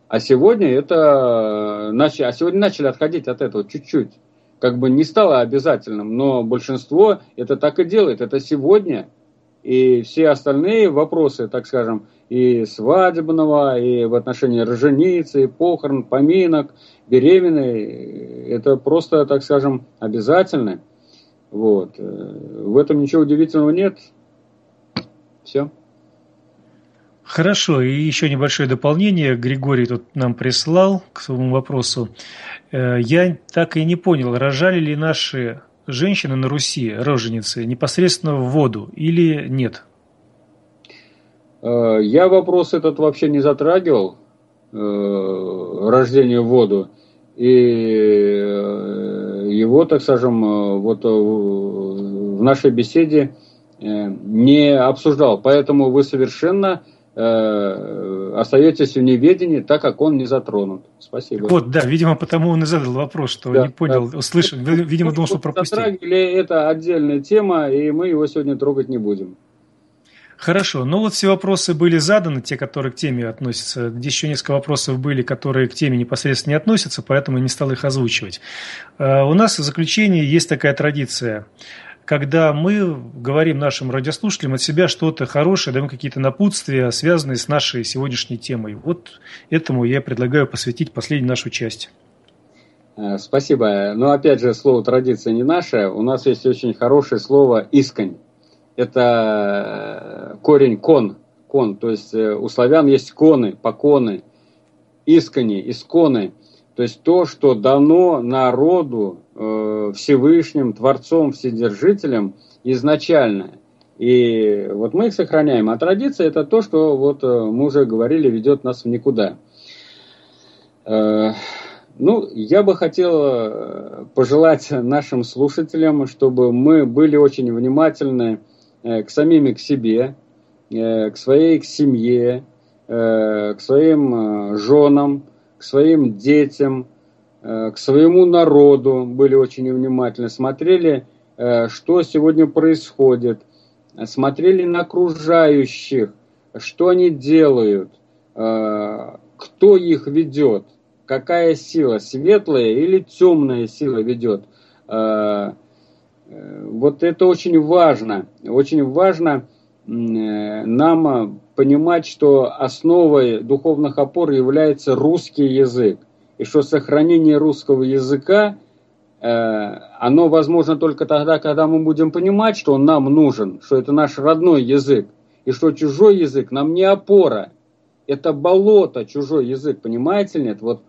А сегодня это а сегодня начали отходить от этого чуть-чуть. Как бы не стало обязательным, но большинство это так и делает. Это сегодня. И все остальные вопросы, так скажем, и свадебного, и в отношении роженицы, и похорон, поминок, беременной. Это просто, так скажем, обязательно. Вот. В этом ничего удивительного нет. Все. Хорошо, и еще небольшое дополнение. Григорий тут нам прислал к своему вопросу. Э, я так и не понял, рожали ли наши женщины на Руси, роженицы, непосредственно в воду или нет? Э, я вопрос этот вообще не затрагивал, э, рождение в воду. И э, его, так скажем, вот в нашей беседе не обсуждал. Поэтому вы совершенно остаетесь в неведении, так как он не затронут. Спасибо. Вот, да, видимо, потому он и задал вопрос, что да, не понял, да. услышал, видимо, думал, что пропустил. Затрагивали, это отдельная тема, и мы его сегодня трогать не будем. Хорошо, ну вот все вопросы были заданы, те, которые к теме относятся. Здесь еще несколько вопросов были, которые к теме непосредственно не относятся, поэтому я не стал их озвучивать. Э, у нас в заключении есть такая традиция когда мы говорим нашим радиослушателям от себя что-то хорошее, даем какие-то напутствия, связанные с нашей сегодняшней темой. Вот этому я предлагаю посвятить последнюю нашу часть. Э, спасибо. Но опять же, слово традиция не наше. У нас есть очень хорошее слово «искань» это э, корень кон, кон, то есть э, у славян есть коны, поконы, искони, исконы, то есть то, что дано народу э, Всевышним, Творцом, Вседержителем изначально. И вот мы их сохраняем. А традиция это то, что вот э, мы уже говорили, ведет нас в никуда. Э, ну, я бы хотел пожелать нашим слушателям, чтобы мы были очень внимательны к самим к себе, к своей к семье, к своим женам, к своим детям, к своему народу были очень внимательны, смотрели, что сегодня происходит, смотрели на окружающих, что они делают, кто их ведет, какая сила, светлая или темная сила ведет. Э, вот это очень важно. Очень важно э, нам понимать, что основой духовных опор является русский язык. И что сохранение русского языка, э, оно возможно только тогда, когда мы будем понимать, что он нам нужен, что это наш родной язык. И что чужой язык нам не опора. Это болото, чужой язык, понимаете нет? Вот,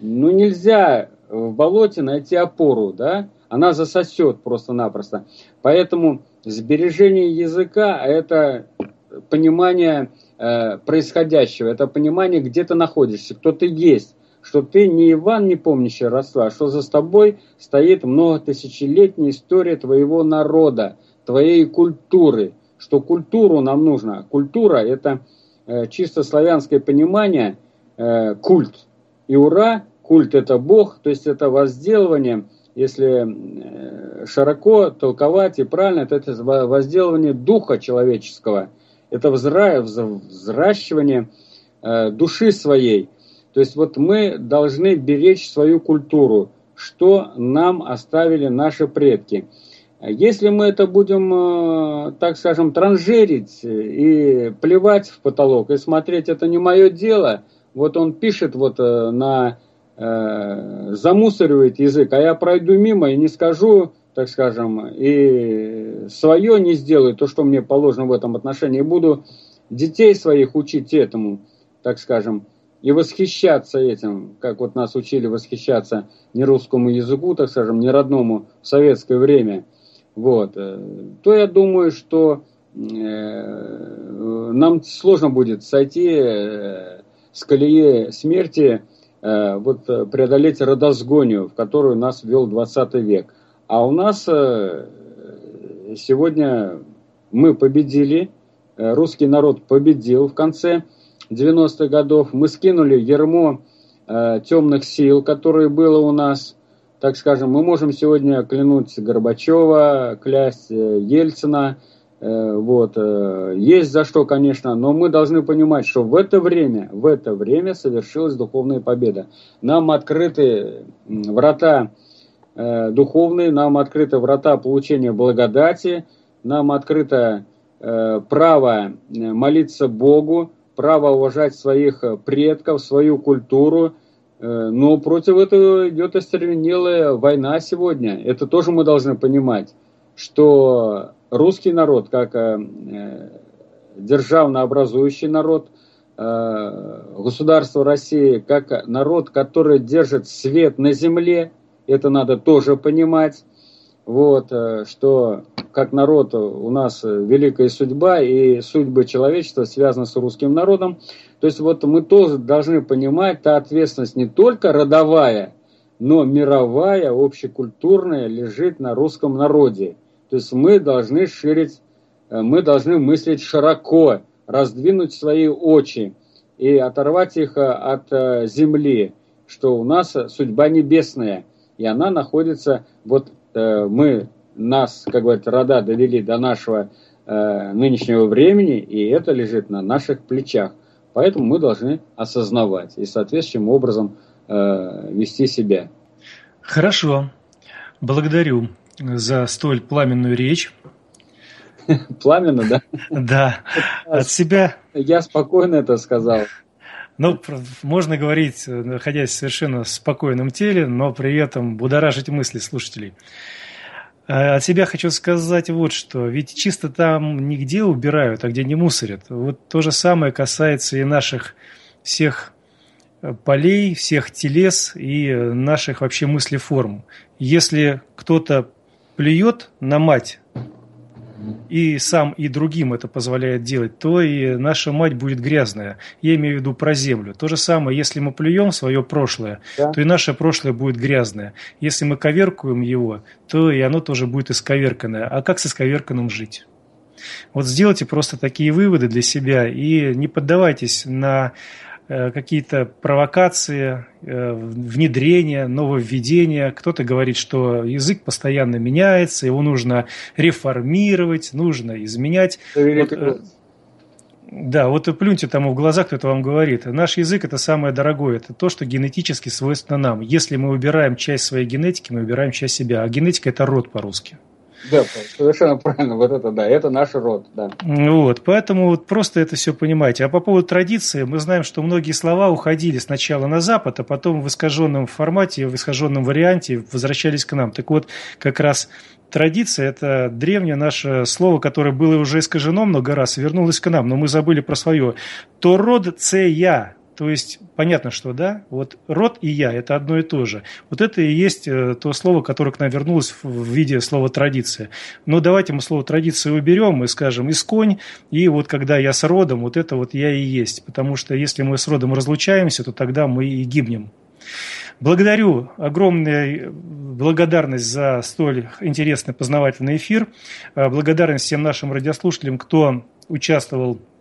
ну нельзя в болоте найти опору, да? она засосет просто-напросто. Поэтому сбережение языка – это понимание э, происходящего, это понимание, где ты находишься, кто ты есть, что ты не Иван, не помнящий росла, а что за тобой стоит многотысячелетняя история твоего народа, твоей культуры, что культуру нам нужно. Культура – это э, чисто славянское понимание, э, культ. И ура, культ – это Бог, то есть это возделывание – если э, широко толковать и правильно, то это возделывание духа человеческого, это взращивание э, души своей. То есть вот мы должны беречь свою культуру, что нам оставили наши предки. Если мы это будем, э, так скажем, транжирить и плевать в потолок и смотреть, это не мое дело, вот он пишет вот на э, замусоривает язык, а я пройду мимо и не скажу, так скажем, и свое не сделаю, то, что мне положено в этом отношении, и буду детей своих учить этому, так скажем. И восхищаться этим, как вот нас учили восхищаться не русскому языку, так скажем, не родному в советское время, вот, э, то я думаю, что э, нам сложно будет сойти э, с колеи смерти, вот преодолеть родосгонию, в которую нас ввел 20 век. А у нас сегодня мы победили, русский народ победил в конце 90-х годов. Мы скинули ермо э, темных сил, которые было у нас. Так скажем, мы можем сегодня клянуть Горбачева, клясть э, Ельцина. Э, вот. Э, есть за что, конечно, но мы должны понимать, что в это время, в это время совершилась духовная победа. Нам открыты врата э, духовные, нам открыты врата получения благодати, нам открыто э, право э, молиться Богу, право уважать своих э, предков, свою культуру, э, но против этого идет остервенелая война сегодня. Это тоже мы должны понимать, что русский народ, как э, державно образующий народ, государство России, как народ, который держит свет на земле, это надо тоже понимать, вот, что как народ у нас великая судьба, и судьбы человечества связаны с русским народом. То есть вот мы тоже должны понимать, та ответственность не только родовая, но мировая, общекультурная лежит на русском народе. То есть мы должны ширить, э, мы должны мыслить широко, раздвинуть свои очи и оторвать их э, от э, земли, что у нас судьба небесная, и она находится, вот мы нас, как говорят, рода довели до нашего э, нынешнего времени, и это лежит на наших плечах. Поэтому мы должны осознавать и соответствующим образом э, вести себя. Хорошо. Благодарю за столь пламенную речь. Пламенно, да? Да. От себя... Я спокойно это сказал. Ну, можно говорить, находясь в совершенно спокойном теле, но при этом будоражить мысли слушателей. А от себя хочу сказать вот что. Ведь чисто там нигде убирают, а где не мусорят. Вот то же самое касается и наших всех э, полей, всех телес и э, наших вообще мыслеформ. Если кто-то плюет на мать и сам, и другим это позволяет делать, то и наша мать будет грязная. Я имею в виду про землю. То же самое, если мы плюем свое прошлое, да. то и наше прошлое будет грязное. Если мы коверкуем его, то и оно тоже будет исковерканное. А как с исковерканным жить? Вот сделайте просто такие выводы для себя и не поддавайтесь на какие-то провокации, э, внедрения, нововведения. Кто-то говорит, что язык постоянно меняется, его нужно реформировать, нужно изменять. Вот, э, да, вот и плюньте тому в глаза, кто это вам говорит. Наш язык – это самое дорогое, это то, что генетически свойственно нам. Если мы убираем часть своей генетики, мы убираем часть себя. А генетика – это род по-русски. Да, совершенно правильно. Вот это да, это наш род, да. Вот, поэтому вот просто это все понимаете. А по поводу традиции, мы знаем, что многие слова уходили сначала на Запад, а потом в искаженном формате, в искаженном варианте возвращались к нам. Так вот, как раз традиция – это древнее наше слово, которое было уже искажено много раз вернулось к нам, но мы забыли про свое. То род це я, то есть понятно, что да, вот род и я – это одно и то же. Вот это и есть э, то слово, которое к нам вернулось в виде слова «традиция». Но давайте мы слово «традиция» уберем и скажем «исконь», и вот когда я с родом, вот это вот я и есть. Потому что если мы с родом разлучаемся, то тогда мы и гибнем. Благодарю, огромная благодарность за столь интересный познавательный эфир. Э, благодарность всем нашим радиослушателям, кто участвовал в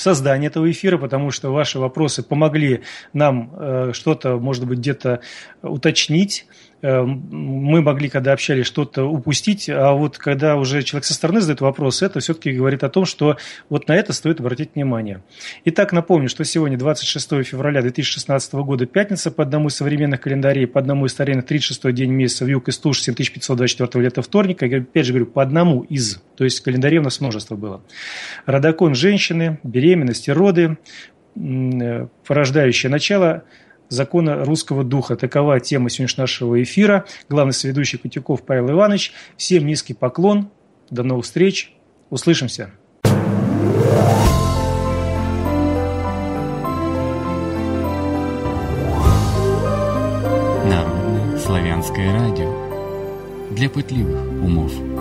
создании этого эфира, потому что ваши вопросы помогли нам э, что-то, может быть, где-то уточнить. Э, мы могли, когда общались, что-то упустить, а вот когда уже человек со стороны задает вопрос, это все-таки говорит о том, что вот на это стоит обратить внимание. Итак, напомню, что сегодня 26 февраля 2016 года, пятница, по одному из современных календарей, по одному из старинных 36 день месяца, в юг и стуж 7524 лета вторника, я опять же говорю, по одному из, то есть календарей у нас множество было. Родокон женщины, беременность и роды, э, порождающее начало – закона русского духа. Такова тема сегодняшнего нашего эфира. Главный соведущий Кутюков Павел Иванович. Всем низкий поклон. До новых встреч. Услышимся. Народное славянское радио для пытливых умов.